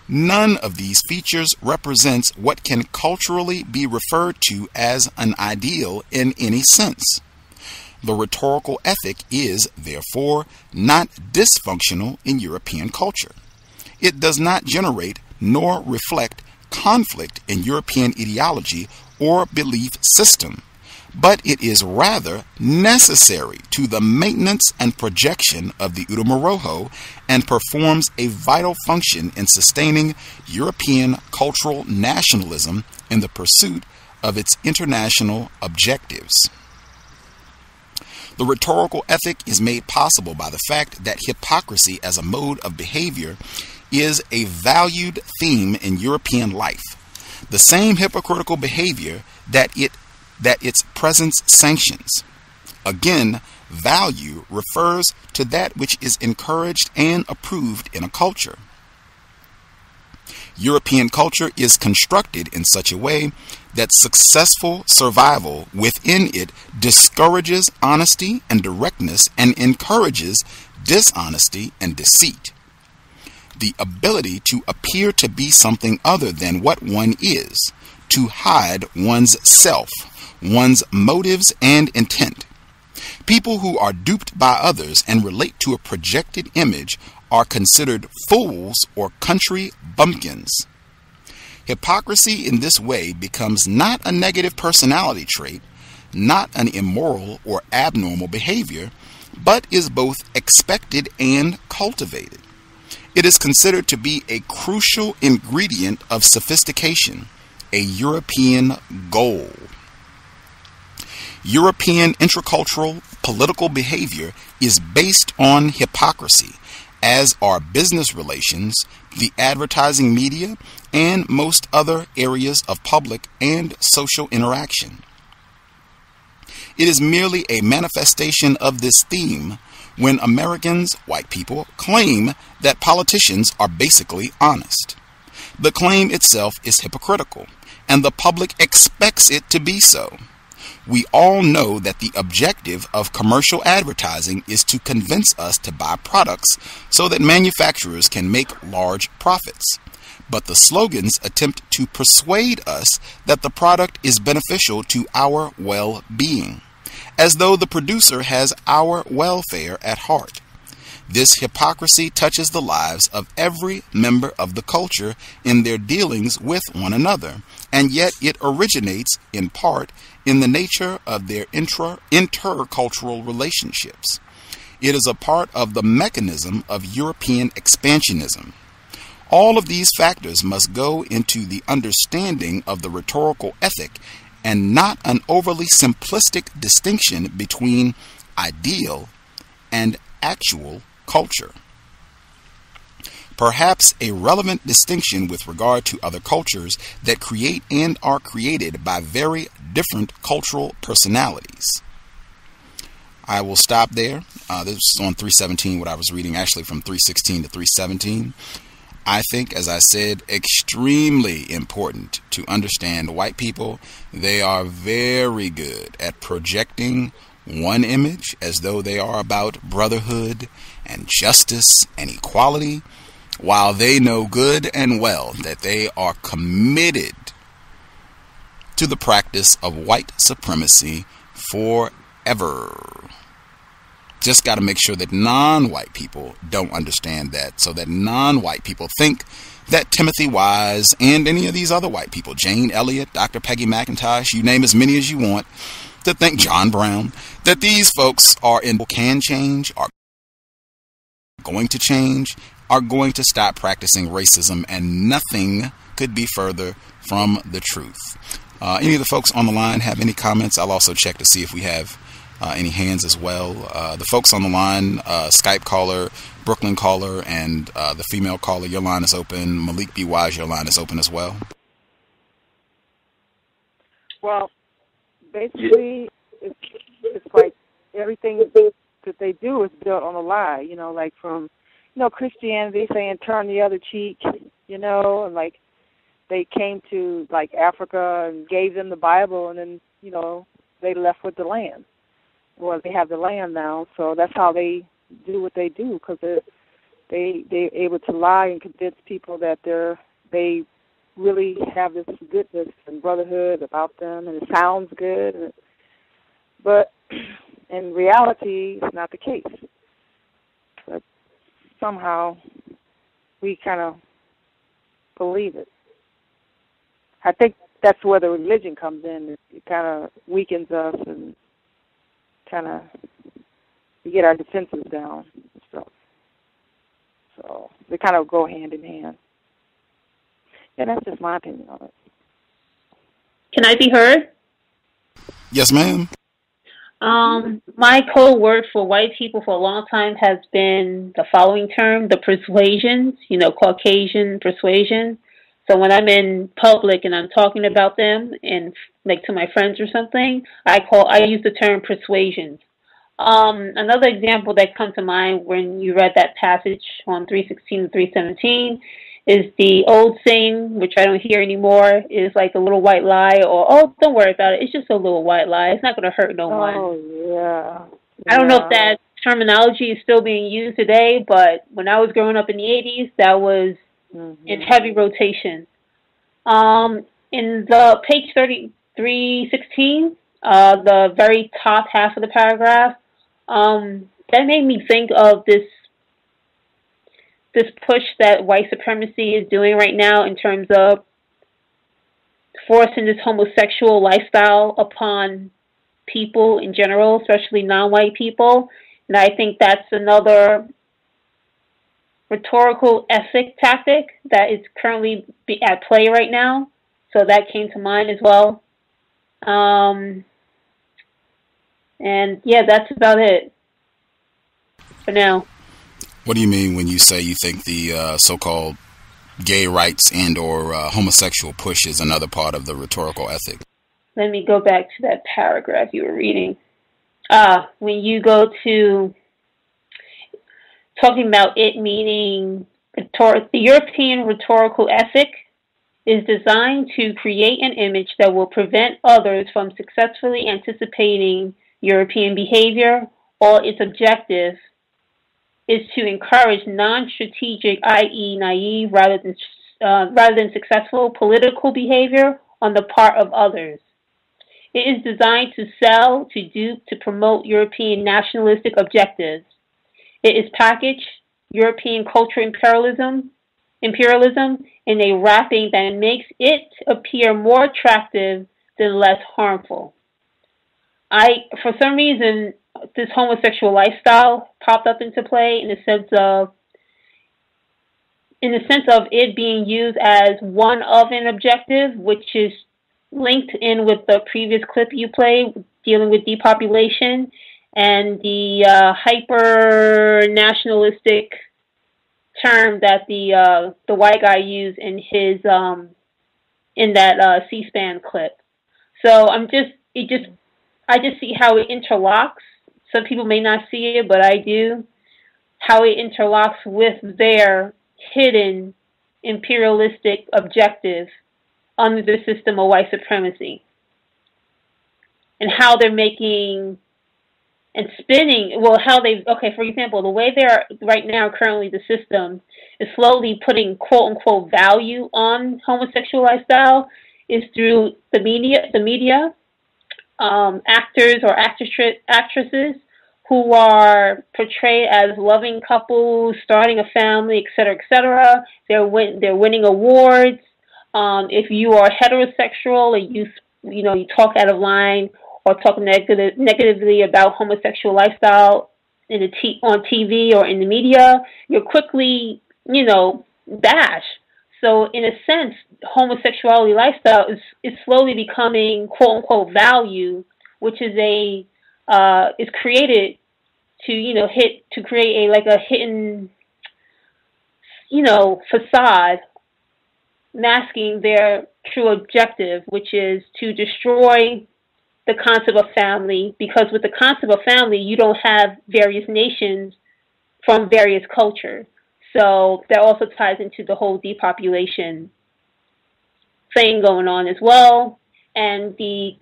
None of these features represents what can culturally be referred to as an ideal in any sense. The rhetorical ethic is, therefore, not dysfunctional in European culture. It does not generate nor reflect conflict in European ideology or belief system but it is rather necessary to the maintenance and projection of the Utamaroho and performs a vital function in sustaining European cultural nationalism in the pursuit of its international objectives. The rhetorical ethic is made possible by the fact that hypocrisy as a mode of behavior is a valued theme in European life. The same hypocritical behavior that it that its presence sanctions. Again, value refers to that which is encouraged and approved in a culture. European culture is constructed in such a way that successful survival within it discourages honesty and directness and encourages dishonesty and deceit. The ability to appear to be something other than what one is, to hide one's self, one's motives and intent. People who are duped by others and relate to a projected image are considered fools or country bumpkins. Hypocrisy in this way becomes not a negative personality trait, not an immoral or abnormal behavior, but is both expected and cultivated. It is considered to be a crucial ingredient of sophistication, a European goal. European intercultural political behavior is based on hypocrisy, as are business relations, the advertising media, and most other areas of public and social interaction. It is merely a manifestation of this theme when Americans, white people, claim that politicians are basically honest. The claim itself is hypocritical, and the public expects it to be so. We all know that the objective of commercial advertising is to convince us to buy products so that manufacturers can make large profits. But the slogans attempt to persuade us that the product is beneficial to our well being, as though the producer has our welfare at heart. This hypocrisy touches the lives of every member of the culture in their dealings with one another, and yet it originates, in part, in the nature of their intra intercultural relationships. It is a part of the mechanism of European expansionism. All of these factors must go into the understanding of the rhetorical ethic and not an overly simplistic distinction between ideal and actual culture. Perhaps a relevant distinction with regard to other cultures that create and are created by very different cultural personalities. I will stop there Uh, this is on 317, what I was reading, actually from 316 to 317. I think, as I said, extremely important to understand white people. They are very good at projecting one image as though they are about brotherhood and justice and equality, while they know good and well that they are committed to the practice of white supremacy forever. Just got to make sure that non white people don't understand that, so that non white people think that Timothy Wise and any of these other white people, Jane Elliott, Dr. Peggy McIntosh, you name as many as you want, to think John Brown, that these folks are in can change, are going to change, are going to stop practicing racism, and nothing could be further from the truth. Uh, any of the folks on the line have any comments? I'll also check to see if we have any hands as well. Uh, the folks on the line, uh, Skype caller, Brooklyn caller, and uh, the female caller, your line is open. Malik B. Wise, your line is open as well. Well, basically, it's, it's like everything that they do is built on a lie. You know, like from you know Christianity saying turn the other cheek. You know, and like they came to like Africa and gave them the Bible, and then you know they left with the land. Well, they have the land now, so that's how they do what they do because they they they're able to lie and convince people that they're they really have this goodness and brotherhood about them, and it sounds good, but <clears throat> in reality, it's not the case. But somehow we kind of believe it. I think that's where the religion comes in. It kind of weakens us and kind of we get our defenses down and stuff. So they kind of go hand in hand. Yeah, that's just my opinion on it. Can I be heard? Yes, ma'am. Um, my code word for white people for a long time has been the following term, the persuasions, you know, Caucasian persuasion. So when I'm in public and I'm talking about them and like to my friends or something, I call I use the term persuasions. Um, another example that comes to mind when you read that passage on 316 and 317 is the old saying, which I don't hear anymore, is like a little white lie, or oh, don't worry about it. It's just a little white lie. It's not going to hurt no one. Oh yeah. I don't know if that terminology is still being used today, but when I was growing up in the 80s, that was mm-hmm. in heavy rotation. Um, in the page 3316, uh, the very top half of the paragraph, um, that made me think of this this push that white supremacy is doing right now in terms of forcing this homosexual lifestyle upon people in general, especially non-white people. And I think that's another rhetorical ethic tactic that is currently at play right now. So that came to mind as well. Um, and yeah, that's about it for now. What do you mean when you say you think the uh, so-called gay rights and or uh, homosexual push is another part of the rhetorical ethic? Let me go back to that paragraph you were reading. Ah, when you go to talking about it meaning the European rhetorical ethic is designed to create an image that will prevent others from successfully anticipating European behavior or its objective is to encourage non-strategic, i.e., naive rather than uh, rather than successful political behavior on the part of others. It is designed to sell, to dupe, to promote European nationalistic objectives. It is packaged European culture imperialism, imperialism in a wrapping that makes it appear more attractive than less harmful. I, for some reason, this homosexual lifestyle popped up into play in the sense of, in the sense of it being used as one of an objective, which is linked in with the previous clip you played dealing with depopulation and the uh, hyper nationalistic term that the uh, the white guy used in his um, in that uh, C-SPAN clip. So I'm just it just I just see how it interlocks. some people may not see it, but I do, how it interlocks with their hidden imperialistic objective under the system of white supremacy. And how they're making and spinning, well, how they, okay, for example, the way they're right now, currently, the system is slowly putting quote unquote value on homosexual lifestyle is through the media, the media, um, actors or actress, actresses who are portrayed as loving couples, starting a family, et cetera, et cetera. They're win- they're winning awards. Um, if you are heterosexual and you you know you talk out of line or talk negative, negatively about homosexual lifestyle in the t- on TV or in the media, you're quickly you know bashed. So in a sense, homosexuality lifestyle is is slowly becoming quote unquote value, which is a uh, is created to you know hit to create a like a hidden you know facade masking their true objective, which is to destroy the concept of family. Because with the concept of family, you don't have various nations from various cultures. So that also ties into the whole depopulation thing going on as well, and the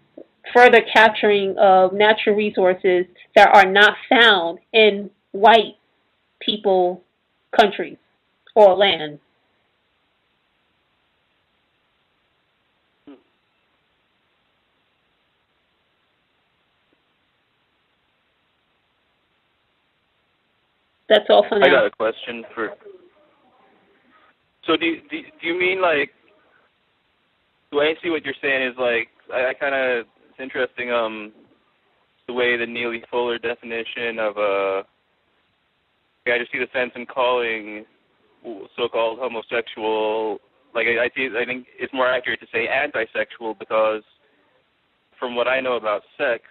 further capturing of natural resources that are not found in white people countries or land. That's all for now. I got a question for. So do you, do, do you mean like? Do I see what you're saying is like I, I kind of it's interesting um the way the Neely Fuller definition of uh yeah, I just see the sense in calling so-called homosexual like I, I see I think it's more accurate to say anti-sexual because from what I know about sex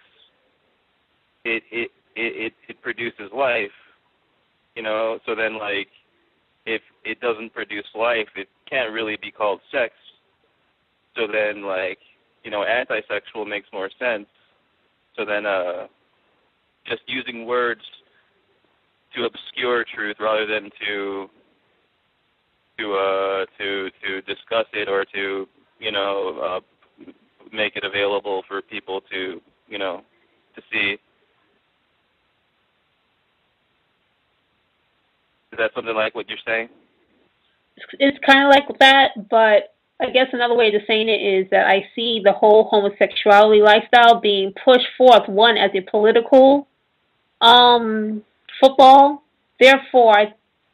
it it it it, it produces life you know? So then like if it doesn't produce life it can't really be called sex. So then like you know anti-sexual makes more sense. So then uh just using words to obscure truth rather than to to uh to to discuss it or to you know uh make it available for people to you know to see Is that something like what you're saying? It's kind of like that, but I guess another way of saying it is that I see the whole homosexuality lifestyle being pushed forth, one, as a political um, football. Therefore,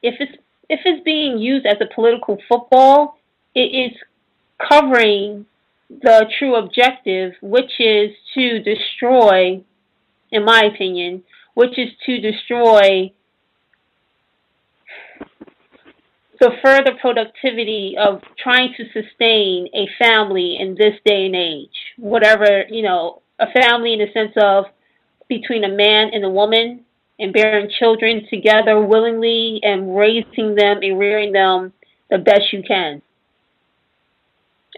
if it's if it's being used as a political football, it is covering the true objective, which is to destroy, in my opinion, which is to destroy the further productivity of trying to sustain a family in this day and age. Whatever, you know, a family in the sense of between a man and a woman and bearing children together willingly and raising them and rearing them the best you can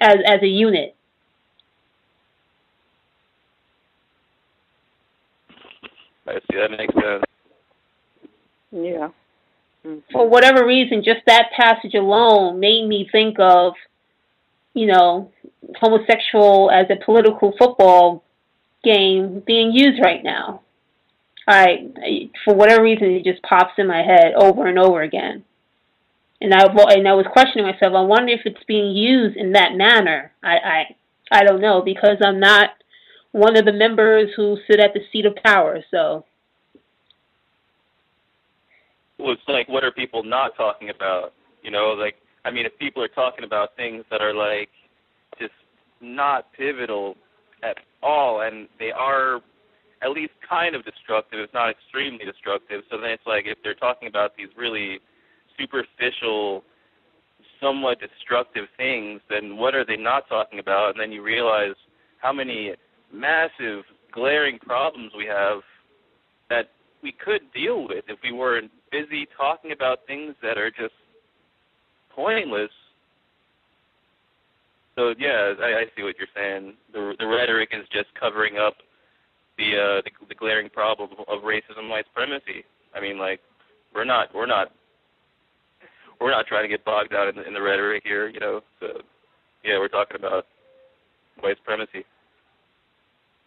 as as a unit. I see that makes sense. Yeah. Mm-hmm. For whatever reason, just that passage alone made me think of, you know, homosexual as a political football game being used right now. I, for whatever reason, it just pops in my head over and over again. And I and I was questioning myself. I wonder if it's being used in that manner. I I, I don't know because I'm not one of the members who sit at the seat of power. So well, it's like what are people not talking about? You know, like I mean, if people are talking about things that are like just not pivotal at all, and they are at least kind of destructive, if not extremely destructive. So then it's like if they're talking about these really superficial, somewhat destructive things, then what are they not talking about? And then you realize how many massive, glaring problems we have that we could deal with if we weren't busy talking about things that are just pointless. So yeah, I, I see what you're saying. The the rhetoric is just covering up the uh, the, the glaring problem of racism, white supremacy. I mean, like we're not we're not we're not trying to get bogged down in the, in the rhetoric here, you know. So yeah, we're talking about white supremacy.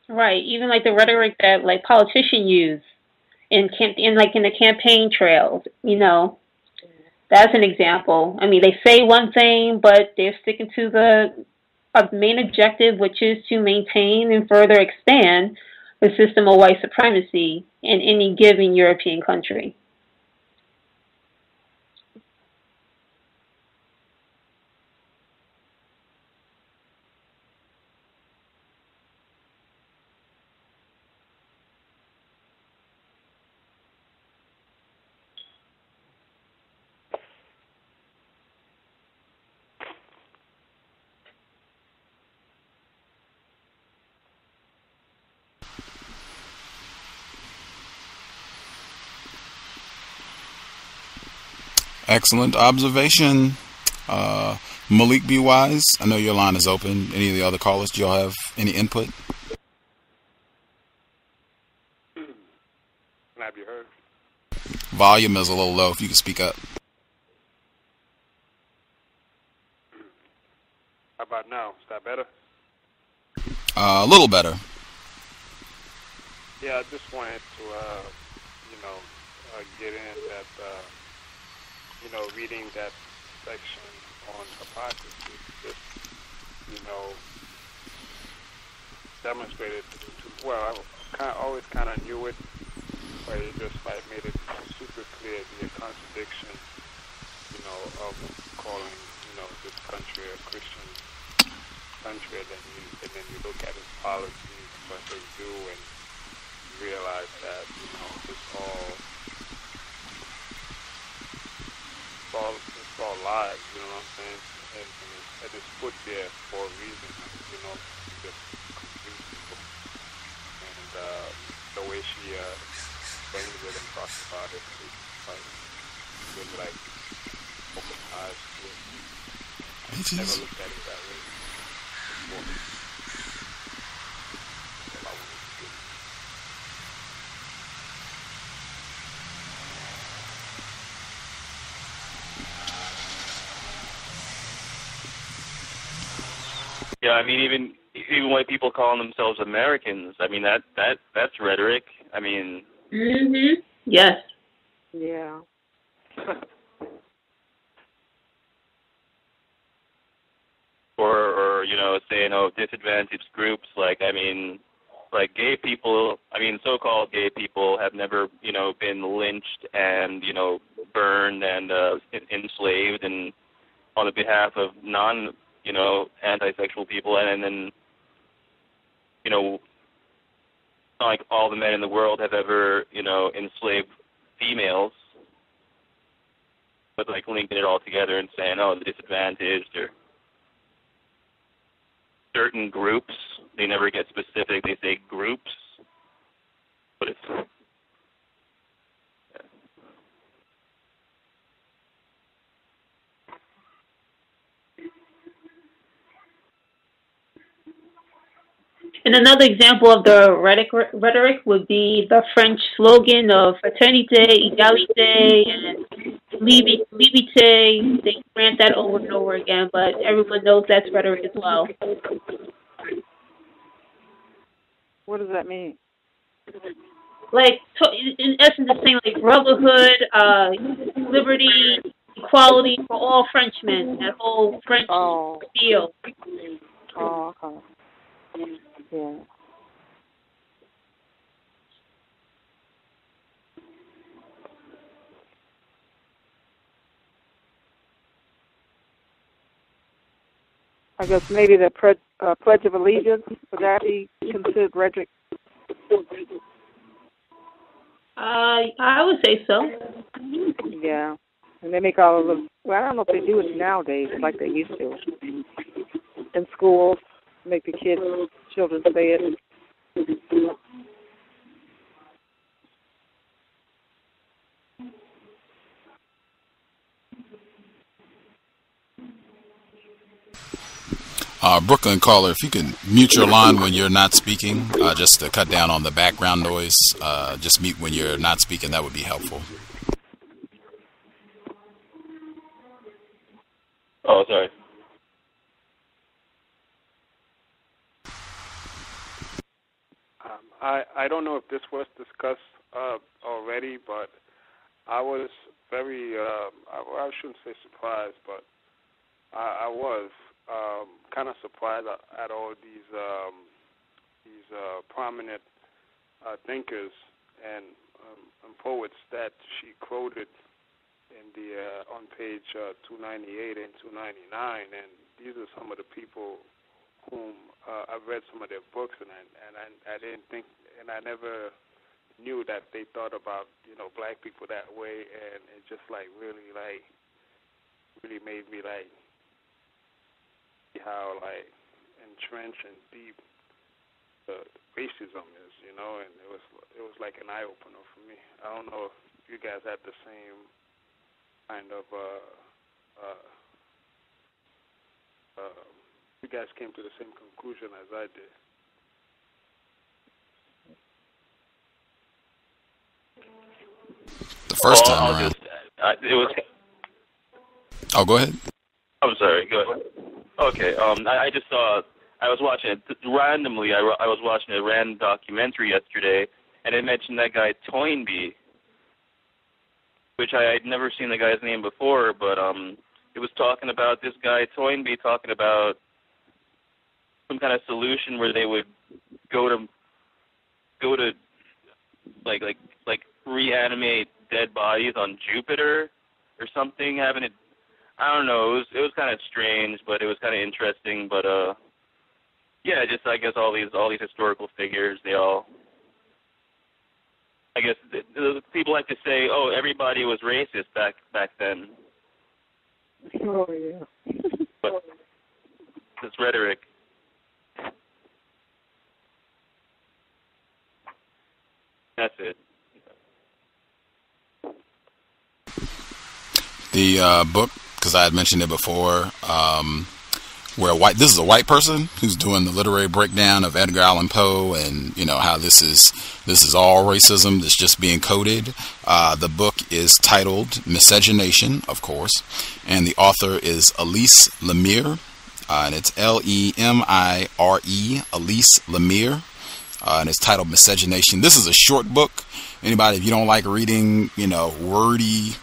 Right. Even like the rhetoric that like politicians use in camp in like in the campaign trails, you know. That's an example. I mean, they say one thing, but they're sticking to the uh, main objective, which is to maintain and further expand the system of white supremacy in any given European country. Excellent observation. Uh, Malik B. Wise, I know your line is open. Any of the other callers, do y'all have any input? Can I be heard? Volume is a little low. If you could speak up. How about now? Is that better? Uh, a little better. Yeah, I just wanted to, uh, you know, uh, get in that, uh, you know, reading that section on hypocrisy, just, you know, demonstrated, to, well, I kind of always kind of knew it, but it just like made it super clear the contradiction, you know, of calling, you know, this country a Christian country, and then you, and then you look at its policies, what they do, and realize that, you know, it's all it's all it's all you know what I'm saying? And, it's, and it's put there for a reason, you know, to just confuse people. And uh, the way she uh, explains it and talks about it, it's like really like open eyes to it. Never looked at it that way before. Yeah, I mean, even even white people calling themselves Americans. I mean, that that that's rhetoric. I mean. Mhm. Yes. Yeah. <laughs> or or you know saying oh disadvantaged groups like I mean like gay people I mean so-called gay people have never you know been lynched and you know burned and uh, enslaved and on the behalf of non you know anti-sexual people and, and then you know like all the men in the world have ever you know enslaved females but like linking it all together and saying oh the disadvantaged or certain groups. They never get specific. They say groups, but it's And another example of the rhetoric, rhetoric would be the French slogan of Fraternité, Égalité, and Liberté. They grant that over and over again, but everyone knows that's rhetoric as well. What does that mean? Like, in essence, it's saying like brotherhood, uh, liberty, equality for all Frenchmen, that whole French oh. deal. Oh, okay. Yeah. I guess maybe the pre- uh, Pledge of Allegiance would that be considered rhetoric? Uh, I would say so. Yeah, and they make all of the. Well, I don't know if they do it nowadays like they used to. In schools, make the kids, children say it. Uh, Brooklyn caller, if you can mute your line when you're not speaking, uh, just to cut down on the background noise. Uh, just mute when you're not speaking. That would be helpful. Oh, sorry. Um, I I don't know if this was discussed uh, already, but I was very uh, I, I shouldn't say surprised, but I, I was um, kind of surprised at, all these um, these uh, prominent uh, thinkers and, um, and poets that she quoted in the uh, on page uh, 298 and 299, and these are some of the people whom uh, I've read some of their books, and I, and I, I didn't think, and I never knew that they thought about you know black people that way, and it just like really like really made me like see how like entrenched and deep the racism is, you know, and it was it was like an eye opener for me. I don't know if you guys had the same kind of uh uh uh you guys came to the same conclusion as I did. The first well, time I'll around. just, I, it was. Oh, go ahead. I'm sorry. Go ahead. Okay. Um, I, I just saw. I was watching it randomly. I, I was watching a random documentary yesterday, and it mentioned that guy Toynbee, which I had never seen the guy's name before, but um, it was talking about this guy Toynbee talking about some kind of solution where they would go to go to like like like reanimate dead bodies on Jupiter or something, having it I don't know, it was it was kind of strange, but it was kind of interesting, but uh yeah, just I guess all these all these historical figures, they all I guess the, the people like to say, "Oh, everybody was racist back back then." Oh yeah. But <laughs> this rhetoric That's it. The uh, book, because I had mentioned it before, um, where white this is a white person who's doing the literary breakdown of Edgar Allan Poe and you know how this is this is all racism that's just being coded. Uh, the book is titled Miscegenation, of course, and the author is Elise Lemire, uh, and it's L E M I R E Elise Lemire. Uh, and it's titled Miscegenation. This is a short book. Anybody, if you don't like reading, you know, wordy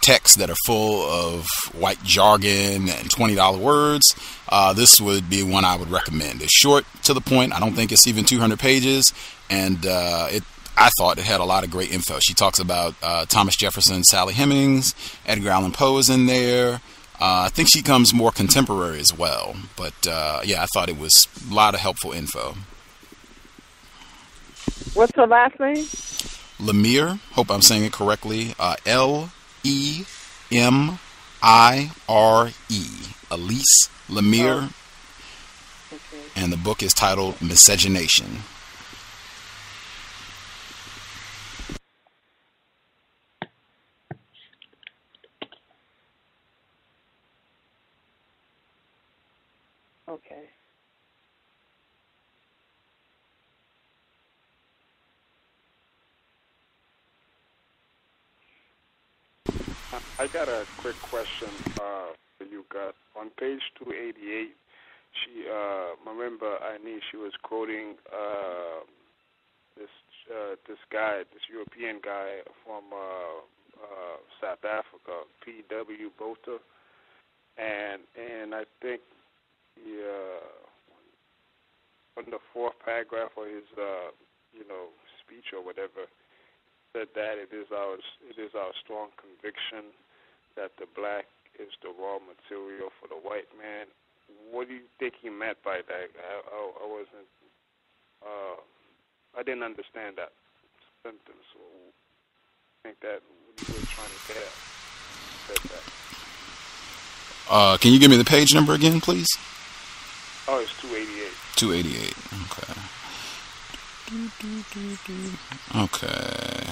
texts that are full of white jargon and $20 words, uh, this would be one I would recommend. It's short to the point. I don't think it's even 200 pages, and uh, it. I thought it had a lot of great info. She talks about uh, Thomas Jefferson, Sally Hemings, Edgar Allan Poe is in there. Uh, I think she comes more contemporary as well. But uh, yeah, I thought it was a lot of helpful info. What's her last name? Lemire, hope I'm saying it correctly. Uh, L E M I R E. Elise Lemire. Okay. And the book is titled Miscegenation. Okay. I got a quick question uh, for you, Gus. On page 288, she, uh, Marimba Ani, she was quoting uh, this uh, this guy, this European guy from uh, uh, South Africa, P.W. Botha, and and I think he, uh, on the fourth paragraph of his, uh, you know, speech or whatever, said that it is our it is our strong conviction that the black is the raw material for the white man. What do you think he meant by that? I, I, I wasn't. Uh, I didn't understand that sentence. So I think that what he was trying to get at. Said that. Uh, can you give me the page number again, please? Oh, it's 288. 288. Okay. Okay.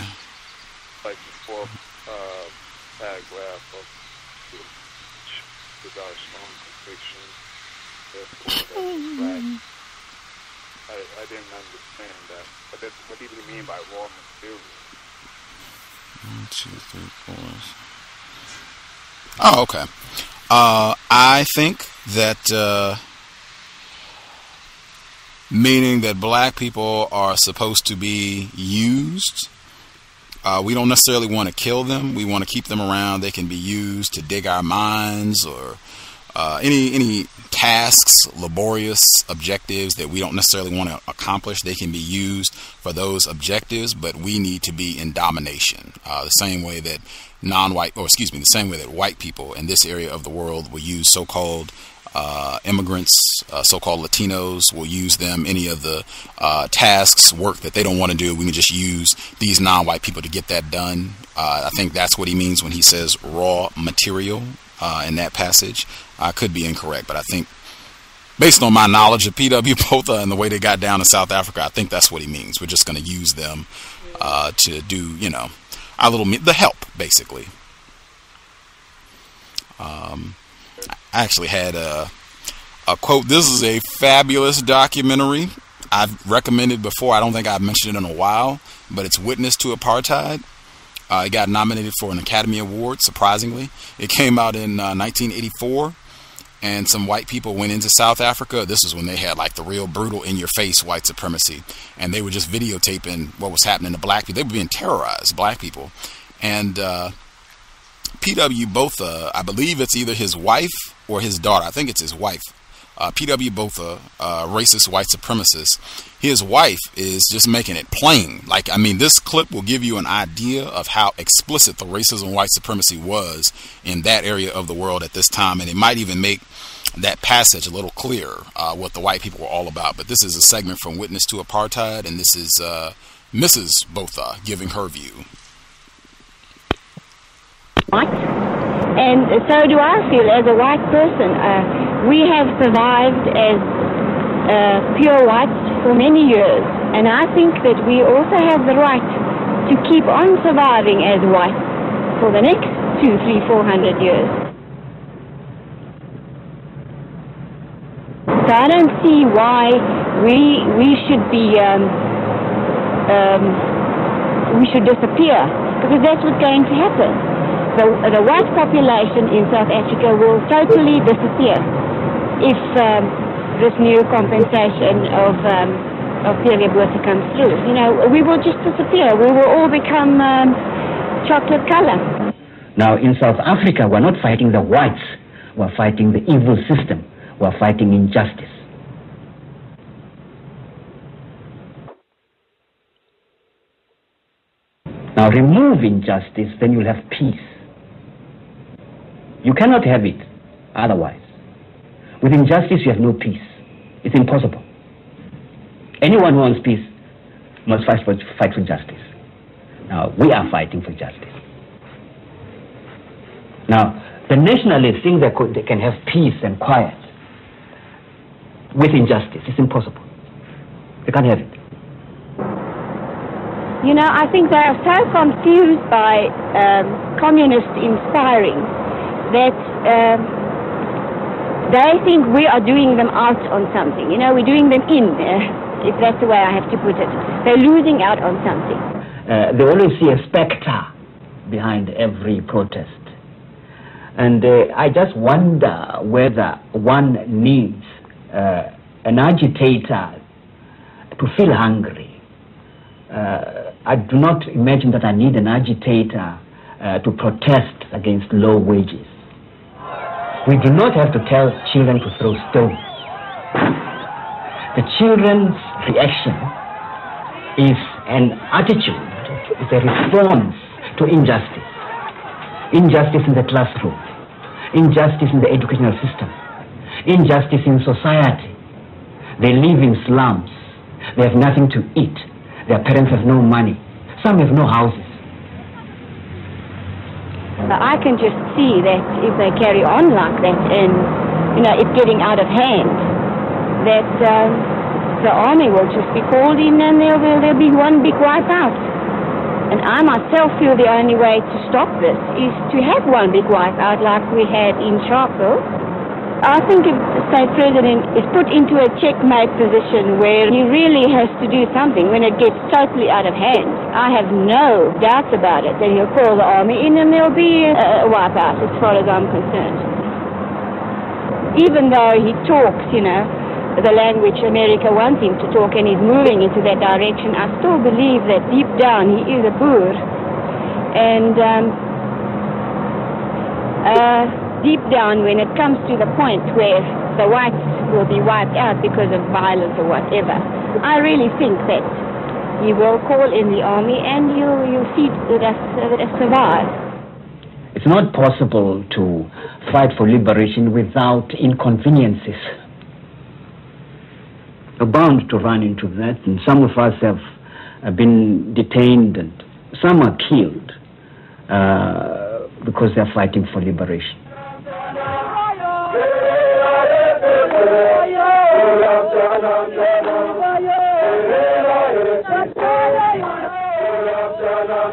Like the fourth uh, paragraph of is our strong conviction therefore that is. <laughs> I, I didn't understand that. But that, what did he mean by raw material? One, two, three, four. Oh, okay. Uh, I think that uh, meaning that black people are supposed to be used. Uh, we don't necessarily want to kill them. We want to keep them around. They can be used to dig our mines or uh, any any tasks, laborious objectives that we don't necessarily want to accomplish. They can be used for those objectives, but we need to be in domination. Uh, the same way that non-white, or excuse me, the same way that white people in this area of the world will use so-called uh, immigrants, uh, so-called Latinos, will use them. Any of the uh, tasks, work that they don't want to do, we can just use these non-white people to get that done. Uh, I think that's what he means when he says raw material uh, in that passage. I could be incorrect, but I think based on my knowledge of P.W. <laughs> Botha and the way they got down to South Africa, I think that's what he means. We're just going to use them uh, to do, you know, our little the help basically. Um, I actually had a a quote. This is a fabulous documentary. I've recommended before. I don't think I've mentioned it in a while, but it's Witness to Apartheid. Uh, it got nominated for an Academy Award. Surprisingly, it came out in uh, 1984 and some white people went into South Africa. This is when they had like the real brutal in your face white supremacy. And they were just videotaping what was happening to black people. They were being terrorized, black people. And uh, P.W. Botha, I believe it's either his wife or his daughter. I think it's his wife. Uh, P.W. Botha, uh, racist white supremacist, his wife is just making it plain. Like, I mean, this clip will give you an idea of how explicit the racism and white supremacy was in that area of the world at this time. And it might even make that passage a little clearer, uh, what the white people were all about. But this is a segment from Witness to Apartheid, and this is uh, Mrs. Botha giving her view. White, and so do I feel as a white person. Uh, we have survived as uh, pure whites for many years, and I think that we also have the right to keep on surviving as whites for the next two, three, four hundred years. So I don't see why we we should be um, um, we should disappear because that's what's going to happen. The, the white population in South Africa will totally disappear if um, this new compensation of um, of. Botha comes through. You know, we will just disappear. We will all become um, chocolate color. Now, in South Africa, we're not fighting the whites. We're fighting the evil system we're fighting injustice. Now remove injustice, then you'll have peace. You cannot have it otherwise. With injustice, you have no peace. It's impossible. Anyone who wants peace must fight for, fight for justice. Now, we are fighting for justice. Now, the nationalists think they, could, they can have peace and quiet with injustice. It's impossible. They can't have it. You know, I think they are so confused by um, communist inspiring that um, they think we are doing them out on something. You know, we're doing them in, uh, <laughs> if that's the way I have to put it. They're losing out on something. Uh, they always see a specter behind every protest. And uh, I just wonder whether one needs uh, an agitator to feel hungry. Uh, I do not imagine that I need an agitator uh, to protest against low wages. We do not have to tell children to throw stones. The children's reaction is an attitude, is a response to injustice. Injustice in the classroom, injustice in the educational system, injustice in society. They live in slums. They have nothing to eat. Their parents have no money. Some have no houses. I can just see that if they carry on like that and, you know, it's getting out of hand, that uh, the army will just be called in and there will there'll be one big wipeout. And I myself feel the only way to stop this is to have one big wipeout like we had in Sharpeville I think if the state president is put into a checkmate position where he really has to do something when it gets totally out of hand, I have no doubts about it that he'll call the army in and there'll be a, wipeout as far as I'm concerned. Even though he talks, you know, the language America wants him to talk and he's moving into that direction, I still believe that deep down he is a Boer. And um, uh, deep down, when it comes to the point where the whites will be wiped out because of violence or whatever, I really think that he will call in the army and you you see that us survive. It's not possible to fight for liberation without inconveniences are bound to run into that, and some of us have uh, been detained, and some are killed uh, because they're fighting for liberation.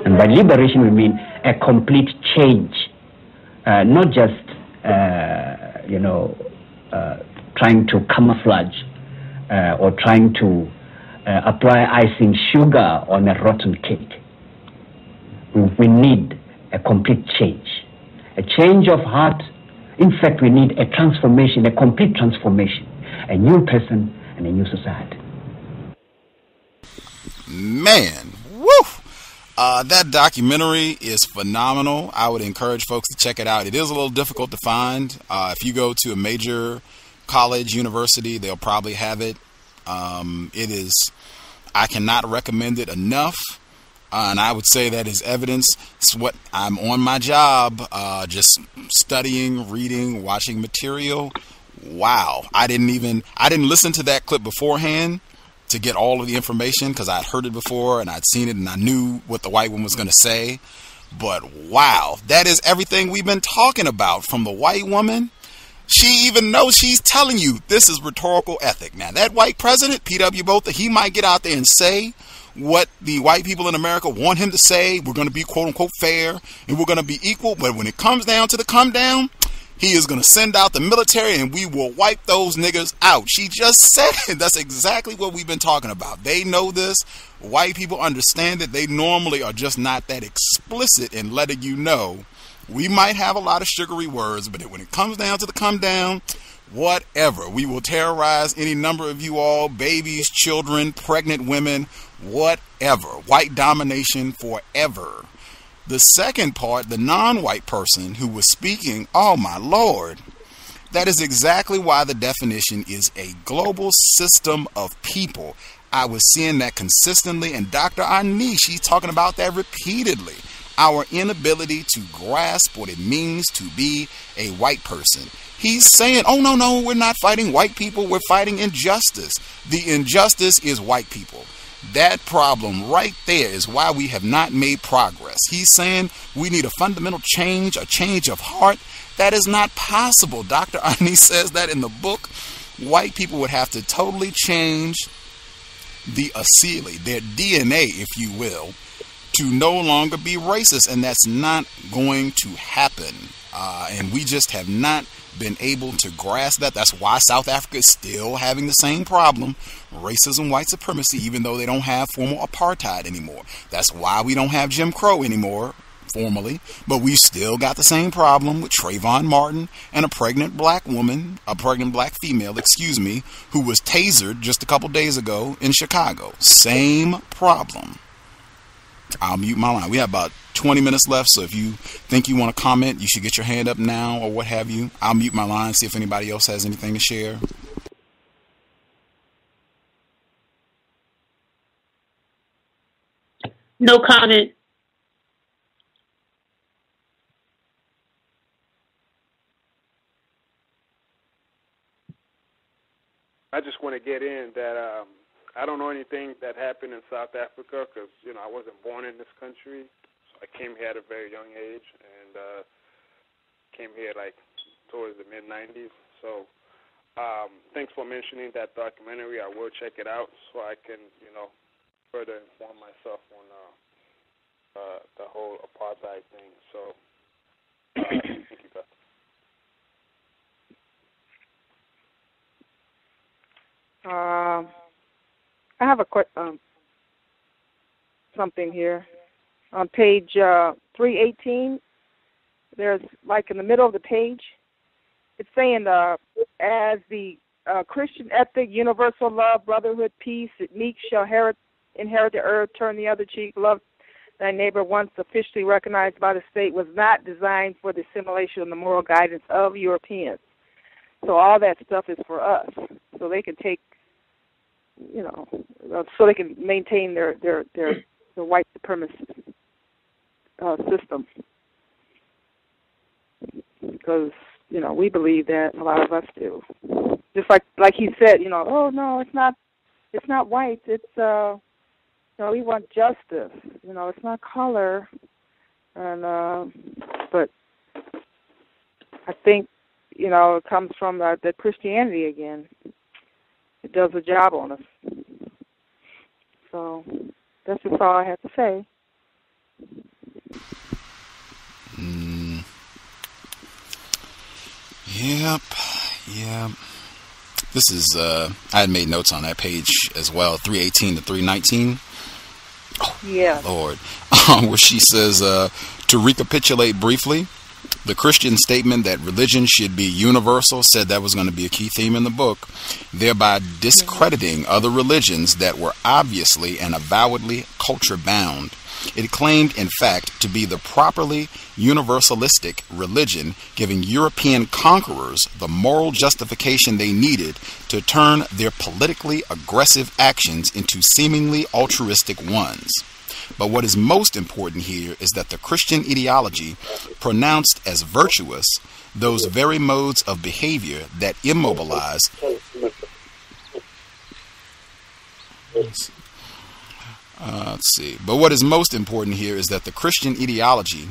And by liberation, we mean a complete change, uh, not just, uh, you know, uh, trying to camouflage uh, or trying to uh, apply icing sugar on a rotten cake. We, we need a complete change, a change of heart. In fact, we need a transformation, a complete transformation, a new person and a new society. Man, woo! Uh, that documentary is phenomenal. I would encourage folks to check it out. It is a little difficult to find. Uh, if you go to a major college, university, they'll probably have it. Um, it is, I cannot recommend it enough. Uh, and I would say that is evidence. It's what I'm on my job, uh, just studying, reading, watching material. Wow, I didn't even I didn't listen to that clip beforehand to get all of the information because I'd heard it before and I'd seen it and I knew what the white woman was going to say. But wow, that is everything we've been talking about from the white woman she even knows she's telling you this is rhetorical ethic. Now, that white president, P.W. Botha, he might get out there and say what the white people in America want him to say. We're going to be quote unquote fair and we're going to be equal. But when it comes down to the come down, he is going to send out the military and we will wipe those niggas out. She just <laughs> said it. That's exactly what we've been talking about. They know this. White people understand it. They normally are just not that explicit in letting you know we might have a lot of sugary words, but when it comes down to the come down, whatever. We will terrorize any number of you all babies, children, pregnant women, whatever. White domination forever. The second part, the non white person who was speaking, oh my lord. That is exactly why the definition is a global system of people. I was seeing that consistently, and Dr. Ani, she's talking about that repeatedly our inability to grasp what it means to be a white person. He's saying, oh, no, no, we're not fighting white people, we're fighting injustice. The injustice is white people. That problem right there is why we have not made progress. He's saying we need a fundamental change, a change of heart. That is not possible. Dr. <laughs> Ani says that in the book. White people would have to totally change the asili, their DNA, if you will, to no longer be racist, and that's not going to happen. Uh, and we just have not been able to grasp that. That's why South Africa is still having the same problem racism, white supremacy, even though they don't have formal apartheid anymore. That's why we don't have Jim Crow anymore, formally, but we still got the same problem with Trayvon Martin and a pregnant black woman, a pregnant black female, excuse me, who was tasered just a couple days ago in Chicago. Same problem. I'll mute my line. We have about 20 minutes left, so if you think you want to comment, you should get your hand up now or what have you. I'll mute my line, see if anybody else has anything to share. No comment. I just want to get in that um, I don't know anything that happened in South Africa because you know I wasn't born in this country. So I came here at a very young age and uh, came here like towards the mid '90s. So um, thanks for mentioning that documentary. I will check it out so I can you know further inform myself on uh, uh, the whole apartheid thing. So uh, <coughs> thank you, Beth. Um. I have a quick um, something here on page uh, 318. There's like in the middle of the page, it's saying uh, as the uh, Christian ethic, universal love, brotherhood, peace, meek shall inherit, inherit the earth, turn the other cheek, love thy neighbor once officially recognized by the state was not designed for the assimilation and the moral guidance of Europeans. So all that stuff is for us, so they can take, you know, uh, so they can maintain their their their, their white supremacy uh, system. Because you know we believe that a lot of us do. Just like like he said, you know, oh no, it's not, it's not white. It's uh, you know, we want justice. You know, it's not color, and uh, but I think you know it comes from the, the Christianity again. It does a job on us. So that's just all I have to say. Mm. Yep. Yep. This is uh I had made notes on that page as well, 318 to 319. Oh, yeah. Lord. <laughs> where she says uh to recapitulate briefly, the Christian statement that religion should be universal said that was going to be a key theme in the book, thereby discrediting other religions that were obviously and avowedly culture bound. It claimed, in fact, to be the properly universalistic religion, giving European conquerors the moral justification they needed to turn their politically aggressive actions into seemingly altruistic ones. But what is most important here is that the Christian ideology pronounced as virtuous those very modes of behavior that immobilize. Uh, let's see. But what is most important here is that the Christian ideology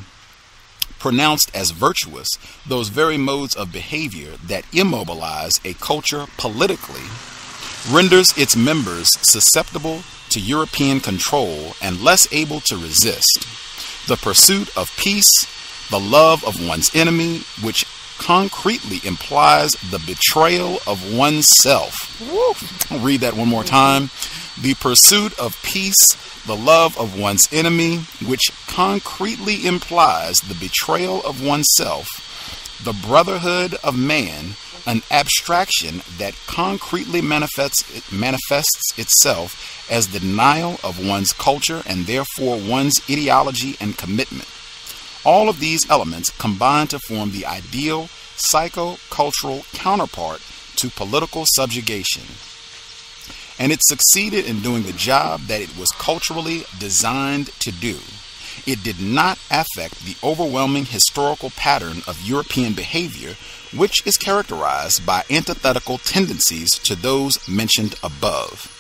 pronounced as virtuous those very modes of behavior that immobilize a culture politically renders its members susceptible to European control and less able to resist. The pursuit of peace, the love of one's enemy, which concretely implies the betrayal of oneself. I'll read that one more time. The pursuit of peace, the love of one's enemy, which concretely implies the betrayal of oneself, the brotherhood of man, an abstraction that concretely manifests, manifests itself as denial of one's culture and therefore one's ideology and commitment. All of these elements combine to form the ideal psycho-cultural counterpart to political subjugation. And it succeeded in doing the job that it was culturally designed to do. It did not affect the overwhelming historical pattern of European behavior, which is characterized by antithetical tendencies to those mentioned above.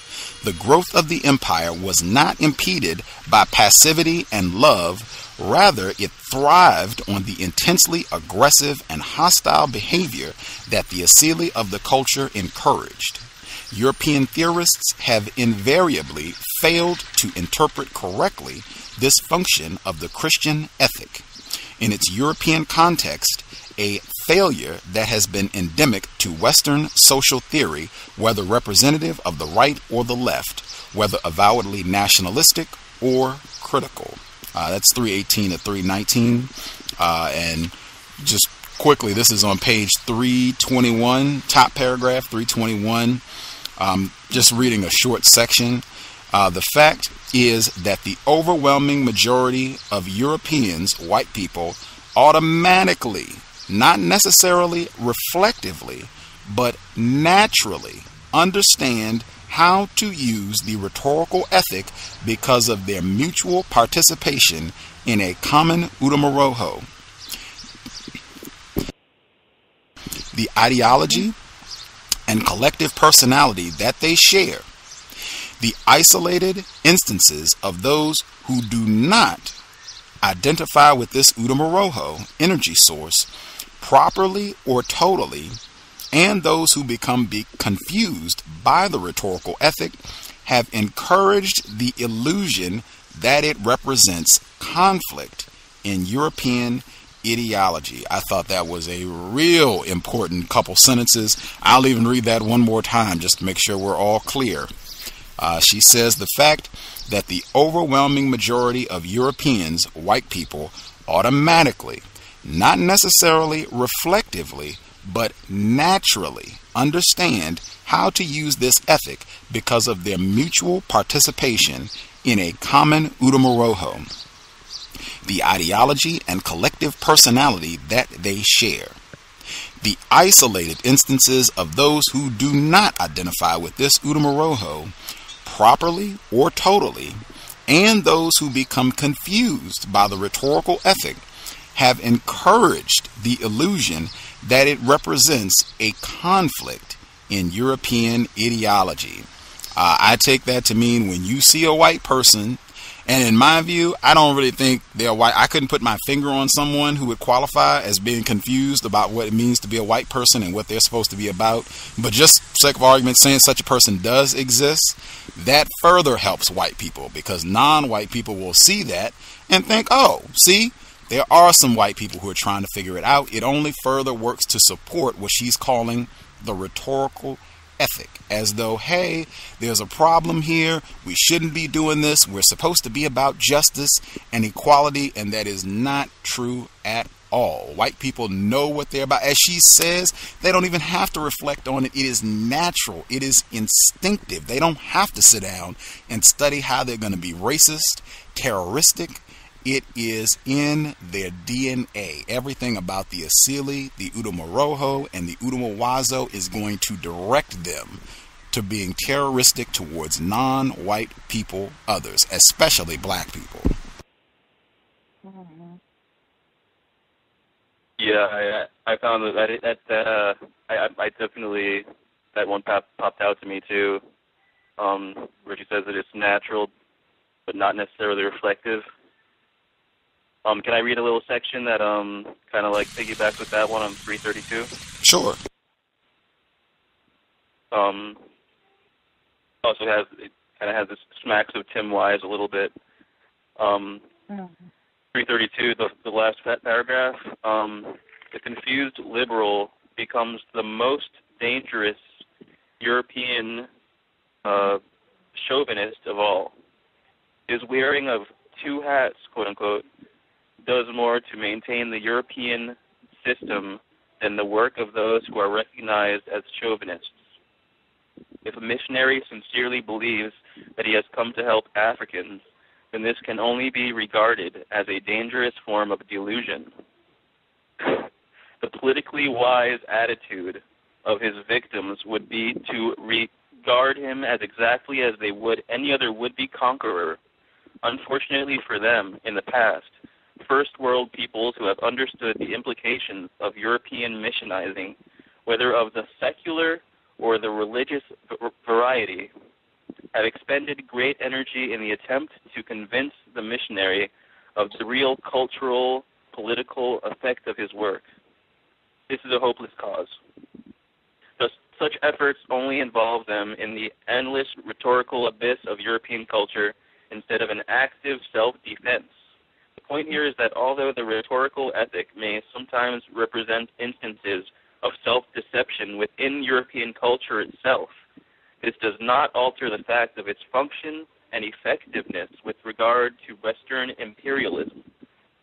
The growth of the empire was not impeded by passivity and love, rather, it thrived on the intensely aggressive and hostile behavior that the asili of the culture encouraged. European theorists have invariably failed to interpret correctly this function of the Christian ethic. In its European context, a failure that has been endemic to Western social theory, whether representative of the right or the left, whether avowedly nationalistic or critical. Uh, that's 318 to 319. Uh, and just quickly, this is on page 321, top paragraph 321. Um, just reading a short section. Uh, the fact is that the overwhelming majority of Europeans, white people, automatically, not necessarily reflectively, but naturally understand how to use the rhetorical ethic because of their mutual participation in a common Utamaroho. The ideology and collective personality that they share, the isolated instances of those who do not identify with this Utamaroho energy source properly or totally, and those who become be confused by the rhetorical ethic have encouraged the illusion that it represents conflict in European ideology. I thought that was a real important couple sentences. I'll even read that one more time just to make sure we're all clear. Uh, she says the fact that the overwhelming majority of Europeans, white people, automatically, not necessarily reflectively, but naturally understand how to use this ethic because of their mutual participation in a common Utamaroho, the ideology and collective personality that they share. The isolated instances of those who do not identify with this Utamaroho properly or totally, and those who become confused by the rhetorical ethic have encouraged the illusion that it represents a conflict in European ideology. Uh, I take that to mean when you see a white person, and in my view, I don't really think they're white. I couldn't put my finger on someone who would qualify as being confused about what it means to be a white person and what they're supposed to be about. But just sake of argument, saying such a person does exist, that further helps white people because non-white people will see that and think, oh, see, there are some white people who are trying to figure it out. It only further works to support what she's calling the rhetorical ethic, as though, hey, there's a problem here. We shouldn't be doing this. We're supposed to be about justice and equality, and that is not true at all. White people know what they're about. As she says, they don't even have to reflect on it. It is natural, it is instinctive. They don't have to sit down and study how they're going to be racist, terroristic, it is in their DNA. Everything about the Asili, the Utamaroho, and the Utamawazo is going to direct them to being terroristic towards non white people, others, especially black people. Yeah, I I found that that, that uh, I I definitely that one pop, popped out to me too, um, where she says that it's natural, but not necessarily reflective. Um, can I read a little section that um kind of like piggybacks with that one on 332? Sure. Um, also has it kind of has this smacks of Tim Wise a little bit. Um, 332, the the last paragraph. Um, the confused liberal becomes the most dangerous European uh, chauvinist of all. His wearing of two hats, quote unquote, does more to maintain the European system than the work of those who are recognized as chauvinists. If a missionary sincerely believes that he has come to help Africans, then this can only be regarded as a dangerous form of delusion. the politically wise attitude of his victims would be to regard him as exactly as they would any other would be conqueror. Unfortunately for them, in the past, first world peoples who have understood the implications of European missionizing, whether of the secular or the religious variety, have expended great energy in the attempt to convince the missionary of the real cultural, political effect of his work. This is a hopeless cause. Thus, such efforts only involve them in the endless rhetorical abyss of European culture instead of an active self defense point here is that although the rhetorical ethic may sometimes represent instances of self-deception within European culture itself, this does not alter the fact of its function and effectiveness with regard to Western imperialism.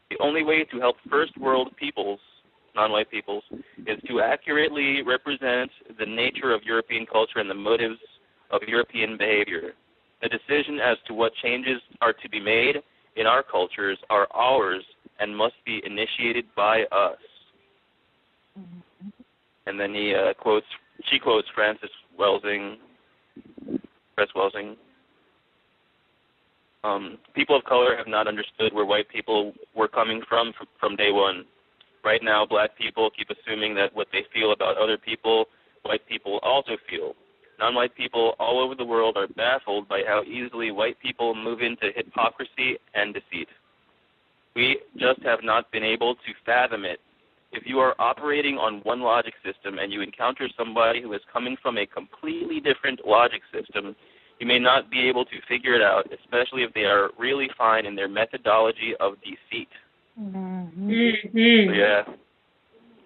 The only way to help first world peoples, non-white peoples, is to accurately represent the nature of European culture and the motives of European behavior. The decision as to what changes are to be made in our cultures are ours and must be initiated by us. Mm-hmm. And then he uh, quotes, she quotes Frances Welsing, Cress Welsing. Um, people of color have not understood where white people were coming from from day one. Right now, black people keep assuming that what they feel about other people, white people also feel. Non-white people all over the world are baffled by how easily white people move into hypocrisy and deceit. We just have not been able to fathom it. If you are operating on one logic system and you encounter somebody who is coming from a completely different logic system, you may not be able to figure it out, especially if they are really fine in their methodology of deceit. Mm-hmm. Mm-hmm. So, yeah.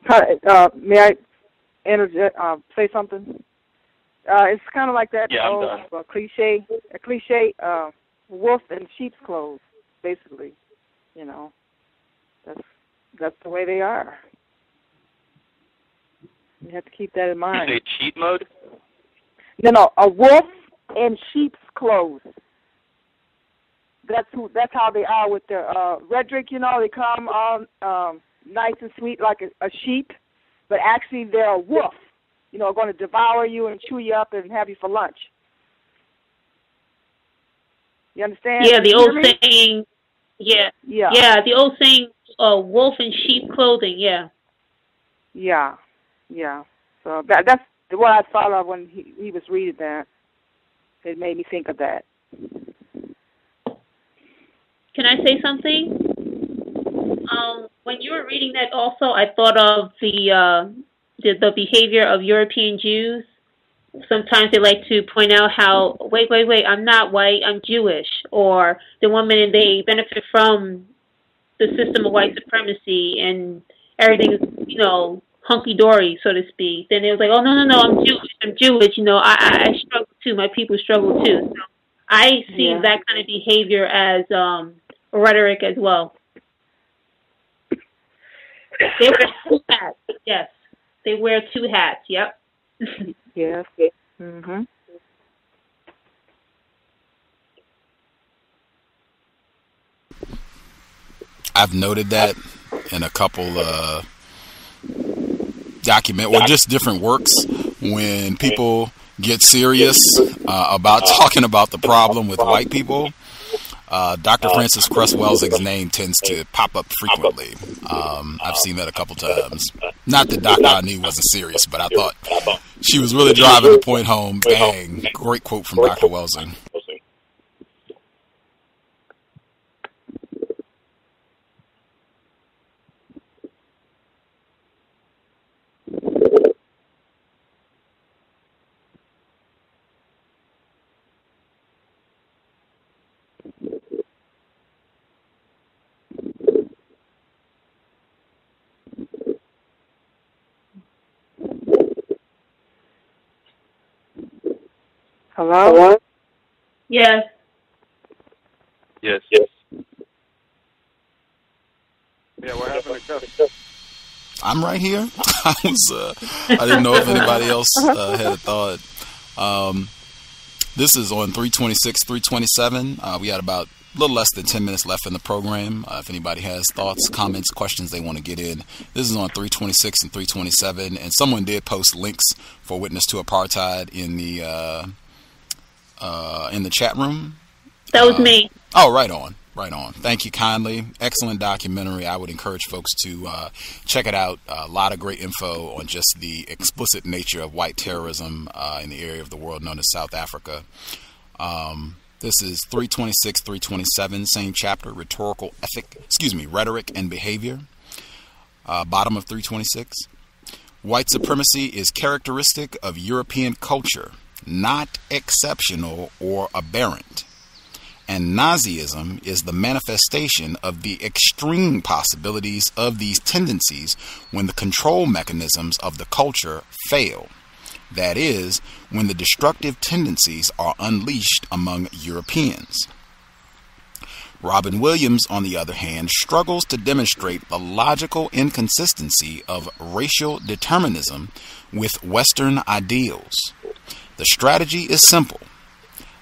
Hi, uh, may I interject, uh, say something? Uh, it's kind of like that Yeah, old uh, cliche, a cliche uh, wolf in sheep's clothes, basically. You know, that's that's the way they are. You have to keep that in mind. say cheat mode? No, no, a wolf in sheep's clothes. That's who. That's how they are with their uh, rhetoric. You know, they come on um, nice and sweet like a, a sheep, but actually they're a wolf. You know, are going to devour you and chew you up and have you for lunch. You understand? Yeah, the old saying. Yeah. Yeah. Yeah, the old saying, uh, wolf in sheep clothing. Yeah. Yeah, yeah. So that that's what I thought of when he he was reading that. It made me think of that. Can I say something? Um, when you were reading that, also, I thought of the uh, the, the behavior of European Jews. Sometimes they like to point out how, wait, wait, wait, I'm not white, I'm Jewish, or the minute they benefit from the system of white supremacy and everything, is, you know, hunky dory, so to speak. Then it was like, oh no, no, no, I'm Jewish, I'm Jewish. You know, I, I struggle too. My people struggle too. So I see Yeah. that kind of behavior as um, rhetoric as well. They hats. <laughs> Yes, they wear two hats. Yep. <laughs> Yes. Mhm. I've noted that in a couple uh, document or just different works when people get serious uh, about <laughs> talking about the problem with white people. Uh, Dr. Frances Cress Welsing's name tends to pop up frequently. Um, I've seen that a couple times. Not that Dr. Ani wasn't serious, but I thought she was really driving the point home. Bang. Great quote from Dr. Welsing. Hello. Yes. Yes. Yes. Yeah, what happened to Gus? I'm right here. <laughs> I was. Uh, I didn't know if anybody else uh, had a thought. Um, this is on 326, 327. Uh, we had about a little less than 10 minutes left in the program. Uh, if anybody has thoughts, comments, questions they want to get in, this is on 326 and 327. And someone did post links for Witness to Apartheid in the uh, uh, in the chat room. That was me. Oh, right on. Right on. Thank you kindly. Excellent documentary. I would encourage folks to uh, check it out. a lot of great info on just the explicit nature of white terrorism uh, in the area of the world known as South Africa. Um, this is 326, 327, same chapter, rhetorical ethic, excuse me, rhetoric and behavior. Uh, bottom of 326. White supremacy is characteristic of European culture, not exceptional or aberrant and Nazism is the manifestation of the extreme possibilities of these tendencies when the control mechanisms of the culture fail. That is, when the destructive tendencies are unleashed among Europeans. Robin Williams, on the other hand, struggles to demonstrate the logical inconsistency of racial determinism with Western ideals. The strategy is simple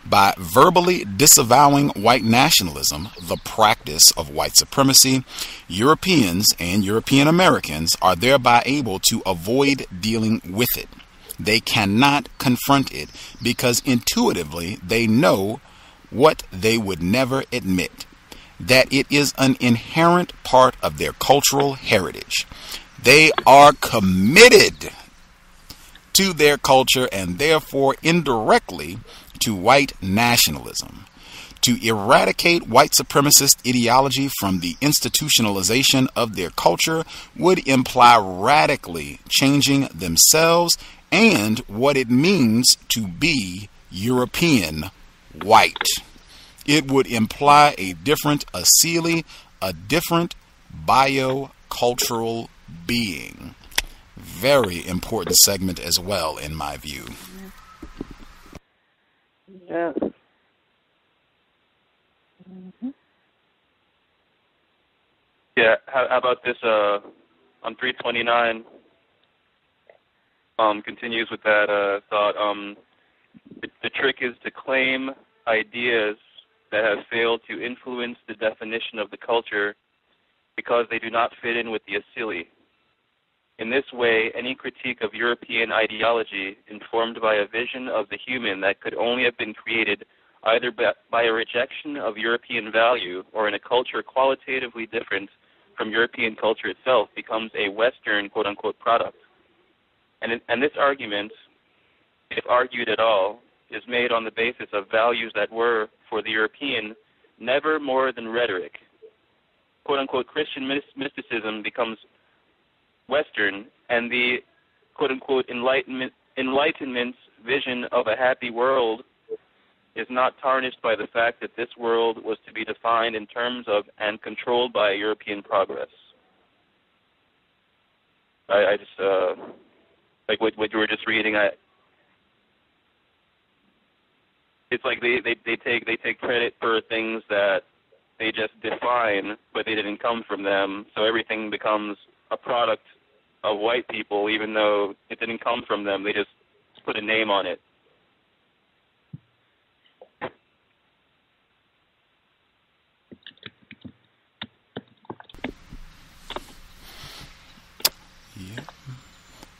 by verbally disavowing white nationalism, the practice of white supremacy, Europeans and European Americans are thereby able to avoid dealing with it. They cannot confront it because intuitively they know what they would never admit that it is an inherent part of their cultural heritage. They are committed to their culture and therefore indirectly to white nationalism. To eradicate white supremacist ideology from the institutionalization of their culture would imply radically changing themselves and what it means to be European white. It would imply a different asili, a different biocultural being. Very important segment as well, in my view. Yes. Mm-hmm. Yeah. How, how about this? Uh, on 329, um, continues with that uh, thought. Um, the, the trick is to claim ideas that have failed to influence the definition of the culture because they do not fit in with the asili. In this way, any critique of European ideology informed by a vision of the human that could only have been created either by a rejection of European value or in a culture qualitatively different from European culture itself becomes a Western quote unquote product. And, it, and this argument, if argued at all, is made on the basis of values that were, for the European, never more than rhetoric. Quote unquote Christian mysticism becomes Western, and the quote unquote enlightenment enlightenment's vision of a happy world is not tarnished by the fact that this world was to be defined in terms of and controlled by European progress. I, I just uh, like what, what you were just reading. I it's like they, they they take they take credit for things that they just define, but they didn't come from them. So everything becomes a product of white people, even though it didn't come from them. They just put a name on it. Yeah,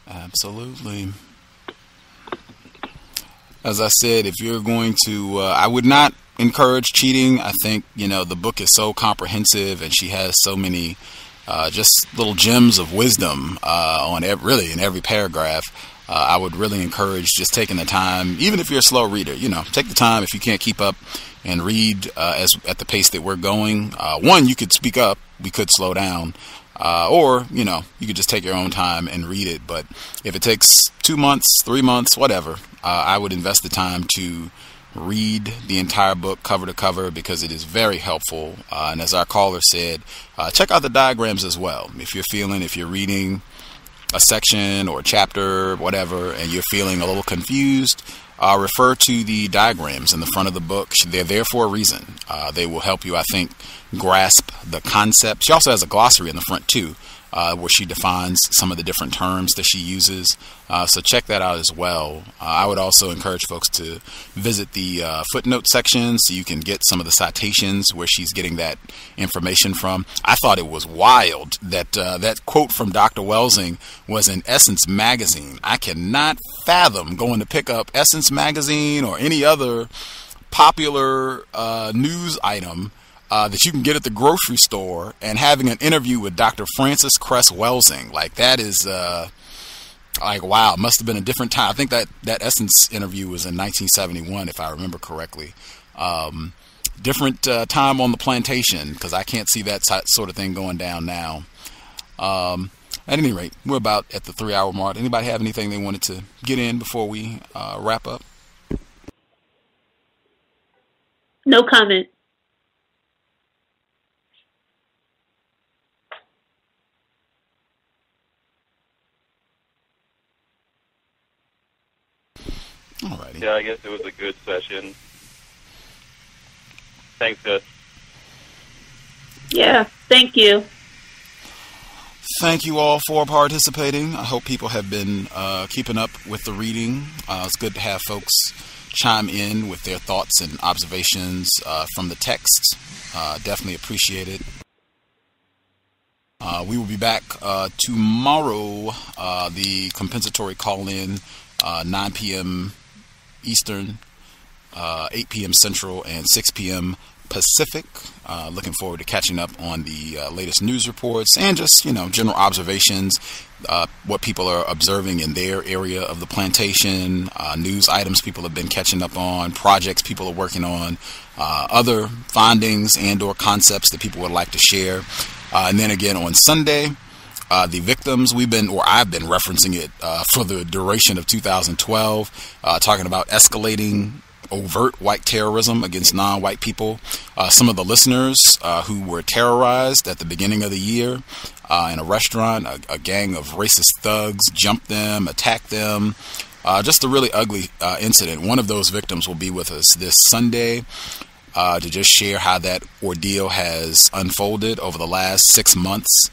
absolutely. As I said, if you're going to, uh, I would not encourage cheating. I think you know the book is so comprehensive, and she has so many uh, just little gems of wisdom uh, on really in every paragraph. Uh, I would really encourage just taking the time, even if you're a slow reader. You know, take the time if you can't keep up and read uh, as at the pace that we're going. Uh, one, you could speak up. We could slow down. Uh, or you know you could just take your own time and read it but if it takes two months three months whatever i would invest the time to read the entire book cover to cover because it is very helpful. Uh, and as our caller said, uh, check out the diagrams as well. If you're feeling, if you're reading a section or a chapter, whatever, and you're feeling a little confused, uh, refer to the diagrams in the front of the book. They're there for a reason. Uh, they will help you, I think, grasp the concept. She also has a glossary in the front, too, uh, where she defines some of the different terms that she uses. Uh, so check that out as well. Uh, I would also encourage folks to visit the uh, footnote section so you can get some of the citations where she's getting that information from. I thought it was wild that uh, that quote from Dr. Welsing was in Essence magazine. I cannot fathom going to pick up Essence magazine or any other popular uh, news item uh, that you can get at the grocery store and having an interview with Dr. Frances Cress Welsing. Like that is uh, like wow, must have been a different time. I think that that Essence interview was in 1971, if I remember correctly. Um, different uh, time on the plantation because I can't see that sort of thing going down now. Um, at any rate, we're about at the three-hour mark. Anybody have anything they wanted to get in before we uh, wrap up? No comment. Alrighty. Yeah, I guess it was a good session. Thanks, Gus. Yeah, thank you. Thank you all for participating. I hope people have been uh, keeping up with the reading. Uh, it's good to have folks chime in with their thoughts and observations uh, from the text. Uh, definitely appreciate it. Uh, we will be back uh, tomorrow. the compensatory call in, 9 p.m. Eastern, uh, 8 p.m. Central, and 6 p.m. Pacific. Uh, looking forward to catching up on the uh, latest news reports and just you know general observations, uh, what people are observing in their area of the plantation, uh, news items people have been catching up on, projects people are working on, uh, other findings and/or concepts that people would like to share. and then again on Sunday. Uh, the victims, we've been, or I've been referencing it uh, for the duration of 2012, uh, talking about escalating overt white terrorism against non white people. Uh, some of the listeners uh, who were terrorized at the beginning of the year uh, in a restaurant, a, a, gang of racist thugs jumped them, attacked them. Just a really ugly incident. One of those victims will be with us this Sunday to just share how that ordeal has unfolded over the last six months.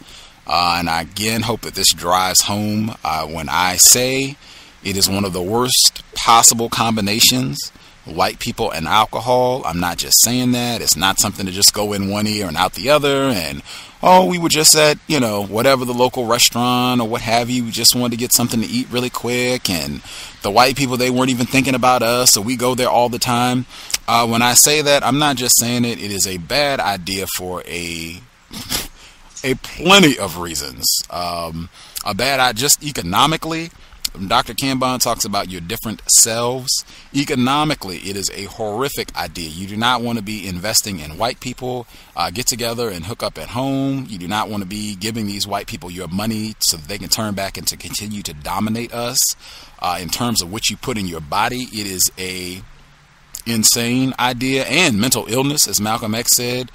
Uh, and I again hope that this drives home uh, when I say it is one of the worst possible combinations white people and alcohol. I'm not just saying that. It's not something to just go in one ear and out the other. And, oh, we were just at, you know, whatever the local restaurant or what have you. We just wanted to get something to eat really quick. And the white people, they weren't even thinking about us. So we go there all the time. Uh, when I say that, I'm not just saying it. It is a bad idea for a. a plenty of reasons. Um, a bad idea, just economically, Dr. Kambon talks about your different selves. Economically, it is a horrific idea. You do not want to be investing in white people, uh, get together and hook up at home. You do not want to be giving these white people your money so they can turn back and to continue to dominate us. Uh, in terms of what you put in your body, it is a insane idea and mental illness, as Malcolm X said.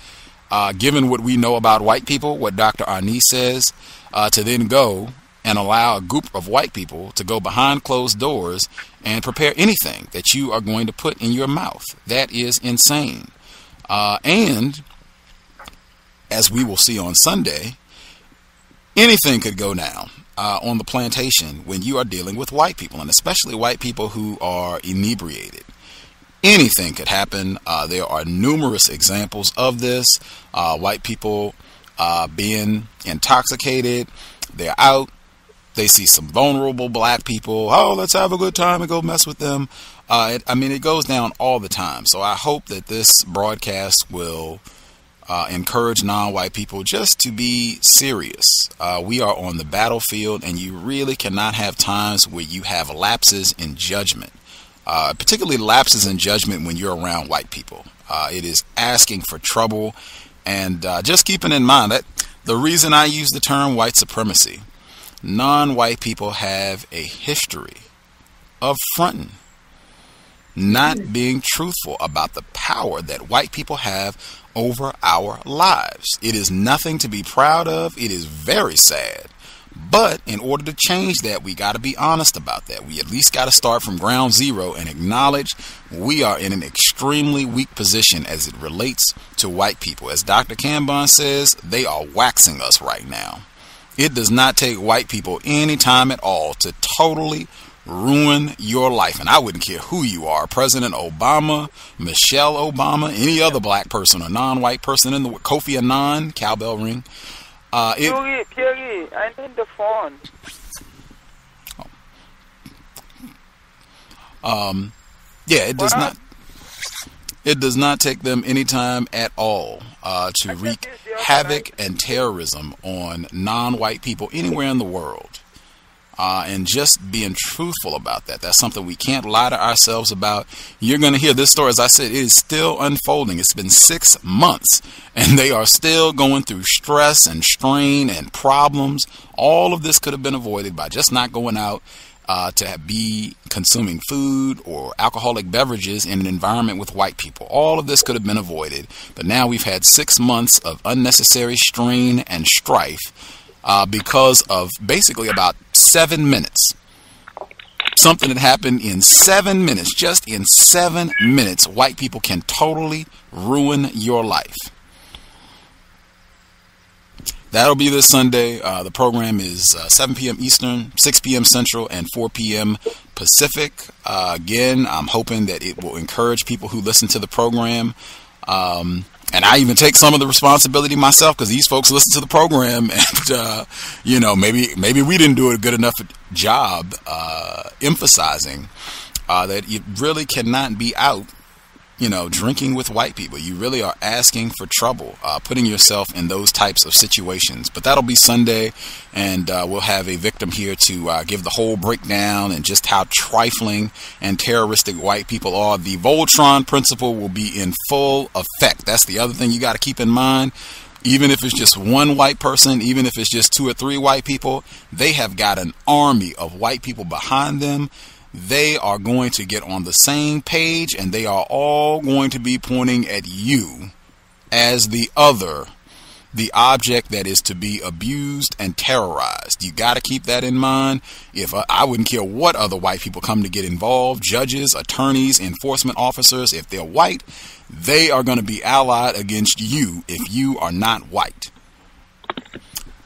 Uh, given what we know about white people, what Dr. Arnese says, uh, to then go and allow a group of white people to go behind closed doors and prepare anything that you are going to put in your mouth. That is insane. Uh, and as we will see on Sunday, anything could go down uh, on the plantation when you are dealing with white people, and especially white people who are inebriated. Anything could happen. Uh, there are numerous examples of this. Uh, white people uh, being intoxicated, they're out, they see some vulnerable black people. Oh, let's have a good time and go mess with them. Uh, it, I mean, it goes down all the time. So I hope that this broadcast will uh, encourage non white people just to be serious. Uh, we are on the battlefield, and you really cannot have times where you have lapses in judgment, uh, particularly lapses in judgment when you're around white people. Uh, it is asking for trouble. And uh, just keeping in mind that the reason I use the term white supremacy non white people have a history of fronting, not being truthful about the power that white people have over our lives. It is nothing to be proud of, it is very sad. But in order to change that, we got to be honest about that. We at least got to start from ground zero and acknowledge we are in an extremely weak position as it relates to white people. As Dr. Kambon says, they are waxing us right now. It does not take white people any time at all to totally ruin your life. And I wouldn't care who you are President Obama, Michelle Obama, any other black person or non white person in the Kofi Annan, cowbell ring. Uh, it, I need the phone. Um, yeah, it does not. It does not take them any time at all uh, to wreak havoc and terrorism on non-white people anywhere in the world. Uh, and just being truthful about that. That's something we can't lie to ourselves about. You're going to hear this story, as I said, it is still unfolding. It's been six months, and they are still going through stress and strain and problems. All of this could have been avoided by just not going out uh, to be consuming food or alcoholic beverages in an environment with white people. All of this could have been avoided, but now we've had six months of unnecessary strain and strife uh, because of basically about seven minutes. Something that happened in seven minutes, just in seven minutes, white people can totally ruin your life. That'll be this Sunday. Uh, the program is uh, 7 p.m. Eastern, 6 p.m. Central, and 4 p.m. Pacific. Uh, again, I'm hoping that it will encourage people who listen to the program. Um, and I even take some of the responsibility myself because these folks listen to the program, <laughs> and uh, you know, maybe maybe we didn't do a good enough job uh, emphasizing uh, that it really cannot be out you know, drinking with white people. You really are asking for trouble, uh, putting yourself in those types of situations. But that'll be Sunday, and uh, we'll have a victim here to uh, give the whole breakdown and just how trifling and terroristic white people are. The Voltron principle will be in full effect. That's the other thing you got to keep in mind even if it's just one white person, even if it's just two or three white people, they have got an army of white people behind them they are going to get on the same page and they are all going to be pointing at you as the other the object that is to be abused and terrorized. You got to keep that in mind. If uh, I wouldn't care what other white people come to get involved, judges, attorneys, enforcement officers, if they're white, they are going to be allied against you if you are not white.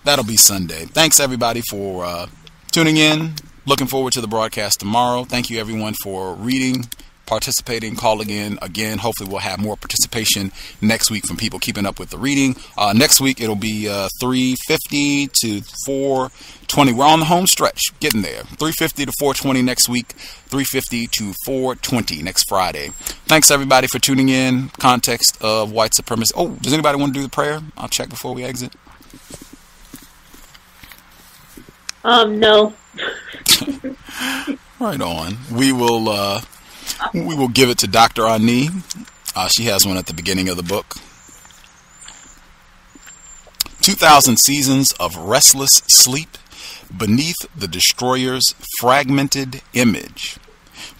That'll be Sunday. Thanks everybody for uh, tuning in. Looking forward to the broadcast tomorrow. Thank you everyone for reading participating, calling in. Again, hopefully we'll have more participation next week from people keeping up with the reading. Uh, next week it'll be uh, 350 to 420. We're on the home stretch, getting there. 350 to 420 next week. 350 to 420 next Friday. Thanks everybody for tuning in. Context of white supremacy. Oh, does anybody want to do the prayer? I'll check before we exit. Um, no. Right on. We will uh, we will give it to Dr. Ani. Uh, she has one at the beginning of the book. 2,000 seasons of restless sleep beneath the destroyer's fragmented image.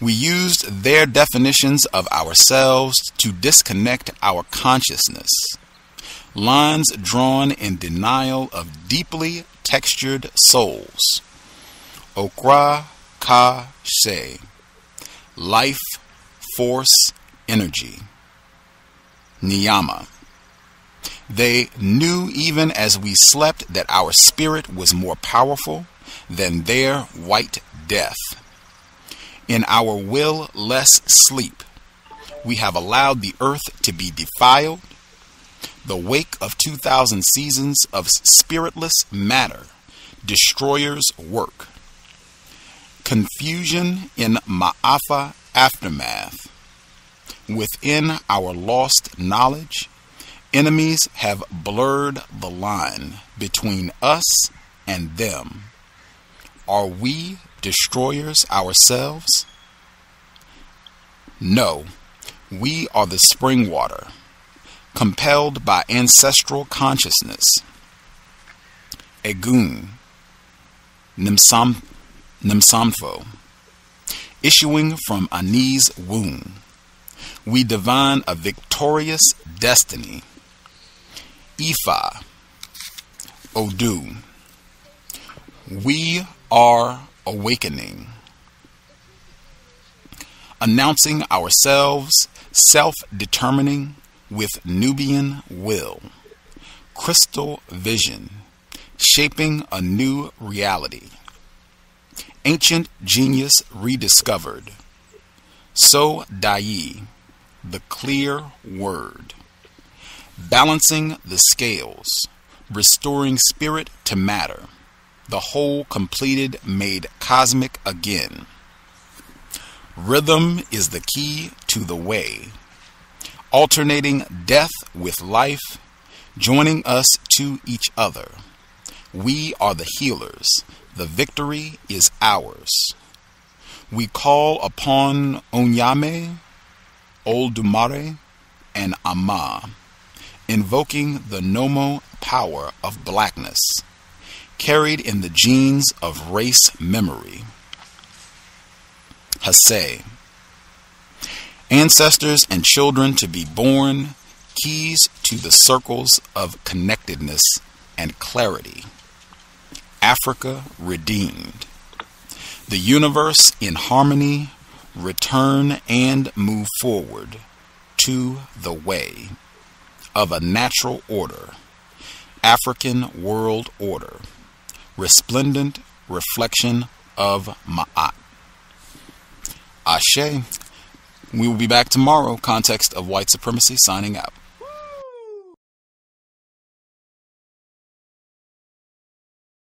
We used their definitions of ourselves to disconnect our consciousness. Lines drawn in denial of deeply textured souls. Okra Ka She life, force, energy. Niyama. They knew even as we slept that our spirit was more powerful than their white death. In our will less sleep, we have allowed the earth to be defiled. The wake of 2,000 seasons of spiritless matter, destroyers work confusion in Ma'afa aftermath. Within our lost knowledge, enemies have blurred the line between us and them. Are we destroyers ourselves? No, we are the spring water, compelled by ancestral consciousness. Egun, Nimsam Nimsamfo, issuing from Ani's womb. We divine a victorious destiny. Ifa, Odu. We are awakening. Announcing ourselves self determining with Nubian will. Crystal vision. Shaping a new reality. Ancient Genius Rediscovered. So Dai, the clear word. Balancing the scales, restoring spirit to matter, the whole completed made cosmic again. Rhythm is the key to the way, alternating death with life, joining us to each other. We are the healers, the victory is ours. We call upon Onyame, Olodumare, and Ama, invoking the Nommo power of blackness, carried in the genes of race memory. Hase, ancestors and children to be born, keys to the circles of connectedness and clarity. Africa redeemed. The universe in harmony, return and move forward to the way of a natural order, African world order, resplendent reflection of Ma'at. Ashe. We will be back tomorrow. Context of white supremacy signing out.